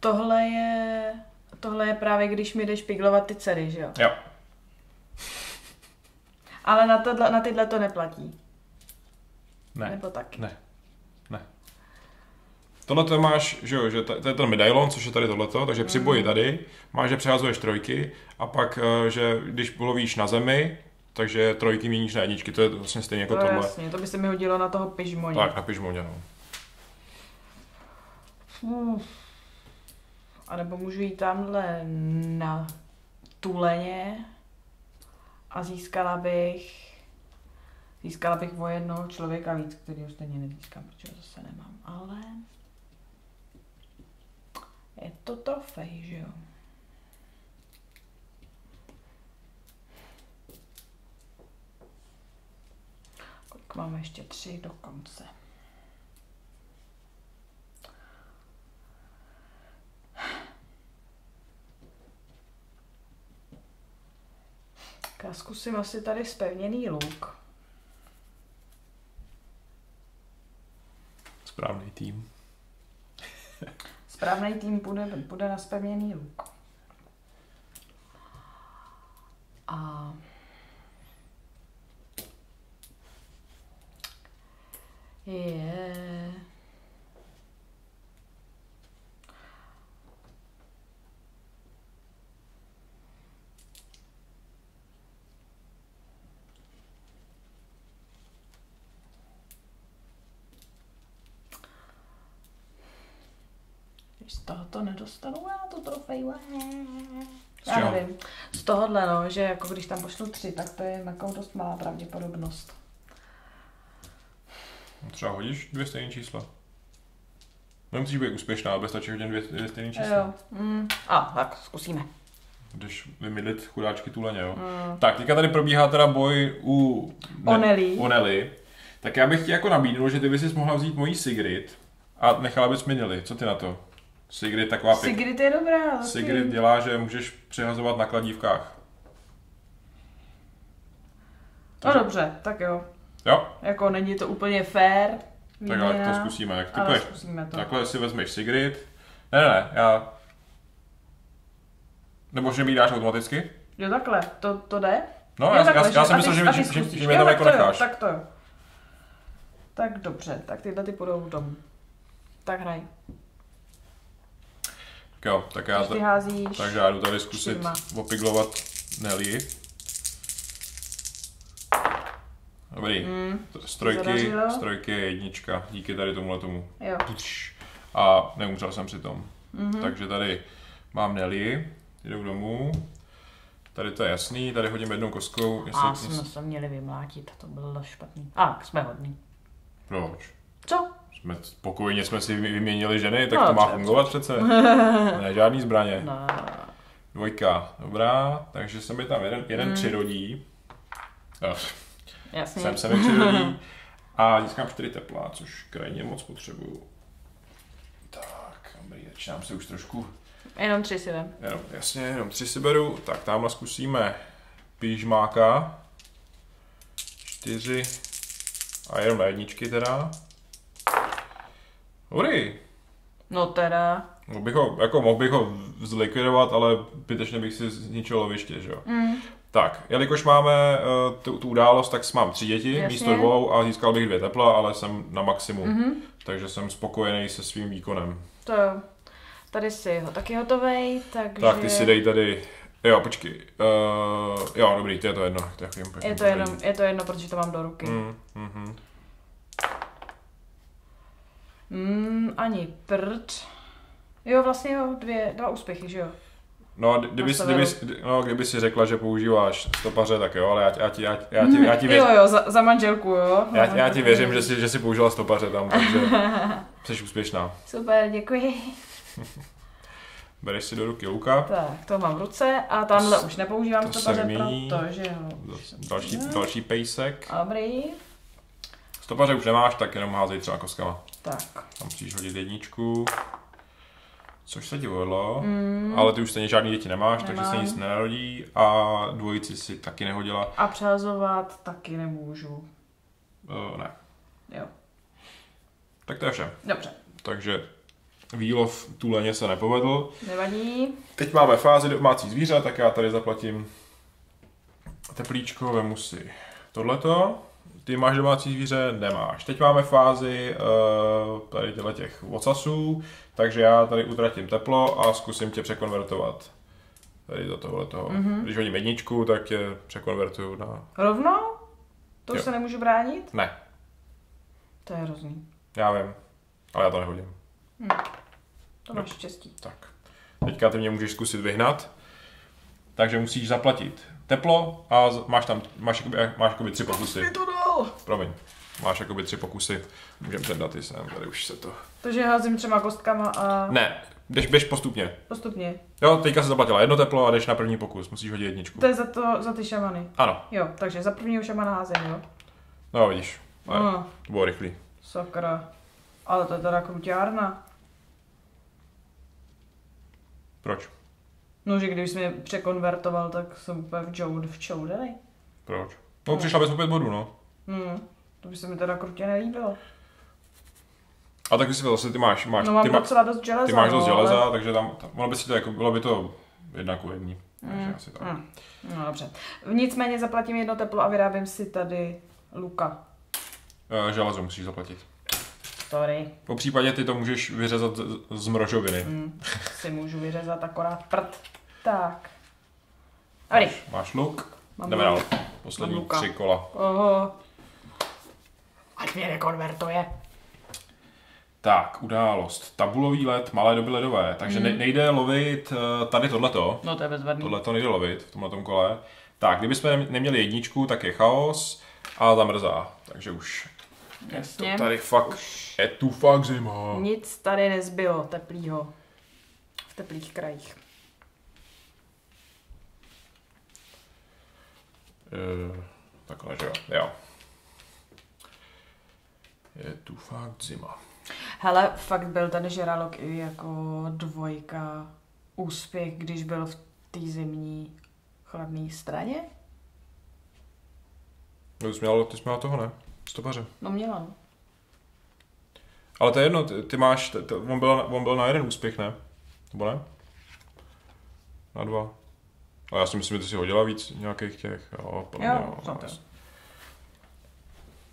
Tohle je... Tohle je právě, když mi jdeš piglovat ty dcery, že jo? Jo. Ale na, tohle, na tyhle to neplatí. Ne. Nebo taky. Ne. Tohle to máš, že jo, že to, je ten medailon, což je tady tohleto, takže při boji tady máš, že přehazuješ trojky a pak, eh, že když lovíš na zemi, takže trojky měníš na jedničky, to je vlastně stejně jako to tohle. jasně, to by se mi hodilo na toho pižmoně. Tak, na pižmoně, no. Uf. A nebo můžu jít tamhle na tuleně a získala bych získala bych o jednoho člověka víc, který stejně nezískám, protože zase nemám, ale je to trofej, že jo? Kolik máme ještě tři do konce? Tak já zkusím asi tady spevněný luk. Správný tým. Správný tým půjde, půjde na spevněný luk. A je... Když tohoto nedostanu, já to trofej. Já nevím. Z tohohle, no, že jako když tam pošlu tři, tak to je jako dost malá pravděpodobnost. No, Třeba hodíš dvě stejné čísla. Nemusíš být úspěšná, ale stačí hodit dvě, dvě stejné čísla. Jo. Mm. A, tak zkusíme. Jdeš vymydlit chudáčky tuleně, jo. Mm. Tak, teďka tady probíhá teda boj u... Onely. Onely. Tak já bych ti jako nabídnul, že ty bys si mohla vzít mojí Sigrid a nechala bys Minili. Co ty na to? Sigrid taková pěk... Sigrid je dobrá. taky. Sigrid dělá, že můžeš přehazovat na kladívkách. No dobře, tak jo. Jo? Jako není to úplně fair. Tak ale to zkusíme. Jak Ale typuješ? zkusíme to. Takhle si vezmeš Sigrid. Ne, ne, ne, já... Nebo že mi dáš automaticky? Jo, takhle, to, to jde? No, jo, já, takhle, já, já jsem myslel, ty- že, že, ty že, Jo, tam tak jako necháš. Tak to jo. Tak dobře, tak tyhle ty půjdou domů. Tak hraj. Tak jo, tak já, ta, házíš. takže já jdu tady zkusit čtyřma. opiglovat Nelly. Dobrý. Mm, Z trojky, zadařilo. z trojky je jednička, díky tady tomuhle tomu. jo. A neumřel jsem přitom. Mhm. Takže tady mám Nelly, jdou domů. Tady to je jasný, tady hodím jednou kostkou. Jestli, A jsme se měli vymlátit, to bylo špatný. A, jsme hodný. Proč? Co? Jsme, spokojně jsme si vy- vyměnili ženy, tak No, to má dobře, fungovat přece. (laughs) ne, žádný zbraně. No, Dvojka, dobrá, takže se mi tam jeden, jeden Mm. přirodí. Jo, jasně. sem se mi přirodí. (laughs) A získám čtyři tepla, což krajně moc potřebuju. Tak, dobrý, začínám se už trošku Jenom tři si vem. Jenom, jasně, jenom tři si beru. Tak tamhle zkusíme pížmáka. Čtyři. A jenom na jedničky teda. Dobrý. No teda. Mohl bych ho, jako mohl bych ho zlikvidovat, ale zbytečně bych si zničil loviště, že jo. Mm. Tak, jelikož máme uh, tu, tu událost, tak mám tři děti Jasně. místo dvou a získal bych dvě tepla, ale jsem na maximum. Mhm. Takže jsem spokojený se svým výkonem. To jo. Tady si ho taky hotovej, takže... Tak, ty si dej tady... Jo, počkej. Uh, jo, dobrý, to je to jedno. To je, jako Je to, jenom, je to jedno, protože to mám do ruky. Mm, mm, Mm, ani prd. Jo, vlastně jo, dvě, dva úspěchy, že jo? No, kdy- kdyby, kdyby, no, kdyby si řekla, že používáš stopaře, tak jo, ale já, ti- já, ti, já, ti- já, ti, já, ti, jo, věřím, jo, za, za manželku, jo. já, já ti věřím, že jsi, že jsi použila stopaře tam, takže (laughs) jsi úspěšná. Super, děkuji. (laughs) Bereš si do ruky luka, Tak, to mám v ruce a tamhle To už nepoužívám to stopaře, protože jo. další, další pejsek. Dobrý. Stopaře už nemáš, tak jenom házej třeba kostkama. Tak. Tam musíš hodit jedničku. Což se ti povedlo, Mm. ale ty už stejně žádný děti nemáš, takže se Nemám. nic nenarodí a dvojici si taky nehodila. A přehazovat taky nemůžu. Uh, ne. Jo, Tak to je vše. dobře. Takže výlov tuleně se nepovedl. Nevadí. Teď máme fázi domácí zvířat, tak já tady zaplatím teplíčko, vemu si tohleto. Ty máš domácí zvíře? Nemáš. Teď máme fázi uh, tady těchto těch ocasů, takže já tady utratím teplo a zkusím tě překonvertovat. Tady do tohle toho. Mhm. Mm-hmm. Když hodím jedničku, tak tě překonvertuju na... Rovnou? To už Jo. se nemůžu bránit? Ne, To je hrozný. já vím, ale já to nehodím. To máš štěstí. Tak. Teďka ty mě můžeš zkusit vyhnat. Takže musíš zaplatit teplo a máš tam, máš jakoby, máš jakoby tři pokusy. to Promiň. Máš jakoby tři pokusy. Můžeme dát i sem, tady už se to... Takže házím třema kostkama a Ne, jdeš, běž postupně. postupně. Jo, teďka se zaplatila jedno teplo a jdeš na první pokus, musíš hodit jedničku. To je za, to, za ty šamany. Ano, Jo, takže za prvního šamana házím, jo? no vidíš. Ne, Ah, to bylo rychlý. sakra. Ale to je teda kruťárna. Proč? No, že když jsi mě překonvertoval, tak jsem úplně v, v čoudenej. Proč? No, přišla bez opět bodů, no. Hmm, to by se mi teda krutě nelíbilo. A tak si to zase ty máš, máš, No mám ty, docela dost železa, ty máš dost no, železa, ale... takže tam, tam, ono by si to jako, bylo by to jedna ku. Takže Mm, asi tak. mm. No dobře. Nicméně zaplatím jedno teplo a vyrábím si tady luka. Eh, Železo musíš zaplatit. Sorry. Po případě ty to můžeš vyřezat z, mrožoviny. Mm, si můžu vyřezat akorát prd. Tak. Dobrý. Máš luk? Mám Jdeme dál. Poslední tři kola. Oho. Ať mě nekonvertuje. Tak, událost. Tabulový led, malé doby ledové. Takže ne, nejde lovit eh, tady tohleto. No to je bezvadný. Tohleto nejde lovit v tomhle kole. Tak, kdybychom nem- neměli jedničku, tak je chaos a zamrzá. Takže už je Jasně. to tady fakt, je tu fakt zima. Nic tady nezbylo teplýho. V teplých krajích. Uh, takhle, že jo. jo. Je tu fakt zima. Hele, fakt byl tady žralok i jako dvojka úspěch, když byl v té zimní chladné straně? No, ty jsi měla, ty jsi měla toho, ne? Stopaře. No měla, no. Ale to je jedno, ty, ty máš, t, t, on, byl, on byl na jeden úspěch, ne? Nebo ne? Na dva. Ale já si myslím, že ty si hodila víc nějakých těch, jo, Jo, mě, jo, snad jo. nice.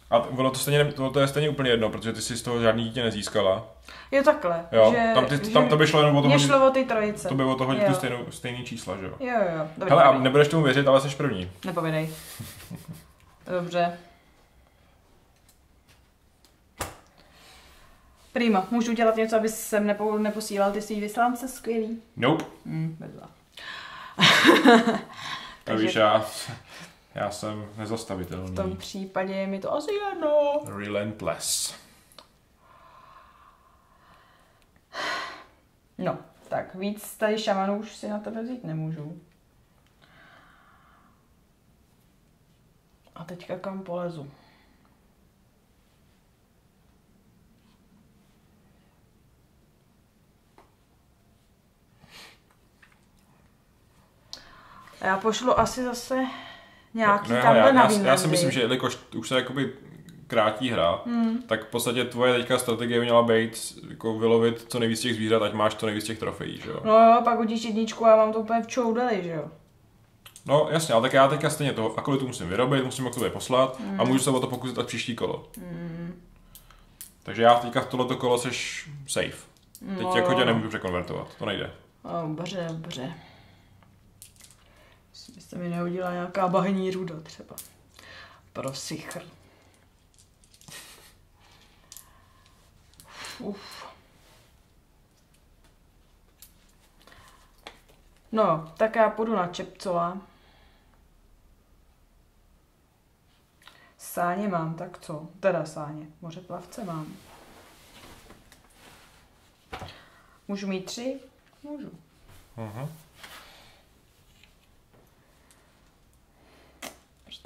A t- ono to, stejně, to, to je stejně úplně jedno, protože ty si z toho žádný dítě nezískala. Jo, takhle. Jo, že, tam, ty, že tam to by šlo jenom o to, Mně hodit- šlo o ty trojice. to by o to hodit stejnou, stejný čísla, že jo? Jo, jo, jo. Dobrý, Hele, a nebudeš tomu věřit, ale jsi první. Nepovědej. (laughs) Dobře. Prima, můžu dělat něco, aby sem nepo, neposílal ty svý vyslance skvělý? Nope. Hm, bezva. To Takže- víš, já, já jsem V tom nezastavitelný. případě je mi to asi jedno. Relentless. No, tak víc tady šamanů už si na tebe vzít nemůžu. A teďka kam polezu? Já pošlu asi zase nějaký No, já, tamhle já, na já, já si myslím, že jelikož už se jakoby krátí hra, Hmm. tak v podstatě tvoje teďka strategie měla být jako vylovit co nejvíc těch zvířat, ať máš to nejvíc těch trofejí, že jo? No jo, pak hodíš jedničku a mám to úplně v čoudeli, že jo? No jasně, ale tak já teďka stejně toho akolitu musím vyrobit, musím ho k tobě poslat a můžu se o to pokusit až příští kolo. Mm. Takže já teďka v tohleto kolo seš safe. Teď No jako tě nemůžu překonvertovat, to nejde. No, dobře, dobře. Se mi nehodila nějaká bahení ruda třeba. Pro sichr. Uf. No, tak já půjdu na Čepcola. Sáně mám, tak co? Teda sáně. Moře plavce mám. Můžu mít tři? Můžu. Uh-huh.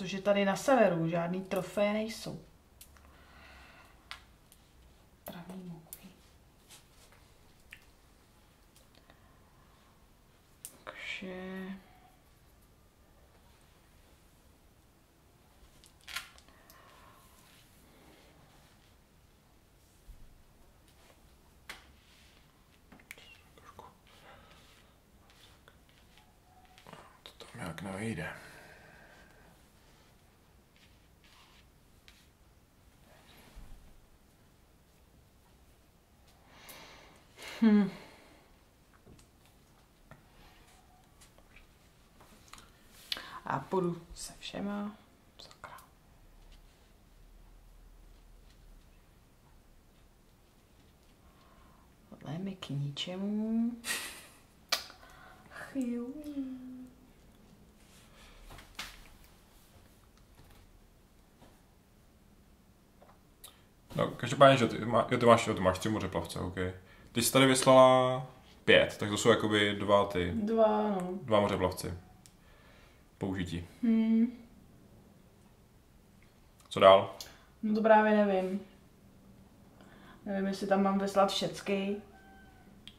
Protože tady na severu žádný trofeje nejsou. Travní mouky. Takže... To tam nějak nevejde. A půjdu se všema. Sakra. Tohle mi k ničemu. Chyju. No, každopádně, že ty, má, jo, ty máš, jo, ty máš tři mořeplavce, OK. Ty jsi tady vyslala pět, tak to jsou jakoby dva ty, Dva, no. dva mořeplavci. Použití. Hmm. Co dál? No to právě nevím. Nevím, jestli tam mám vyslat všecky.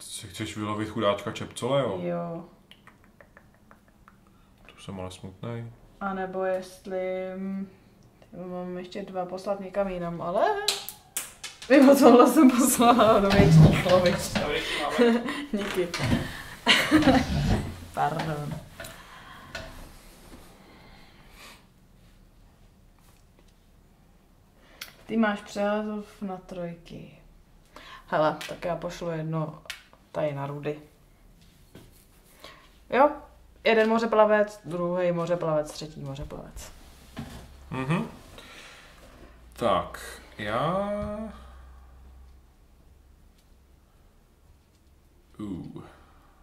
Si chceš vylovit chudáčka Čepcole, jo? Jo. To jsem ale smutný. A nebo jestli mm, mám ještě dva poslat někam jinam, ale mimo tohle jsem poslala do větších lovišť. Díky. (laughs) Pardon. Ty máš přehazov na trojky. Hele, tak já pošlu jedno tady na rudy. Jo, jeden mořeplavec, druhý mořeplavec, třetí mořeplavec. Mhm. Tak, já... Uh,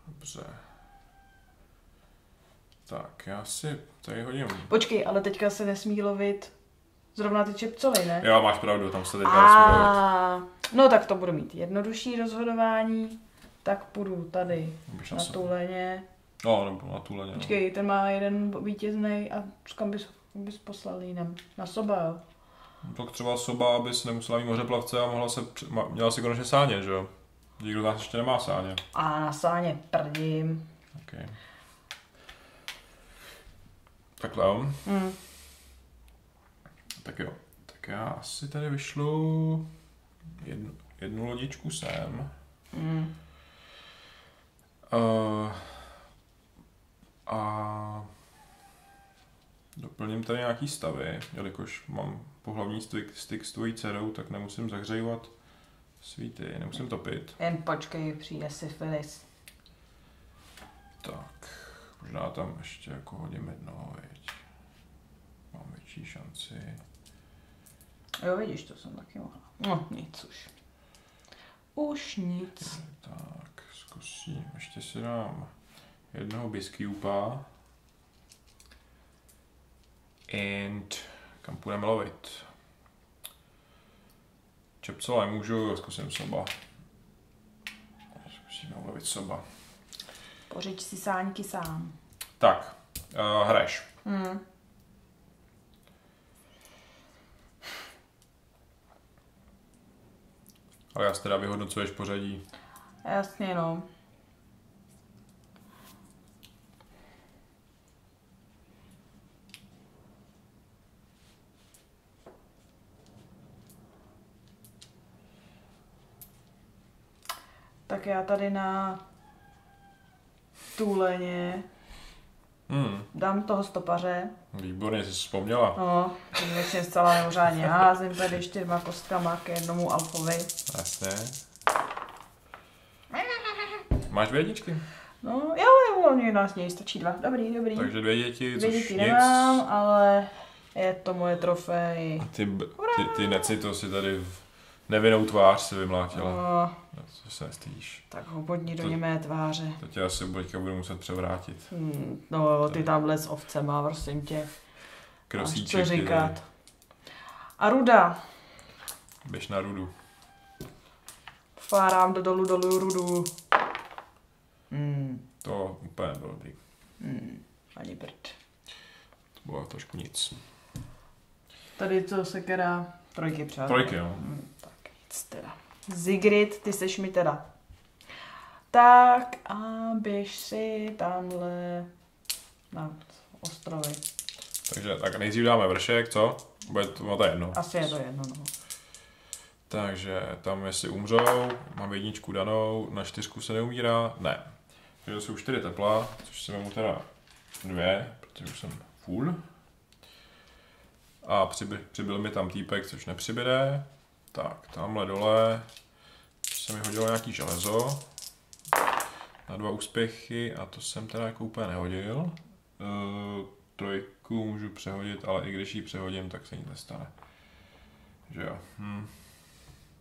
dobře. Tak, já si tady hodím... Počkej, ale teďka se nesmí lovit zrovna ty čepcoly, ne? Jo, máš pravdu, tam se teďka nesmí lovit. No tak to budu mít jednodušší rozhodování. Tak půjdu tady Bych na na se- tuleně. No, nebo na tuhle. No. Počkej, ten má jeden vítězný a kam bys bys poslal jinam. Na soba, jo. Tak třeba soba, abys nemusela mít mořeplavce a mohla se, měla si konečně sáně, že jo? Nikdo nás ještě nemá sáně. A na sáně prdím. Okay. Takhle jo. Mm. Tak jo. Tak já asi tady vyšlu jednu, jednu lodičku sem. Mm. Uh, a doplním tady nějaký stavy, jelikož mám pohlavní styk, styk s tvojí dcerou, tak nemusím zahřejvat svíty, nemusím topit. Jen počkej, přijde syfilis. Tak, možná tam ještě jako hodím jednoho, viď. Mám větší šanci. Jo, vidíš, to jsem taky mohla. No, nic už. Už nic. Tak, zkusím. Ještě si dám jednoho biscupa. And kam půjdeme lovit? Čepcela nemůžu, zkusím soba. Zkusíme lovit soba. Pořiď si sáňky sám. Tak, uh, hraješ. Mm. Ale já si teda vyhodnocuješ pořadí. Jasně, no. Tak já tady na tůleně Hmm, dám toho stopaře. výborně jsi vzpomněla. No, vlastně zcela mimořádně házím tady čtyřma kostkama k jednomu alfovi. Jasně. Máš dvě jedničky? No, jo, jo, oni nás něj stačí dva. Dobrý, dobrý. Takže dvě děti, Dvě což děti nic. nemám, ale je to moje trofej. Ty, b- ty, ty neci to si tady v nevinnou tvář si vymlátila. No, No, Co se nestydíš. tak ho bodni do To- ní mé tváře. To tě asi teďka budu muset převrátit. Hmm, no, ty tamhle s ovcema, prosím tě. Krosíček. co říkat. tady. A ruda. Běž na rudu. Fárám do dolu dolu rudu. Hmm, To úplně bylo dobrý. hmm, ani prd. To bylo trošku nic. Tady to sekera trojky přátel. Trojky, jo. Hmm, tak nic teda. Zigrid, ty seš mi teda. Tak a běž si tamhle na ostrovy. Takže tak nejdřív dáme vršek, co? Bude to, no to je jedno. Asi je to jedno, no. Takže tam jestli umřou, mám jedničku danou, na čtyřku se neumírá, ne. Takže jsou čtyři tepla, což si mu teda dvě, protože už jsem full. A přiby, přibyl mi tam týpek, což nepřibyde. Tak, tamhle dole se mi hodilo nějaký železo na dva úspěchy a to jsem teda jako úplně nehodil. E, trojku můžu přehodit, ale i když ji přehodím, tak se nic nestane. Že jo. Hm.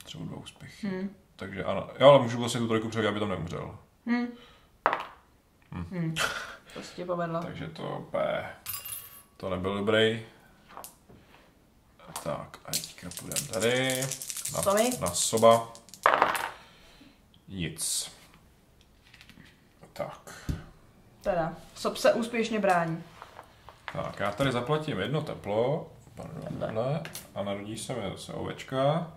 Třeba dva úspěchy. Hm. Takže ano, jo, ale můžu vlastně tu trojku přehodit, aby tam neumřel. Hm. Hm. Hm. To se ti povedlo. (laughs) Takže to úplně, to nebyl dobrý. Tak a teďka půjdeme tady. Na, Soby? na soba. Nic. Tak. Teda, sob se úspěšně brání. Tak, já tady zaplatím jedno teplo. Pardon. A narodí se mi zase ovečka.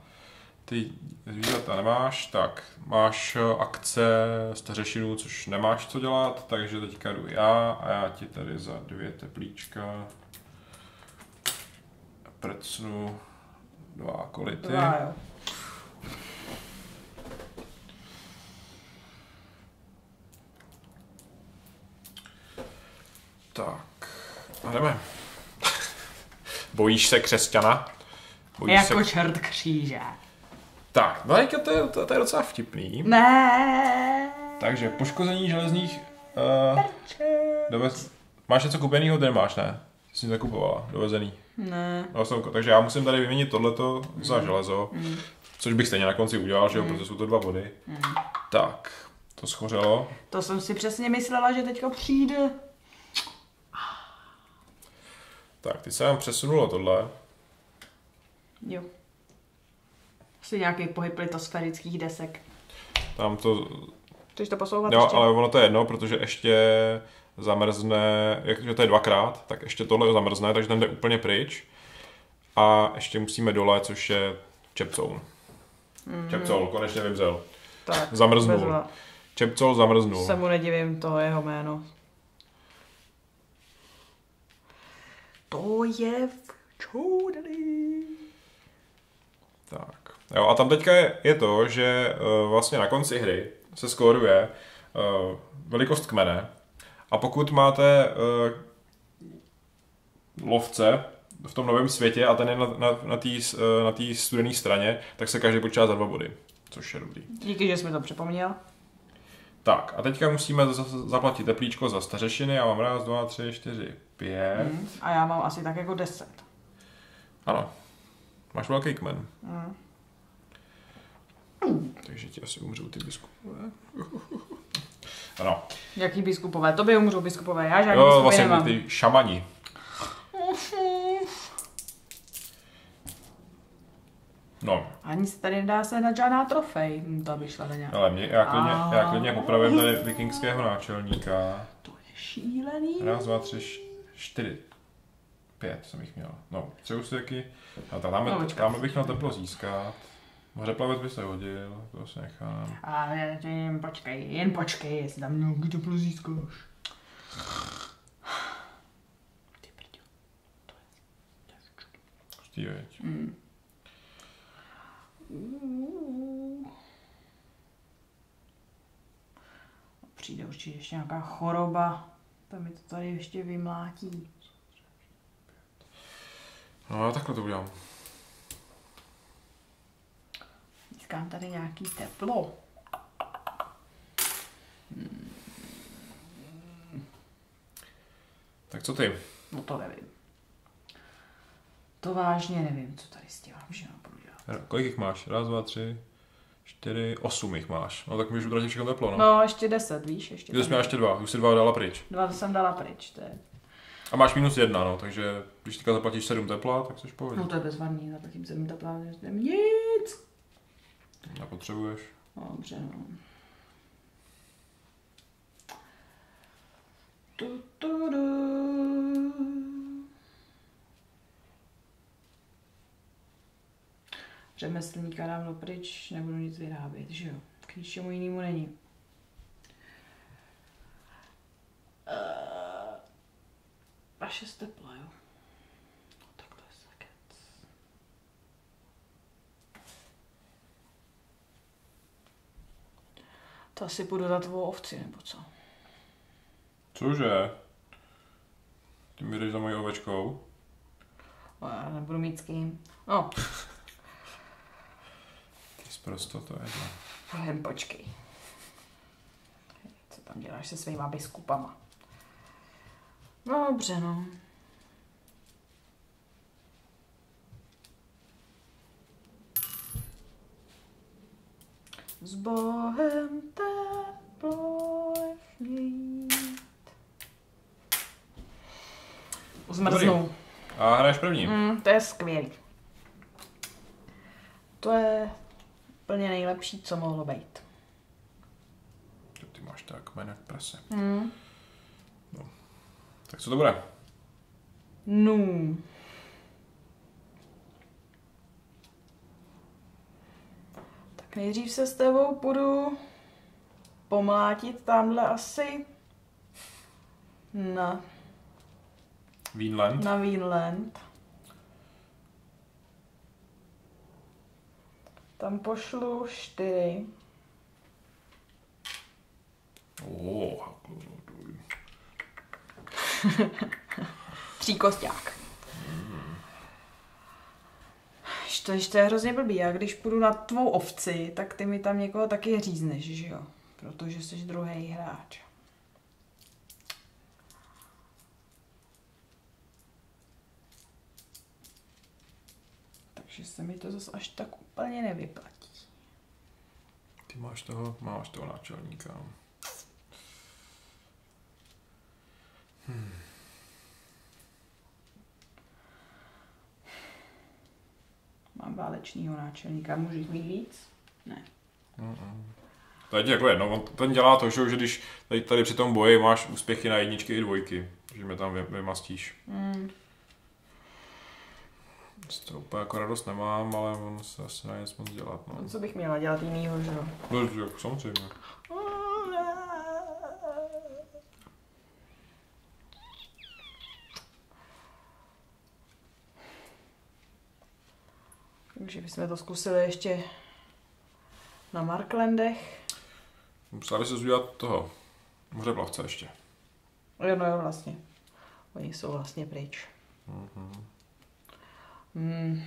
Ty zvířata nemáš, tak máš eh, akce stařešinů, což nemáš co dělat, takže teďka jdu já a já ti tady za dvě teplíčka prcnu dva kolity. Dva, jo. Tak, a jdeme. (laughs) Bojíš se křesťana? Bojíš Jako se... čert kříže. Tak, no to, je- to, to je docela vtipný. Ne. Takže poškození železných... Uh. Máš něco kupeného? Ty nemáš, ne? Jsi zakupovala, dovezený. Ne. No, jsem, takže já musím tady vyměnit tohleto za železo, Mm. což bych stejně na konci udělal, že jo, protože jsou to dva body. Mm. Tak, to schořelo. To jsem si přesně myslela, že teďka přijde. Tak, ty se nám přesunulo tohle. Jo. Asi nějaký pohyb litosférických desek. Tam to... Chceš to posouvat Jo, ještě? ale ono to je jedno, protože ještě zamrzne, jak, že to je dvakrát, tak ještě tohle zamrzne, takže ten jde úplně pryč. A ještě musíme dole, což je Chepcoul. Mm. Chepcoul, konečně vymřel. Tak, Zamrznul. bezva. Chepcoul zamrznul. Se mu nedivím, to jeho jméno. To je v čoudeli. Tak. Jo, a tam teďka je, je to, že uh, vlastně na konci hry se skóruje uh, velikost kmene a pokud máte uh, lovce v tom novém světě a ten je na, na, na té uh, na tý studené straně, tak se každý počítá za dva body, což je dobrý. Díky, že jsi mi to připomněl. Tak a teďka musíme za- zaplatit teplíčko za stařešiny. Já mám raz, dva, tři, čtyři, pět. Mm. A já mám asi tak jako 10. Ano. Máš velký kmen. Mm. Takže ti asi umřou ty biskupové. Ano. Jaký biskupové? To by umřou biskupové, já žádný Jo, biskupy vlastně nemám. ty šamani. No, Ani se tady nedá se na žádná trofej. Hm, To by šla na nějak. ale mě, já klidně, A- já klidně popravím tady vikingského náčelníka. To je šílený. Raz, dva, tři, čtyři. Pět jsem jich měl. No, si taky. A tam, No, no, tam bych měl teplo získat. Mořeplavec by se hodil, to si nechám. A je- to jen počkej, jen počkej, jestli tam nějaký teplo získáš. Ty prďo. To je, to je. Mm. Přijde určitě ještě nějaká choroba, tam mi to tady ještě vymlátí. No, já takhle to udělám. Získám tady nějaký teplo. Tak co ty? No to nevím. To vážně nevím, co tady s tím mám všechno budu dělat. Kolik jich máš? Raz, dva, tři, čtyři, osm jich máš. No tak můžeš utratit všechno teplo, no. No, ještě deset, víš? Ještě Ty jsi tam- měl ještě dva, už si dva dala pryč. Dva jsem dala pryč, to je... A máš minus jedna, no, takže když teďka zaplatíš sedm tepla, tak jsi pohodě. No to je bezvadný, zaplatím sedm tepla, nic. Nepotřebuješ. Dobře, no. Tu, tu, du. Řemeslníka dám do pryč, nebudu nic vyrábět, že jo? K ničemu jinému není. Uh, a šest tepla, jo? No, tak to je sakec. To asi půjdu za tvou ovci, nebo co? Cože? Ty mi jdeš za mojí ovečkou? No, já nebudu mít s kým. No, Ty zprosto to je. jen počkej. Co tam děláš se svýma biskupama? No, dobře, no. S Bohem teplo jít. Zmrznou. A hraješ první. Mm, to je skvělý. To je úplně nejlepší, co mohlo být. Ty máš tak jméno jak prase. Mm. Tak co to bude? No. Nejdřív se s tebou půjdu pomlátit tamhle asi na, Vinland? na Vinland. Tam pošlu čtyři. Oh, (laughs) Tříkosták. To, to je hrozně blbý. Já když půjdu na tvou ovci, tak ty mi tam někoho taky řízneš, že jo? Protože jsi druhý hráč. Takže se mi to zase až tak úplně nevyplatí. Ty máš toho, máš toho náčelníka. Mám válečního náčelníka, můžu jich mít víc? Ne. Mm-mm. To je jako jedno, on ten dělá to, že když tady, tady při tom boji máš úspěchy na jedničky i dvojky, že mi tam vy, vymastíš. Mm. Z toho úplně jako radost nemám, ale on se asi na nic moc dělat. No, Co bych měla dělat jinýho, že jo? no samozřejmě. Takže bychom to zkusili ještě na Marklandech. Museli se udělat toho mořeplavce ještě. Jo, no jo, vlastně. Oni jsou vlastně pryč. Mhm. Hmm.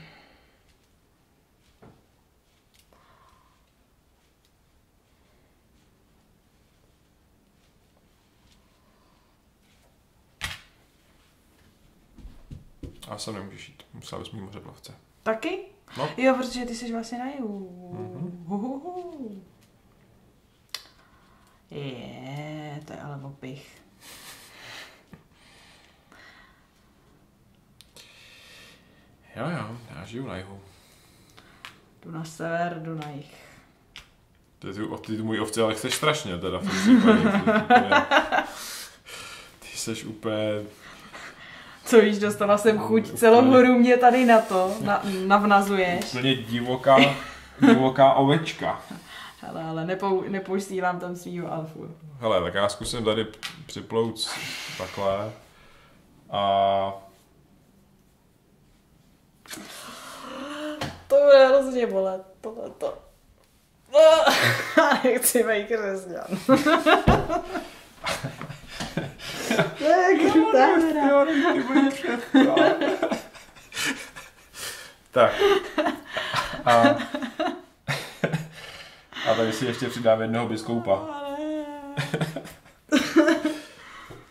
A sem nemůžeš jít, musela bys mít mořeplavce. Taky? No. Jo, protože ty jsi vlastně na jihu. Mhm. Je, to je ale opich. Jo, jo, já žiju na jihu. Jdu na sever, jdu na jih. Ty, ty, ty, ty můj ovce, ale chceš strašně teda. (laughs) Ty, seš úplně... Co víš, dostala jsem chuť celou hru mě tady na to, na, navnazuješ. Úplně divoká, divoká ovečka. Ale, ale nepou, nepouštílám tam svýho alfu. Hele, tak já zkusím tady připlout takhle. A To bude hrozně bolet, tohle to. (laughs) Nechci být křesťan. To je krutá hra. tak. A, a tady si ještě přidám jednoho biskoupa.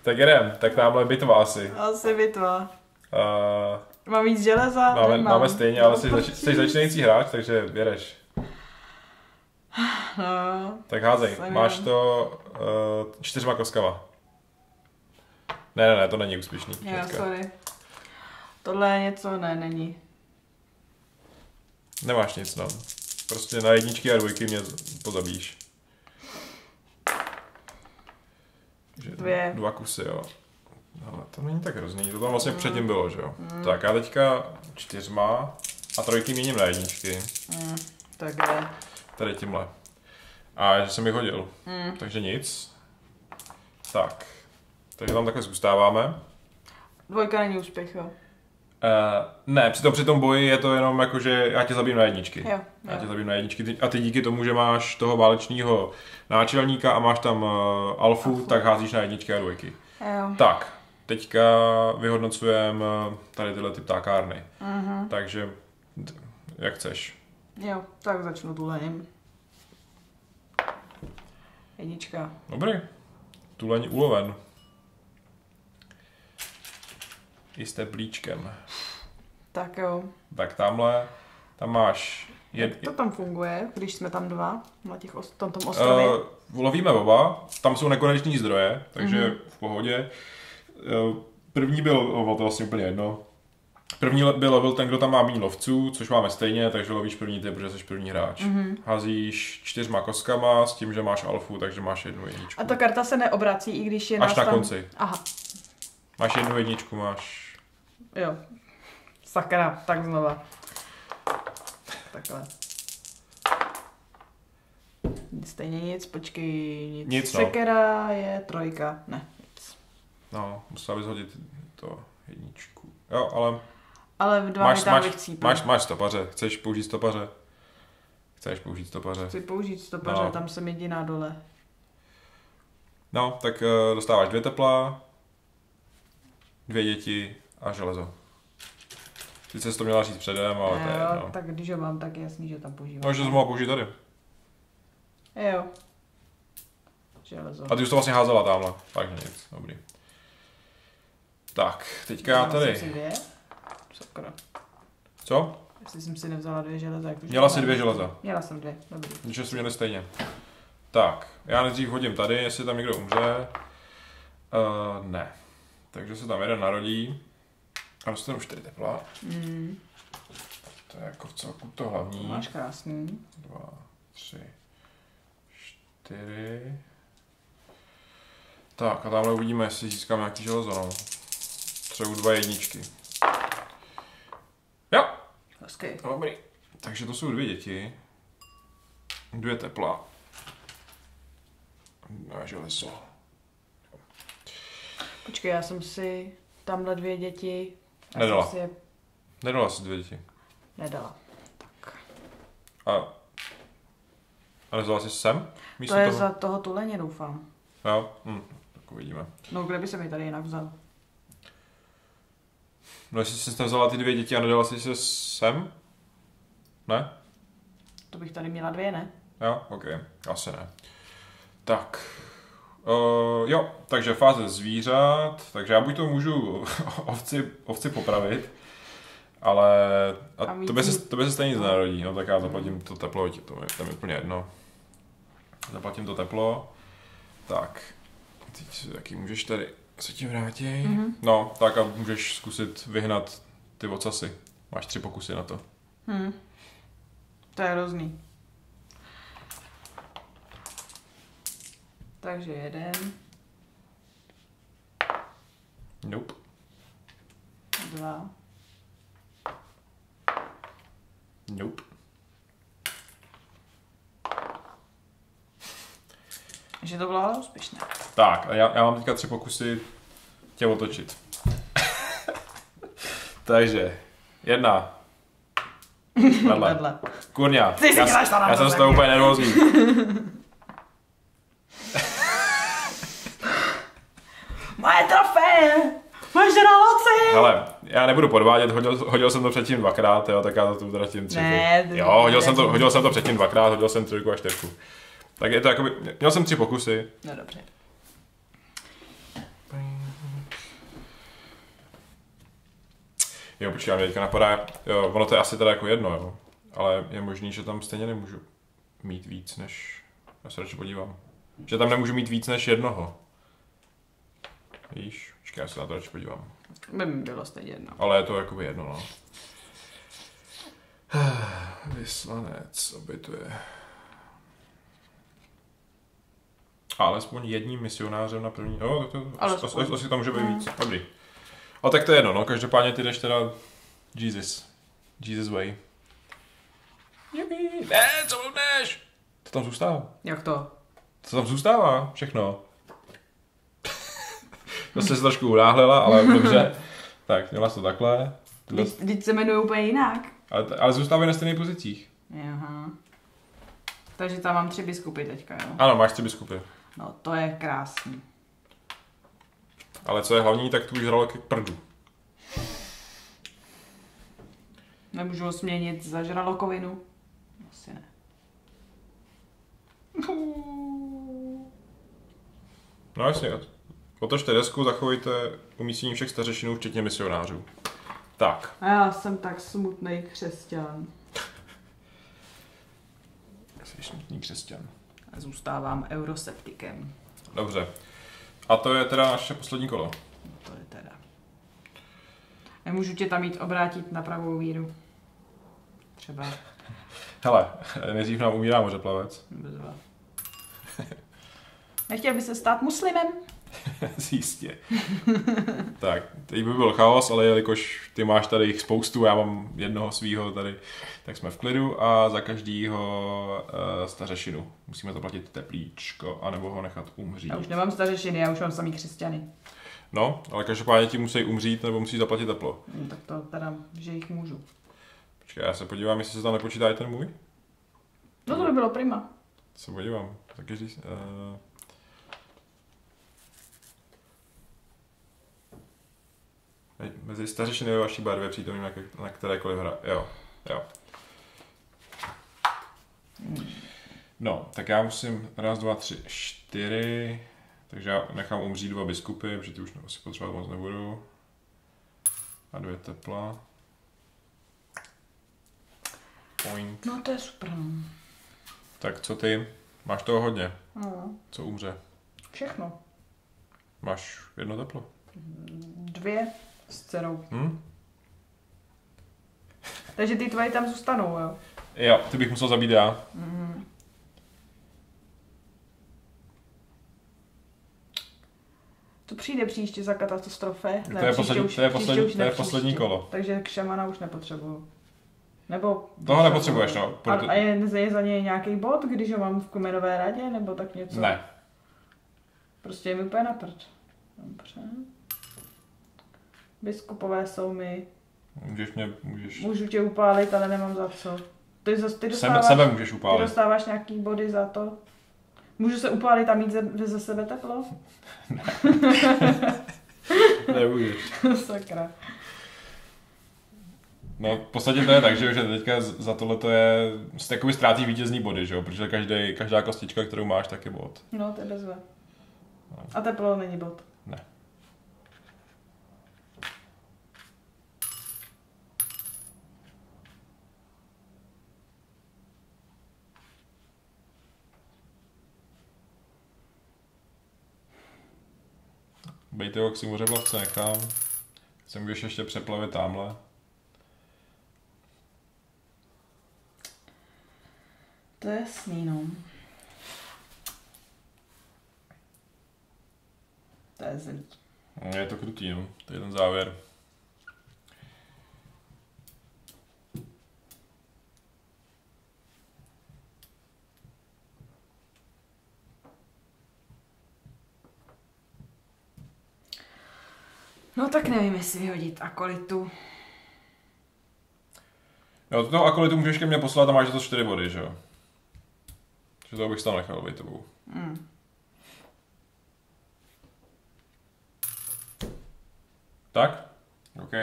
Tak jdem, tak tamhle bitva asi. Asi bitva. Uh, Mám víc železa? máme, Nemám. máme stejně, ale jsi, zač, jsi začínající hráč, takže jedeš. No, Tak házej, máš to uh, čtyřma koskama. Ne, ne, ne, to není úspěšný. jo, dneska. sorry. Tohle je něco, ne, není. Nemáš nic, no. Prostě na jedničky a dvojky mě pozabíš. Takže Dvě. Dva kusy, jo. Ale to není tak hrozný, to tam vlastně předtím bylo, že jo. Tak já teďka čtyřma a trojky měním na jedničky. Mm, tak jde. Tady tímhle. A že jsem mi hodil. Mm. Takže nic. Tak. Takže tam takhle zůstáváme. Dvojka není úspěch, jo. Uh, ne, při tom, při tom boji je to jenom jako, že já tě zabím na jedničky. Jo, Já tě jo. zabím na jedničky a ty díky tomu, že máš toho válečního náčelníka a máš tam uh, alfu, Alfu. tak házíš na jedničky a dvojky. jo. Tak, teďka vyhodnocujeme tady tyhle ty ptákárny. Mhm. Takže, jak chceš. Jo, tak začnu tulením. Jednička. Dobrý. Tuleň uloven. I s teplíčkem. Tak jo. Tak tamhle, tam máš... Jak Jed, to tam funguje, když jsme tam dva na těch os- tom, tom ostrově? Uh, lovíme oba, tam jsou nekoneční zdroje, takže Mhm. mm-hmm. v pohodě. Uh, první byl, o, to vlastně úplně jedno, první byl level ten, kdo tam má méně lovců, což máme stejně, takže lovíš první ty, protože jsi první hráč. Mhm. Mm-hmm. Házíš čtyřma koskama s tím, že máš alfu, takže máš jednu jedničku. A ta karta se neobrací, i když je Až na tam... konci. Aha, Máš jednu jedničku, máš... jo. Sakra, tak znova. Takhle. Stejně nic, počkej, nic. Nic, no. Sekera je trojka, ne, nic. No, musel bys hodit to jedničku. Jo, ale Ale v dva máš, tam máš, máš, máš stopaře, chceš použít stopaře? Chceš použít stopaře? Chci použít stopaře, No. tam jsem jediná dole. No, tak uh, dostáváš dvě tepla, dvě děti a železo. Sice jsi to měla říct předem, ale to je jo, jedno. tak když ho mám, tak je jasný, že tam používám. No, že jsi mohla použít tady. Jo. Železo. A ty už to vlastně házela tamhle, takže nic, dobrý. Tak, teďka já tady. jsem si dvě? Sakra. Co? Jestli jsem si nevzala dvě železa, jak už Měla mám. si dvě železa. Měla jsem dvě, dobrý. Když jsme měli stejně. Tak, já nejdřív hodím tady, jestli tam někdo umře. Uh, ne. Takže se tam jeden narodí. A dostanu čtyři tepla. Mm, To je jako v celku to hlavní. máš krásný. Dva, tři, čtyři. Tak a tamhle uvidíme, jestli získáme nějaký železo, no. Třeba dva jedničky. Jo, Hezky. dobrý. Takže to jsou dvě děti. Dvě tepla. A železo. Počkej, já jsem si tamhle dvě děti... Nedala. Si je Nedala si dvě děti. nedala. Tak. A, a nezvala jsi sem? Místo To je toho? za toho tuleně, doufám. Jo, hm, tak uvidíme. No, kde by se mi tady jinak vzal? No jestli jsi vzala ty dvě děti a nedala jsi se sem? Ne? To bych tady měla dvě, ne? Jo, ok, asi ne. Tak, uh, jo, takže fáze zvířat, takže já buď to můžu (laughs) ovci, ovci popravit, ale a A to by, se, to by se stejně nic nenarodí, no tak já zaplatím to teplo, to je, to je úplně jedno. Zaplatím to teplo, tak, teď si taky můžeš tady se tím vrátit. Mhm. No, tak a můžeš zkusit vyhnat ty ocasy. Máš tři pokusy na to. Hm. To je hrozný. Takže jeden, Nope. dva, Nope. že to bylo ale úspěšné. Tak, a já, já mám teďka tři pokusy tě otočit. (laughs) Takže, jedna. (laughs) Vedle. Vedle. Kurňa, Ty si já, já jsem z toho úplně nervózní. (laughs) Moje žraloci! Hele, já nebudu podvádět, hodil, hodil jsem to předtím dvakrát, jo, tak já to tu utratím tři. Ne, ty- jo, hodil jsem, to, hodil jsem to předtím dvakrát, hodil jsem trojku a čtyřku. Tak je to jakoby, měl jsem tři pokusy, No dobře. Jo, počkej, mě teďka napadá, jo, ono to je asi teda jako jedno, jo. Ale je možný, že tam stejně nemůžu mít víc než, já se radši podívám. Že tam nemůžu mít víc než jednoho. Víš, počkej, já se na to radši podívám. By mi bylo stejně jedno. Ale je to jakoby jedno, no. (sighs) Vyslanec obytuje. A alespoň jedním misionářem na první. Jo, tak to, Alespoň. asi, asi, to může být víc. Dobrý. A tak to je jedno, no. Každopádně ty jdeš teda Jesus. Jesus way. Jupi. Ne, co jdeš? To tam zůstává. Jak to? To tam zůstává, všechno. To se trošku unáhlela, ale dobře. (laughs) Tak, měla jsi to takhle. Teď, teď se jmenuje úplně jinak. Ale, ale zůstávají na stejných pozicích. Aha. Takže tam mám tři biskupy teďka, jo? Ano, máš tři biskupy. No, to je krásný. Ale co je hlavní, tak tvůj žralok je k prdu. Nemůžu ho směnit za žralokovinu? Asi ne. No jasně. Otočte desku, zachovejte umístění všech stařešinů, včetně misionářů. Tak, A já jsem tak smutný křesťan. jsi smutný křesťan. A zůstávám euroseptikem. Dobře. A to je teda naše poslední kolo. No to je teda. Nemůžu tě tam jít obrátit na pravou víru. Třeba (laughs) Hele, nejdřív nám umírá mořeplavec. bezva. Nechtěl by se stát muslimem? (laughs) Jistě. tak, teď by byl chaos, ale jelikož ty máš tady jich spoustu, já mám jednoho svýho tady, tak jsme v klidu a za každýho uh, stařešinu. Musíme zaplatit teplíčko, anebo ho nechat umřít. Já už nemám stařešiny, já už mám samý křesťany. No, ale každopádně ti musí umřít, nebo musí zaplatit teplo. No, tak to teda, že jich můžu. Počkej, já se podívám, jestli se tam nepočítá i ten můj. No to by bylo prima. Se podívám. Tak každý... Uh... Mezi stařešiny ve vaší barvě přítomný na, na kterékoliv hra. Jo, jo. No, tak já musím raz, dva, tři, čtyři, takže já nechám umřít dva biskupy, protože ty už asi potřebovat moc nebudu. A dvě tepla. Point. No to je super. no. Tak co ty? Máš toho hodně. No, Co umře? všechno. Máš jedno teplo. Dvě scénou. Hmm? Takže ty tvoje tam zůstanou, jo? Jo, ty bych musel zabít já. Mm. To přijde příště za katastrofe. Ne, to je poslední, už, to je poslední, už to je poslední kolo. Takže k šamana už nepotřebuju. Nebo... Toho nepotřebuješ, no. Proto... A, je, je za něj nějaký bod, když ho mám v kumenové radě, nebo tak něco? Ne. Prostě je mi úplně na prd. Dobře. Biskupové jsou mi. Můžeš mě, můžeš... Můžu tě upálit, ale nemám za co. Ty, zas, ty, Sebe, dostáváš, sebe můžeš ty upálit. dostáváš nějaký body za to? Můžu se upálit a mít ze, ze sebe teplo? (laughs) Nemůžeš. Sakra. No, v podstatě to je tak, že, že teďka za tohle to je, jakoby ztrácí vítězný body, že jo, protože každý, každá kostička, kterou máš, tak je bod. No, to je bezva. A teplo není bod. Ne. Bejte ho k si mořeplavce nechám. Se můžeš ještě přeplavit tamhle. To je jasný, no. To je zlý. No, Je to krutý, no. To je ten závěr. No tak nevím, jestli vyhodit akolitu. Jo, toho akolitu můžeš ke mně poslat a máš za to 4 body, že jo? Takže to bych tam nechal být tebou. Hmm. Tak? OK.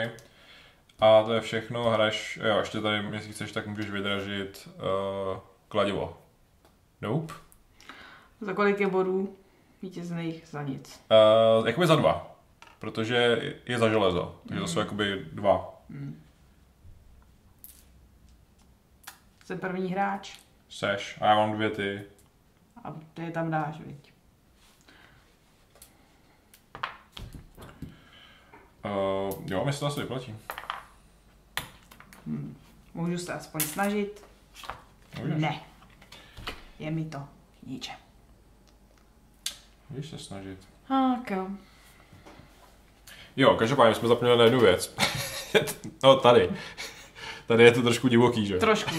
A to je všechno, hraješ, jo, ještě tady, jestli chceš, tak můžeš vydražit uh, kladivo. Nope. Za kolik je bodů vítězných za nic. Uh, jakoby za dva, protože je za železo, takže to jsou jakoby dva. Jsem první hráč Seš a já mám dvě ty. a ty je tam dáš, viď? Uh, jo, mi se to asi vyplatí. Můžu se aspoň snažit? Můžeš, Ne. Je mi to k ničem. můžeš se snažit. Tak jo. Jo, každopádně jsme zapomněli na jednu věc. (laughs) no tady. Tady je to trošku divoký, že? Trošku.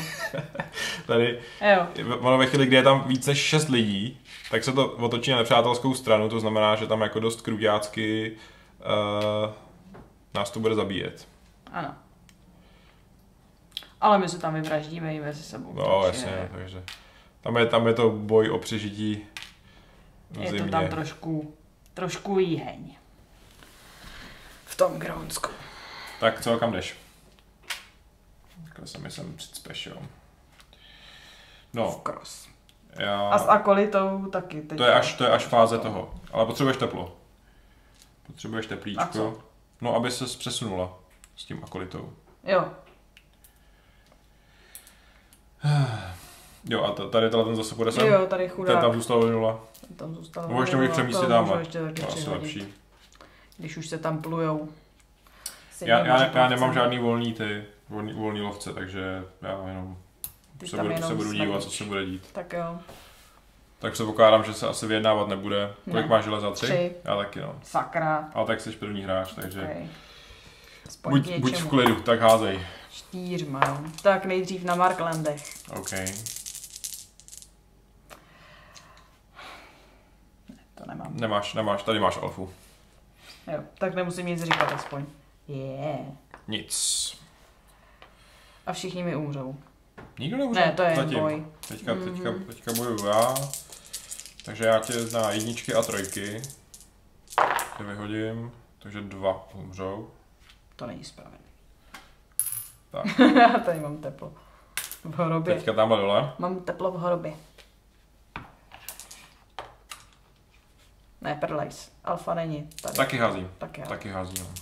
(laughs) Tady, Jo. ono ve chvíli, kdy je tam více než 6 lidí, tak se to otočí na nepřátelskou stranu, to znamená, že tam jako dost kruťácky uh, nás to bude zabíjet. Ano. Ale my se tam vyvraždíme i mezi sebou. No, takže jasně, takže tam je, tam je to boj o přežití v Je to zimě. tam trošku, trošku jíheň. V tom Grónsku. Tak co, kam jdeš? Takhle se mi sem přicpeš, jo. No, Cross. já... A s akolitou taky. Teď To je až, to je až fáze toho. Ale potřebuješ teplo. Potřebuješ teplíčko. No, aby se přesunula s tím akolitou. Jo. (sighs) Jo, a tady tenhle ten zase bude sem. Jo, tady Ten chudák. tam zůstal nula. Ten tam zůstal. Ještě můžeš No, přemístit to ještě taky To asi přihodit, lepší. Když už se tam plujou. Já, já, já nemám žádný volný ty, volný, volný lovce, takže já jenom Ty se budu, jenom se budu dívat, co se bude dít. Tak jo. Tak předpokládám, že se asi vyjednávat nebude. Kolik Ne. máš železa? Tři? Tři. Já taky no. Sakra. Ale tak jsi první hráč, takže Okay. Aspoň buď, buď v klidu, tak házej. Čtyřma, jo. Tak nejdřív na Marklandech. OK. To nemám. Nemáš, nemáš, tady máš alfu. Jo, tak nemusím nic říkat aspoň. Je. Yeah. Nic. A všichni mi umřou. Nikdo nemůže. Ne, to je Zatím. boj. Teďka, teďka, Mhm. teďka bojuju já. Takže já tě na jedničky a trojky. Tě vyhodím. Takže dva umřou. To není spravedlivý. Tak. (laughs) Já tady mám teplo. V horobě. Teďka tamhle dole. Mám teplo v horobě. Ne, Perlejs. Alfa není tady. Taky házím. Tak já. Taky házím.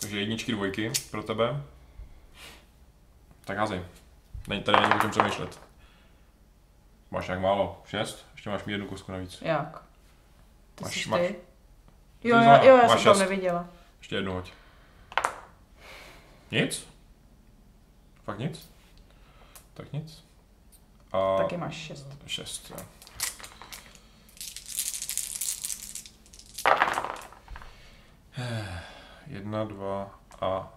Takže jedničky, dvojky pro tebe. Tak házej. Není, tady není o čem přemýšlet. Máš nějak málo? Šest? Ještě máš mít jednu kostku navíc. Jak? Ty Máš- jsi máš- ty? Jo, za- jo, já jsem šest. neviděla. Ještě jednu hoď. Nic? Fakt nic? Tak nic. A Taky máš šest. šest, jo. Jedna, dva a...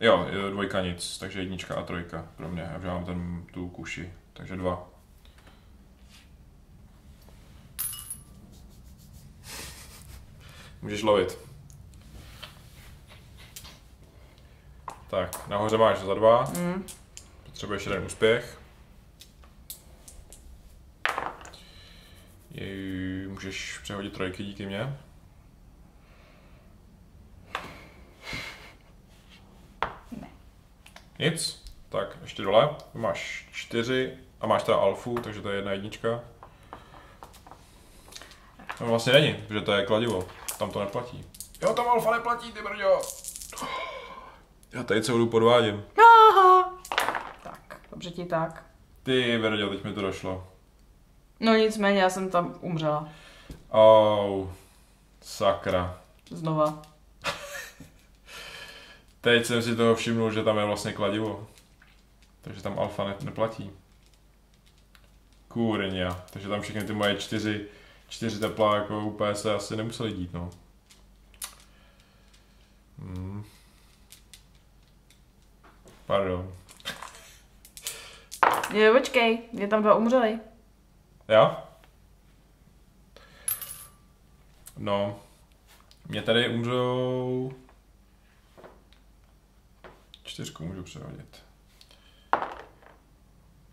Jo, dvojka nic, takže jednička a trojka pro mě. Já už mám ten, tu kuši, takže dva. Můžeš lovit. Tak, nahoře máš za dva. Mm. Potřebuješ jeden úspěch. Jej, můžeš přehodit trojky díky mně. Nic. Tak, ještě dole. Máš čtyři a máš teda alfu, takže to je jedna jednička. No vlastně není, protože to je kladivo. Tam to neplatí. Jo, tam alfa neplatí, ty brďo. Já tady celou podvádím. Aha. Tak, dobře ti tak. Ty brďo, teď mi to došlo. No nicméně, já jsem tam umřela. Au, sakra. Znova. Teď jsem si toho všimnul, že tam je vlastně kladivo. Takže tam alfa ne- neplatí. Kurňa. Takže tam všechny ty moje čtyři, čtyři tepla jako úplně se asi nemuseli dít, no. Hmm. Pardon. Je, počkej, je tam dva umřeli. Jo? No. Mě tady umřou... Čtyřku můžu přehodit.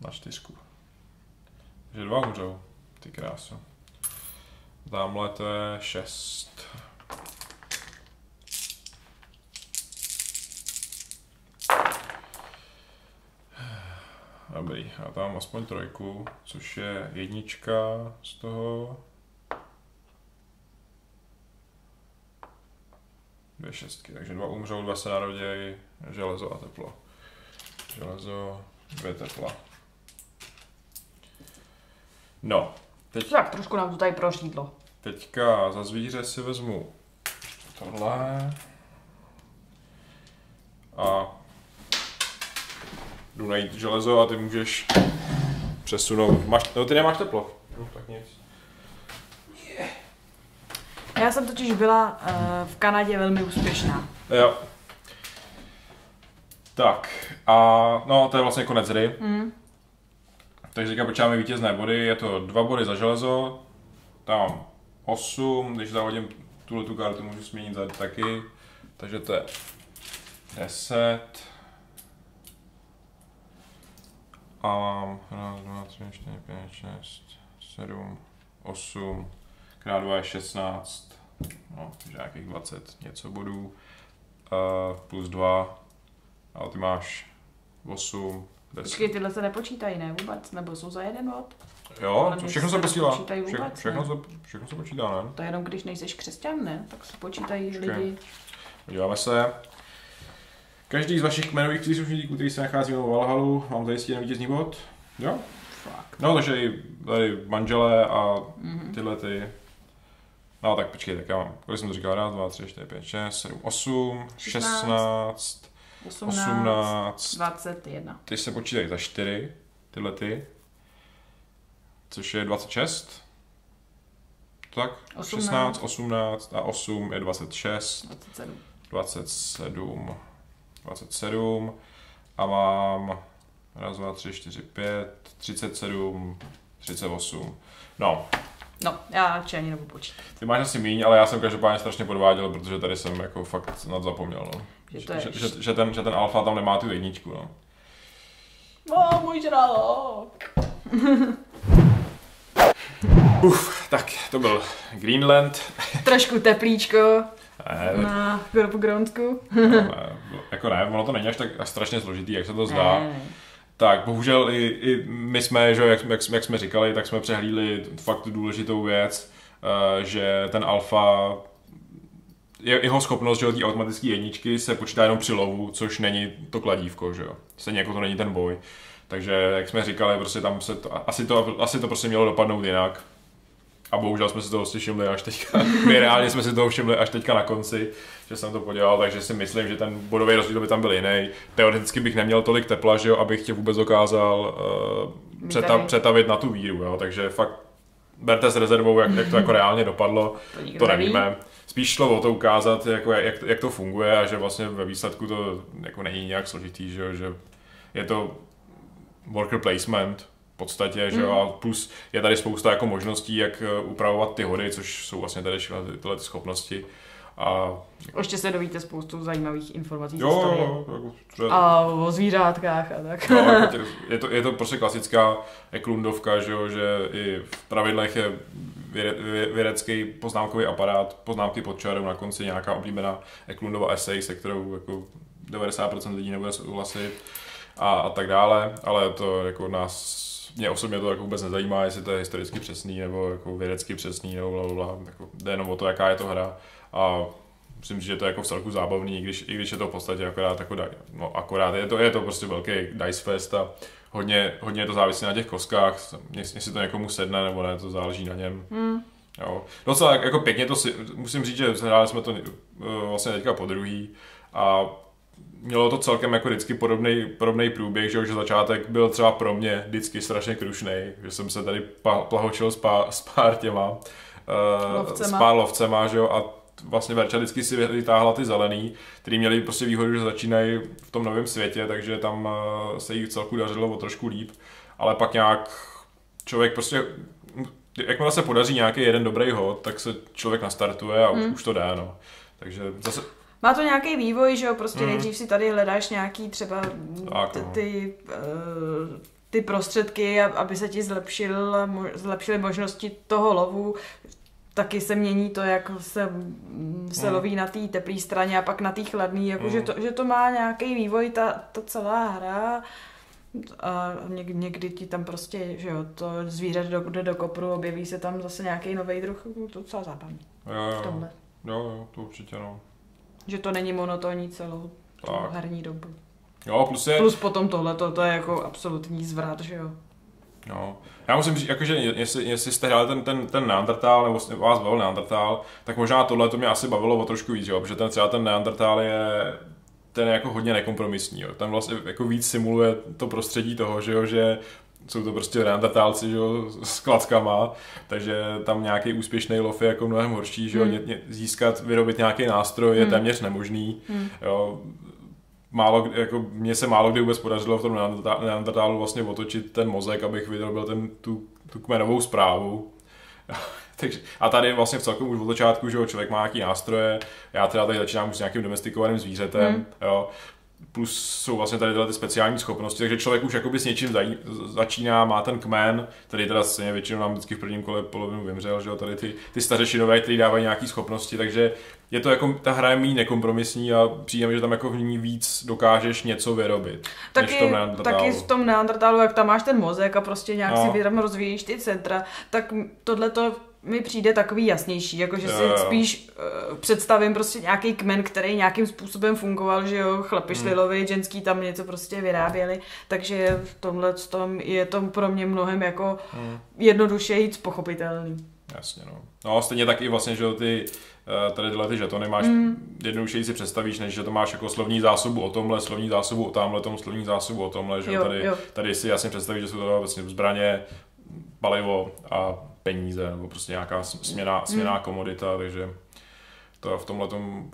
Na čtyřku. Takže dva umřou. Ty krásu. Tamhle to je šest. Dobrý, já tam aspoň trojku, což je jednička z toho. Dvě šestky, takže dva umřou, dva se narodějí, železo a teplo. Železo, dvě tepla. No, teď, Tak, trošku nám to tady prořídlo. teďka za zvíře si vezmu tohle. A jdu najít železo a ty můžeš přesunout. Máš, no ty nemáš teplo. No, tak nic. Já jsem totiž byla uh, v Kanadě velmi úspěšná. Jo. Tak, a no, to je vlastně konec hry. Mm. Takže teďka počítáme vítězné body, je to dva body za železo, tam mám 8, když zahodím tuhle tu kartu, můžu změnit za taky, takže to je 10. A mám 1, 2, 3, 4, 5, 6, 7, 8, krát 2 je 16, no, takže nějakých 20 něco bodů, uh, plus 2, ale ty máš 8, 10. Počkej, tyhle se nepočítají, ne vůbec? Nebo jsou za jeden bod? Jo, Ale to všechno se posílá. Vše, vůbec, všechno, ne? se, všechno se počítá, ne? To je jenom když nejseš křesťan, ne? Tak se počítají Počkej. lidi. Podíváme se. Každý z vašich kmenových příslušníků, který se nachází mimo Valhalu, vám zajistí jeden vítězný bod. Jo? Fakt. No, takže i tady manželé a Mhm. tyhle ty. No tak počkej, tak já mám, kolik jsem to říkal, raz, dva, tři, čtyři, pět, šest, sedm, osm, 16, šestnáct, 18, osmnáct, 21. ty se počítají za čtyři, tyhle ty, což je 26. Tak, 18. 16, 18 a 8 je 26. 27. 27, 27 a mám raz, dva, tři, čtyři, pět, 37, 38. No, No, já radši ani nebudu počítat. ty máš asi míň, ale já jsem každopádně strašně podváděl, protože tady jsem jako fakt nad zapomněl, no. Že to je... že, že, že, ten, že ten alfa tam nemá tu jedničku, no. O, můj žralok. (laughs) Uf, tak to byl Greenland. (laughs) Trošku teplíčko Ne, na Groundsku. ne, jako ne, ono to není až tak až strašně složitý, jak se to zdá. Ne, ne. Tak, bohužel i, i my jsme, že, jak, jak, jak jsme říkali, tak jsme přehlídli fakt důležitou věc, eh, že ten alfa, je- jeho schopnost, že té automatické jedničky se počítá jenom při lovu, což není to kladívko, že jo. Stejně jako to není ten boj. Takže, jak jsme říkali, prostě tam se to, asi to, asi to prostě mělo dopadnout jinak. A bohužel jsme si toho všimli až teďka. (laughs) My reálně jsme si toho všimli až teďka na konci, že jsem to podělal, takže si myslím, že ten bodový rozdíl by tam byl jiný. Teoreticky bych neměl tolik tepla, že jo, abych tě vůbec dokázal uh, přeta- přetavit na tu víru, jo. Takže fakt berte s rezervou, jak, jak to jako reálně dopadlo, To to neví. nevíme. Spíš šlo o to ukázat, jako, jak, jak to funguje a že vlastně ve výsledku to jako není nějak složitý, že, jo, že je to worker placement podstatě, že jo, Mm. a plus je tady spousta jako možností, jak eh, upravovat ty hody, což jsou vlastně tady všechny ty- tyhle ty schopnosti. A Ještě se dovíte spoustu zajímavých informací z jo, historie. jo, jako třeba, A o zvířátkách a tak. No, jako (laughs) je, to, je to prostě klasická eklundovka, že, jo, že i v pravidlech je věde, vě- vědecký poznámkový aparát, poznámky pod čarou, na konci nějaká oblíbená eklundova essay, se kterou jako 90% lidí nebude souhlasit a, a tak dále, ale to jako nás mě osobně to jako vůbec nezajímá, jestli to je historicky přesný nebo jako vědecky přesný nebo bla, bla, bla. Jako jde jenom o to, jaká je to hra a myslím že to je jako v celku zábavný, i když, i když je to v podstatě akorát, jako, no, akorát je to, je to prostě velký dice fest a hodně, hodně to závisí na těch koskách, jestli to někomu sedne nebo ne, to záleží na něm. Hmm. Jo. Docela jak- jako pěkně to si, musím říct, že hráli jsme to uh, vlastně teďka po druhý a mělo to celkem jako vždycky podobný, podobný průběh, že, jo, že začátek byl třeba pro mě vždycky strašně krušnej, že jsem se tady plahočil s, pár, s pár těma, uh, Lovcema. s pár lovcema, že jo, a vlastně Verča vždycky si vytáhla ty zelený, který měli prostě výhodu, že začínají v tom novém světě, takže tam uh, se jí celku dařilo o trošku líp, ale pak nějak člověk prostě jakmile se podaří nějaký jeden dobrý hod, tak se člověk nastartuje a už, Hmm. už to jde, no. Takže zase, Má to nějaký vývoj, že jo, prostě Mhm. nejdřív si tady hledáš nějaký třeba Tak, ty, no. ty, eh, ty prostředky, ab- aby se ti zlepšil, zlepšily možnosti toho lovu. Taky se mění to, jak se, mm, se Mhm. loví na té teplé straně a pak na té chladné, jako že, Mhm. to, že to má nějaký vývoj, ta, ta celá hra. A něk, někdy ti tam prostě, že jo, to zvíře do, jde do kopru, objeví se tam zase nějaký nový druh, to je docela zábavný jo, v jo, tomhle. jo, jo, to určitě, no. Že to není monotónní celou tu Tak. herní dobu. Jo, plus je, Plus potom tohle, to, je jako absolutní zvrat, že jo. no. Já musím říct, jakože jestli, jestli jste hráli ten, ten, ten Neandertal, nebo vás bavil Neandertal, tak možná tohle to mě asi bavilo o trošku víc, jo, protože ten třeba ten Neandertal je ten je jako hodně nekompromisní, jo. Ten vlastně jako víc simuluje to prostředí toho, že jo, že jsou to prostě neandertálci, že jo, s klackama, takže tam nějaký úspěšný lov je jako mnohem horší, že jo, ně, získat, vyrobit nějaký nástroj je Hmm. téměř nemožný, Hmm. jo. Málo, jako mně se málo kdy vůbec podařilo v tom neandertá- neandertálu vlastně otočit ten mozek, abych vyrobil ten, tu, tu kmenovou zprávu. (laughs) Takže, a tady vlastně v celku už od začátku, že jo, člověk má nějaký nástroje, já teda tady začínám už s nějakým domestikovaným zvířetem, Hmm. jo, plus jsou vlastně tady tyhle ty speciální schopnosti, takže člověk už jakoby s něčím zají, začíná, má ten kmen, který teda stejně většinou nám vždycky v prvním kole polovinu vymřel, že jo, tady ty, ty stařešinové, který dávají nějaké schopnosti, takže je to jako, ta hra je méně nekompromisní a přijde mi, že tam jako v ní víc dokážeš něco vyrobit, než v Taky, tom taky v tom Neandertálu, jak tam máš ten mozek a prostě nějak No. si tam rozvíjíš ty centra, tak tohle to mi přijde takový jasnější, jakože si Jo, jo. spíš uh, představím prostě nějaký kmen, který nějakým způsobem fungoval, že jo, chlapi Hmm. ženský tam něco prostě vyráběli, takže v tomhle tom je to pro mě mnohem jako Hmm. jednodušejíc pochopitelný. Jasně, no. No a stejně tak i vlastně, že ty eh, tady tyhle ty žetony máš, Mm. jednodušeji si představíš, než že to máš jako slovní zásobu o tomhle, slovní zásobu o tamhle, tom slovní zásobu o tomhle, že Jo, tady, jo. tady si jasně představíš, že jsou to vlastně zbraně, palivo a peníze, nebo prostě nějaká směná, směná komodita, takže to v tomhle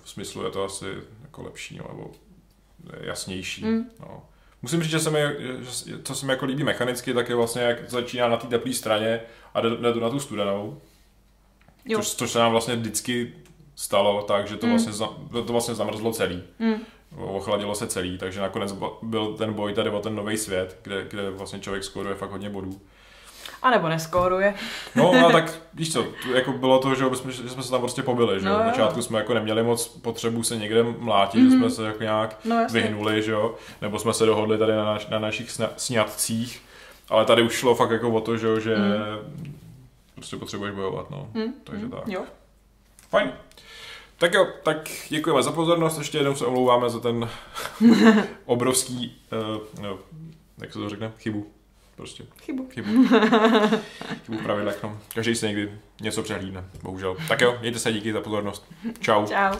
smyslu je to asi jako lepší, no, nebo jasnější. Mm. No. Musím říct, že se mi, že, co se mi jako líbí mechanicky, tak je vlastně, jak začíná na té teplé straně a jde, jde na tu studenou. Jo. Což, což se nám vlastně vždycky stalo, takže to, Mm. vlastně, to vlastně zamrzlo celý. Mm. Ochladilo se celý, takže nakonec byl ten boj tady o ten nový svět, kde, kde vlastně člověk skóruje fakt hodně bodů. A nebo neskóruje. No, no tak víš co, to jako bylo to, že jsme, že jsme se tam prostě pobili, že No, jo. začátku jsme jako neměli moc potřebu se někde mlátit, Mhm. mm-hmm. jsme se jako nějak No vyhnuli, že jo, nebo jsme se dohodli tady na, naš, na našich sna- sňatcích, ale tady už šlo fakt jako o to, že, jo, že Mm. prostě potřebuješ bojovat, no. Hm? Takže hm, tak. Jo. Fajn. Tak jo, tak děkujeme za pozornost, ještě jednou se omlouváme za ten (laughs) obrovský, uh, no, jak se to řekne, chybu. Prostě Chybu. chybu. chybu v pravidlech, no. Každý si někdy něco přehlídne, bohužel. Tak jo, mějte se, díky za pozornost. Čau. Čau.